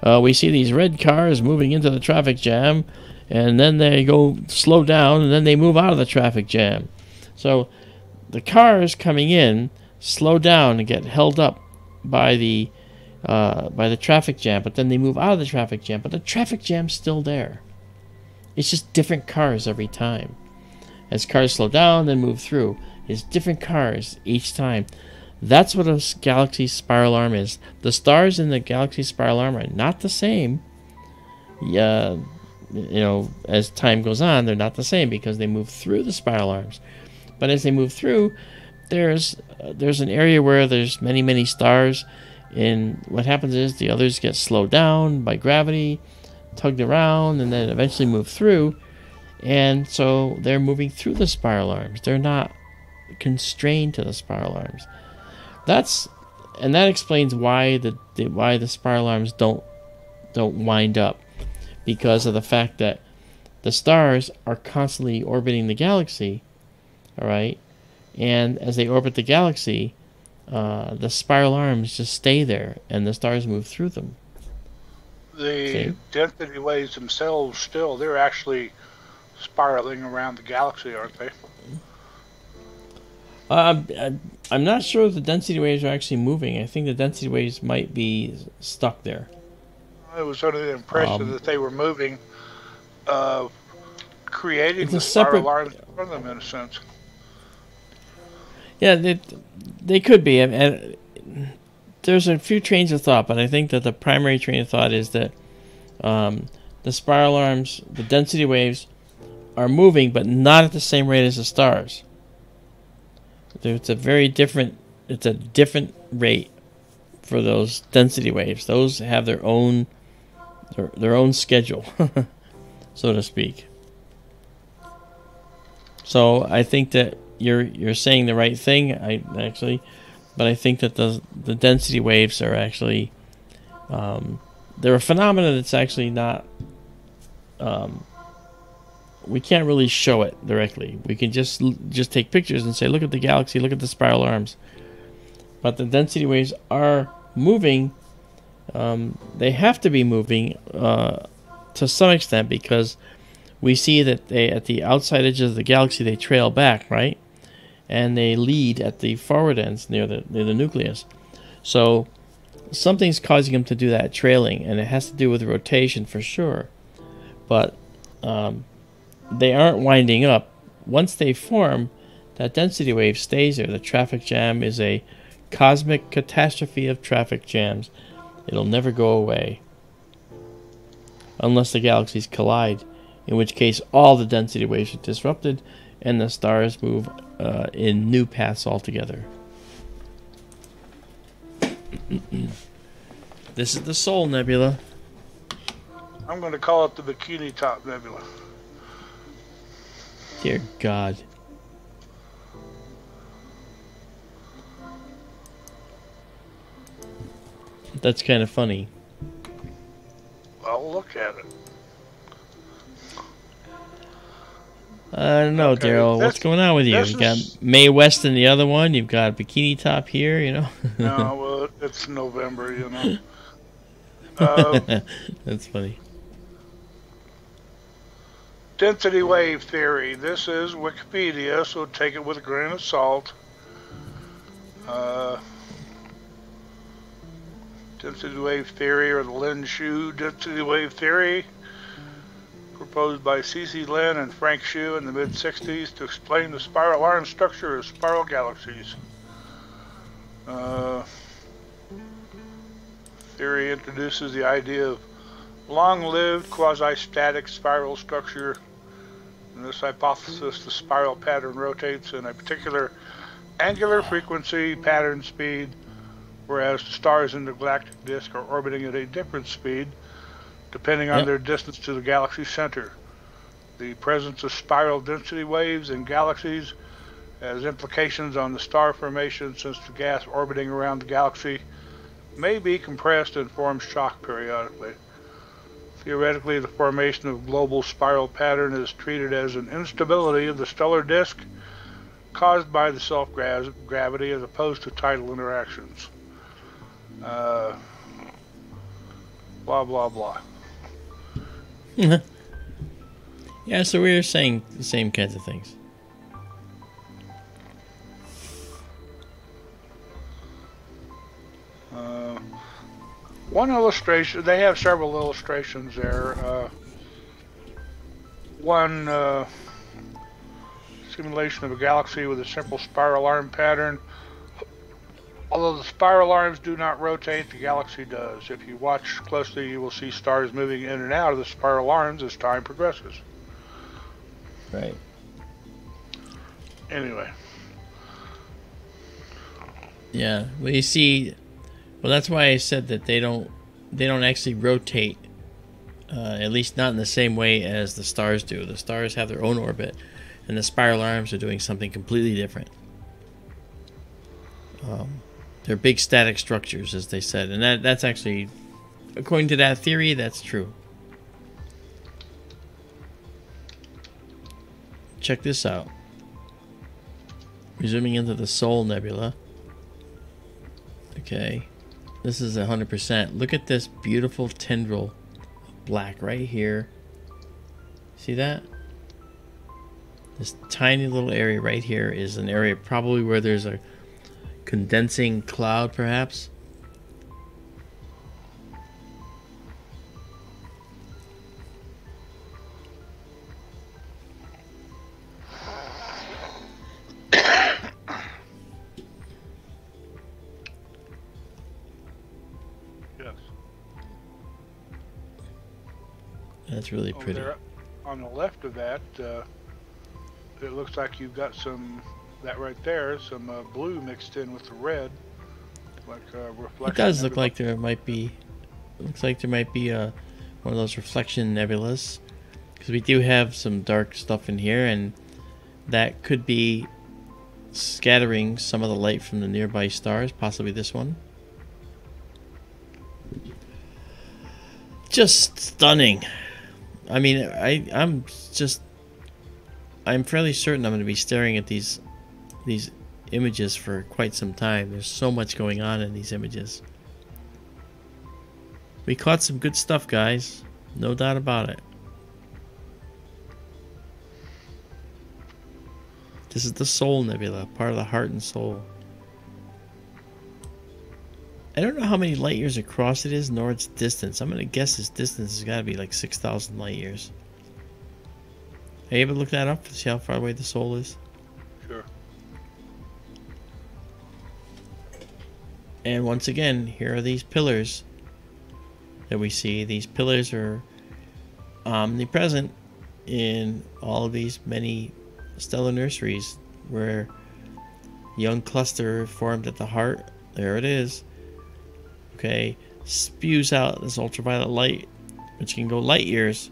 Uh, we see these red cars moving into the traffic jam, and then they go slow down, and then they move out of the traffic jam. So the cars coming in slow down and get held up by the uh, by the traffic jam, but then they move out of the traffic jam, but the traffic jam's still there. It's just different cars every time. As cars slow down, then move through. It's different cars each time. That's what a galaxy spiral arm is. The stars in the galaxy spiral arm are not the same. Yeah, you know, as time goes on, they're not the same because they move through the spiral arms. But as they move through, there's uh, there's an area where there's many many stars, and what happens is the others get slowed down by gravity, tugged around, and then eventually move through, and so they're moving through the spiral arms. They're not constrained to the spiral arms. That's and that explains why the, the why the spiral arms don't don't wind up because of the fact that the stars are constantly orbiting the galaxy all right and as they orbit the galaxy uh, the spiral arms just stay there and the stars move through them The See? density waves themselves, still, they're actually spiraling around the galaxy, aren't they? uh, i'm not sure if the density waves are actually moving i think the density waves might be stuck there I was under the impression Um, that they were moving, uh, creating the spiral separate- arms for them, in a sense. Yeah, they, they could be. And, there's a few trains of thought, but I think that the primary train of thought is that um, the spiral arms, the density waves, are moving, but not at the same rate as the stars. It's a very different. It's a different rate for those density waves. Those have their own their, their own schedule, so to speak. So I think that you're you're saying the right thing. I actually, but I think that the the density waves are actually um, they're a phenomenon that's actually not. Um, we can't really show it directly. We can just just take pictures and say, "Look at the galaxy. Look at the spiral arms." But the density waves are moving. Um, they have to be moving uh, to some extent because we see that they at the outside edges of the galaxy they trail back, right? And they lead at the forward ends near the near the nucleus. So something's causing them to do that trailing, and it has to do with rotation for sure. But um, they aren't winding up. Once they form, that density wave stays there. The traffic jam is a cosmic catastrophe of traffic jams. It'll never go away. Unless the galaxies collide, in which case all the density waves are disrupted and the stars move uh, in new paths altogether. this is the Soul Nebula. I'm going to call it the Bikini Top Nebula. Dear God. That's kind of funny. Well, look at it. I don't know, Okay, Daryl. What's going on with you? this You got Mae West in the other one. You've got Bikini Top here. You know. No, well, it's November, you know. Uh, That's funny. density wave theory. This is Wikipedia, so take it with a grain of salt. Uh, density wave theory, or the Lin Shu density wave theory, proposed by C.C. Lin and Frank Shu in the mid 60s to explain the spiral arm structure of spiral galaxies. Uh, theory introduces the idea of long-lived quasi-static spiral structure. In this hypothesis, the spiral pattern rotates in a particular angular frequency pattern speed, whereas the stars in the galactic disk are orbiting at a different speed, depending on Yep. their distance to the galaxy center. The presence of spiral density waves in galaxies has implications on the star formation since the gas orbiting around the galaxy may be compressed and form shock periodically. Theoretically, the formation of global spiral pattern is treated as an instability of the stellar disk caused by the self-gravity as opposed to tidal interactions. Uh, blah, blah, blah. Yeah, so we were saying the same kinds of things. Uh, one illustration, they have several illustrations there. Uh, one uh, simulation of a galaxy with a simple spiral arm pattern. Although the spiral arms do not rotate, the galaxy does. If you watch closely, you will see stars moving in and out of the spiral arms as time progresses. Right. Anyway, Yeah. Well, you see, well, that's why I said that they don't they don't actually rotate. Uh, at least not in the same way as the stars do. The stars have their own orbit, and the spiral arms are doing something completely different. Um, they're big static structures, as they said, and that that's actually, according to that theory, that's true. Check this out. We're zooming into the Soul Nebula. Okay. This is 100%. Look at this beautiful tendril of black right here. See that? This tiny little area right here is an area probably where there's a condensing cloud, perhaps. yes. That's really pretty. there, on the left of that, uh, it looks like you've got some that right there, some uh, blue mixed in with the red, like uh, reflection. It does look like there might be. Looks like there might be a one of those reflection nebulas, because we do have some dark stuff in here, and that could be scattering some of the light from the nearby stars, possibly this one. Just stunning. I mean, I I'm just I'm fairly certain I'm going to be staring at these these images for quite some time. There's so much going on in these images. We caught some good stuff, guys. No doubt about it. This is the Soul Nebula, part of the Heart and Soul. I don't know how many light years across it is, nor its distance. I'm gonna guess its distance has got to be like 6,000 light years. Are you able to look that up to see how far away the Soul is? And once again, here are these pillars that we see. These pillars are omnipresent in all of these many stellar nurseries where young cluster formed at the heart. There it is. Okay, spews out this ultraviolet light, which can go light years,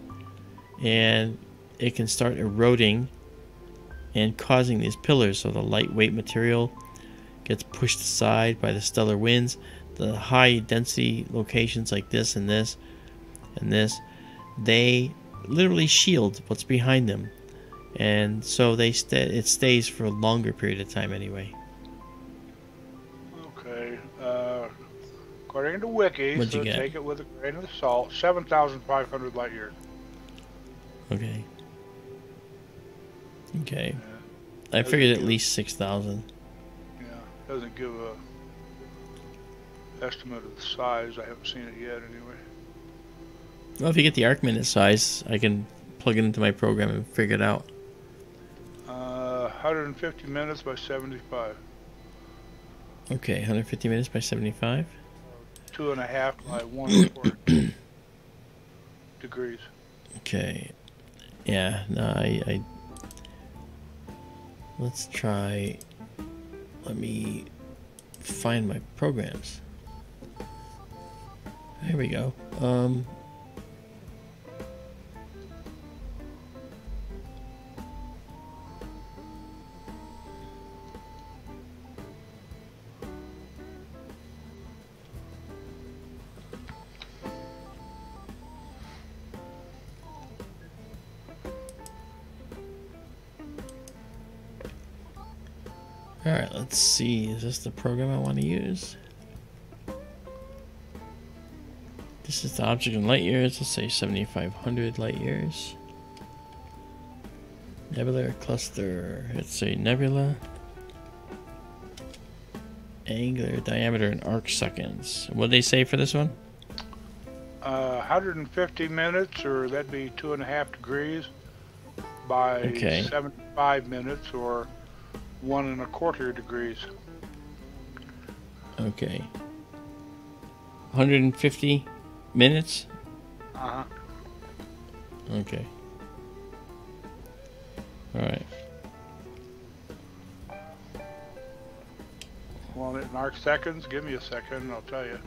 and it can start eroding and causing these pillars. So the lightweight material gets pushed aside by the stellar winds. The high density locations like this and this and this, they literally shield what's behind them. And so they sta it stays for a longer period of time anyway. Okay. Uh, according to Wiki, What'd you so take it with a grain of salt. Seven thousand five hundred light years. Okay. Okay. Yeah. I figured at least 6,000. Doesn't give a estimate of the size. I haven't seen it yet, anyway. Well, if you get the arc minute size, I can plug it into my program and figure it out. Uh, 150 minutes by 75. Okay, 150 minutes by 75. Two and a half by one degrees. Okay. Yeah, no, I, I. Let's try. Let me find my programs. There we go. Um. Alright, let's see. Is this the program I want to use? This is the object in light years. Let's say 7,500 light years. Nebular cluster. Let's say nebula. Angular diameter in arc seconds. What they say for this one? Uh, 150 minutes, or that'd be two and a half degrees. by Okay. 75 minutes or one and a quarter degrees. Okay. 150 minutes? Uh-huh. Okay. Alright. Want it in arc seconds? Give me a second and I'll tell you.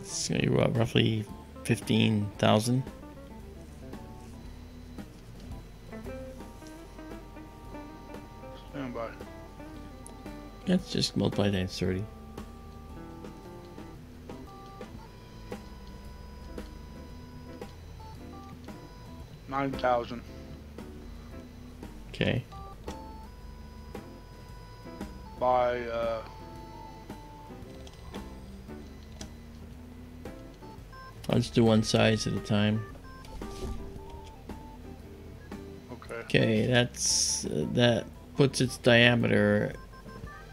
It's gonna be what, roughly 15,000? Let's just multiply times 30. Nine thousand. Okay. by uh, I'll just do one size at a time. okay. Okay, that's uh, that puts its diameter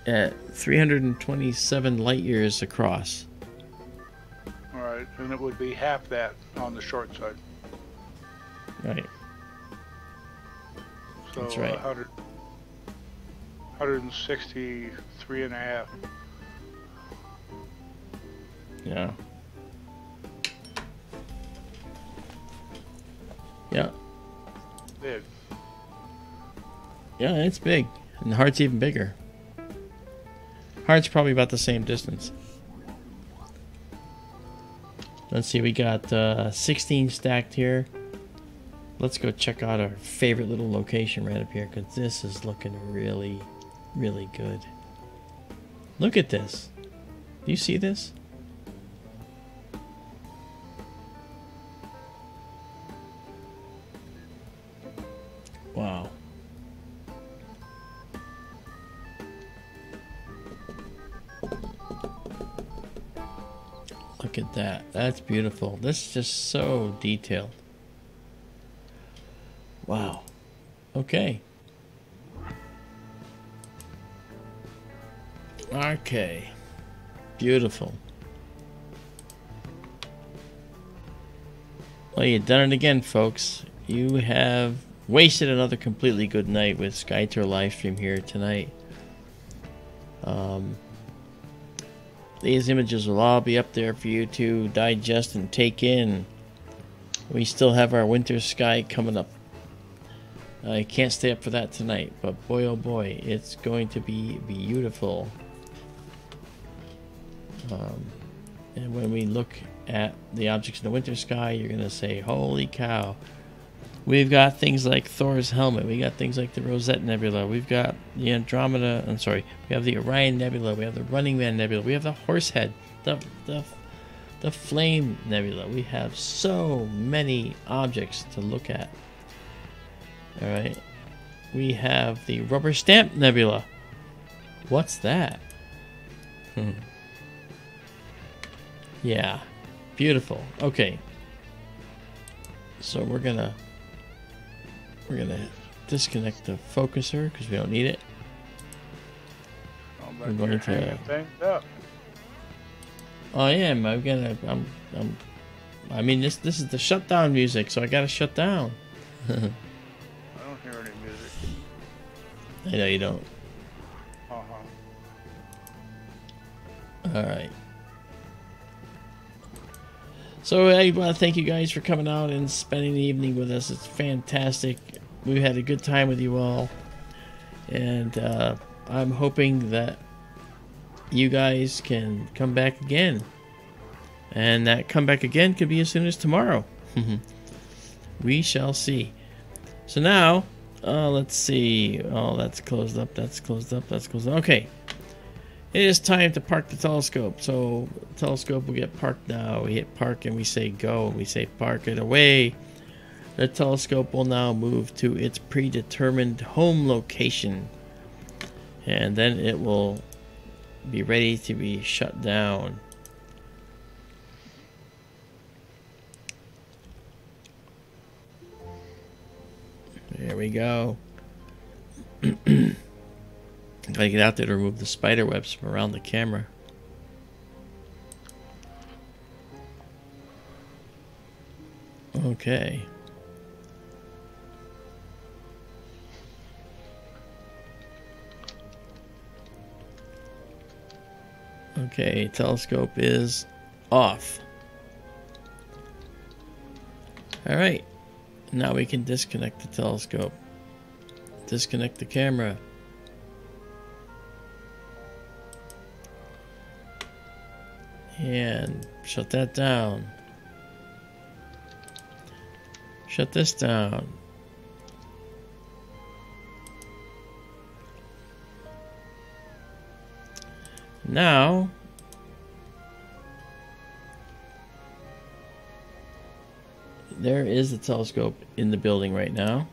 at 327 light years across. All right, and it would be half that on the short side. Right. So That's right. uh, 100, 163 and a half. Yeah. Yeah. Big. Yeah, it's big. And the heart's even bigger. Heart's probably about the same distance. Let's see, we got uh, 16 stacked here. Let's go check out our favorite little location right up here because this is looking really, really good. Look at this. Do you see this? Beautiful. This is just so detailed. Wow. Okay. Okay. Beautiful. Well, you've done it again, folks. You have wasted another completely good night with SkyTour livestream here tonight. Um, these images will all be up there for you to digest and take in. We still have our winter sky coming up. I can't stay up for that tonight, but boy oh boy, it's going to be beautiful. Um, and when we look at the objects in the winter sky, you're going to say, holy cow. We've got things like Thor's helmet. We got things like the Rosette Nebula. We've got the Andromeda. I'm sorry. We have the Orion Nebula. We have the Running Man Nebula. We have the Horsehead. The the the Flame Nebula. We have so many objects to look at. All right. We have the Rubber Stamp Nebula. What's that? Hmm. Yeah. Beautiful. Okay. So we're gonna we're gonna disconnect the focuser because we don't need it. We're going to- up. I am. I'm gonna. I'm. I'm. I mean, this this is the shutdown music, so I gotta shut down. I don't hear any music. I know you don't. Uh-huh. All right. So I want to thank you guys for coming out and spending the evening with us. It's fantastic. We had a good time with you all, and uh, I'm hoping that you guys can come back again, and that come back again could be as soon as tomorrow. we shall see. So now, uh, let's see. Oh, that's closed up. That's closed up. That's closed up. Okay. It is time to park the telescope. So telescope will get parked now. We hit park and we say go. And we say park it away. The telescope will now move to its predetermined home location. And then it will be ready to be shut down. There we go. gotta get out there to remove the spider webs from around the camera. Okay. Okay, telescope is off. All right, now we can disconnect the telescope. Disconnect the camera. And shut that down. Shut this down. Now, there is a telescope in the building right now.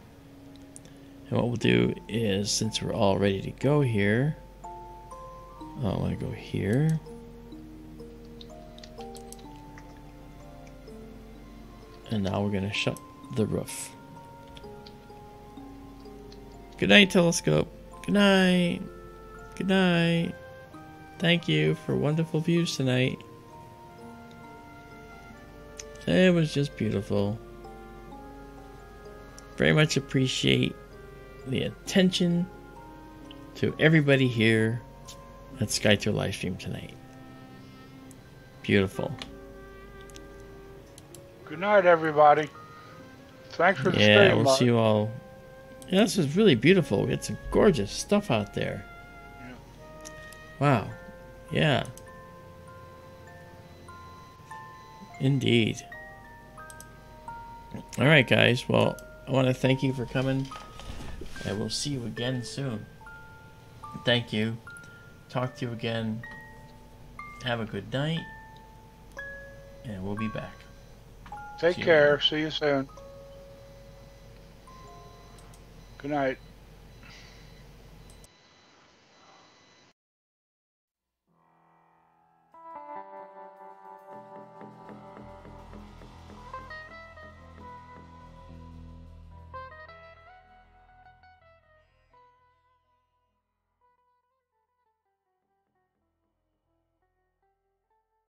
And what we'll do is, since we're all ready to go here, I want to go here. And now we're going to shut the roof. Good night, telescope. Good night. Good night. Thank you for wonderful views tonight. It was just beautiful. Very much appreciate the attention to everybody here at SkyTour Livestream tonight. Beautiful. Good night, everybody. Thanks for the Yeah, stream. we'll Marc. see you all. Yeah, this is really beautiful. Some gorgeous stuff out there. Wow. Yeah. Indeed. All right, guys. Well, I want to thank you for coming, and we'll see you again soon. Thank you. Talk to you again. Have a good night, and we'll be back. Take See you care. See you soon. Good night.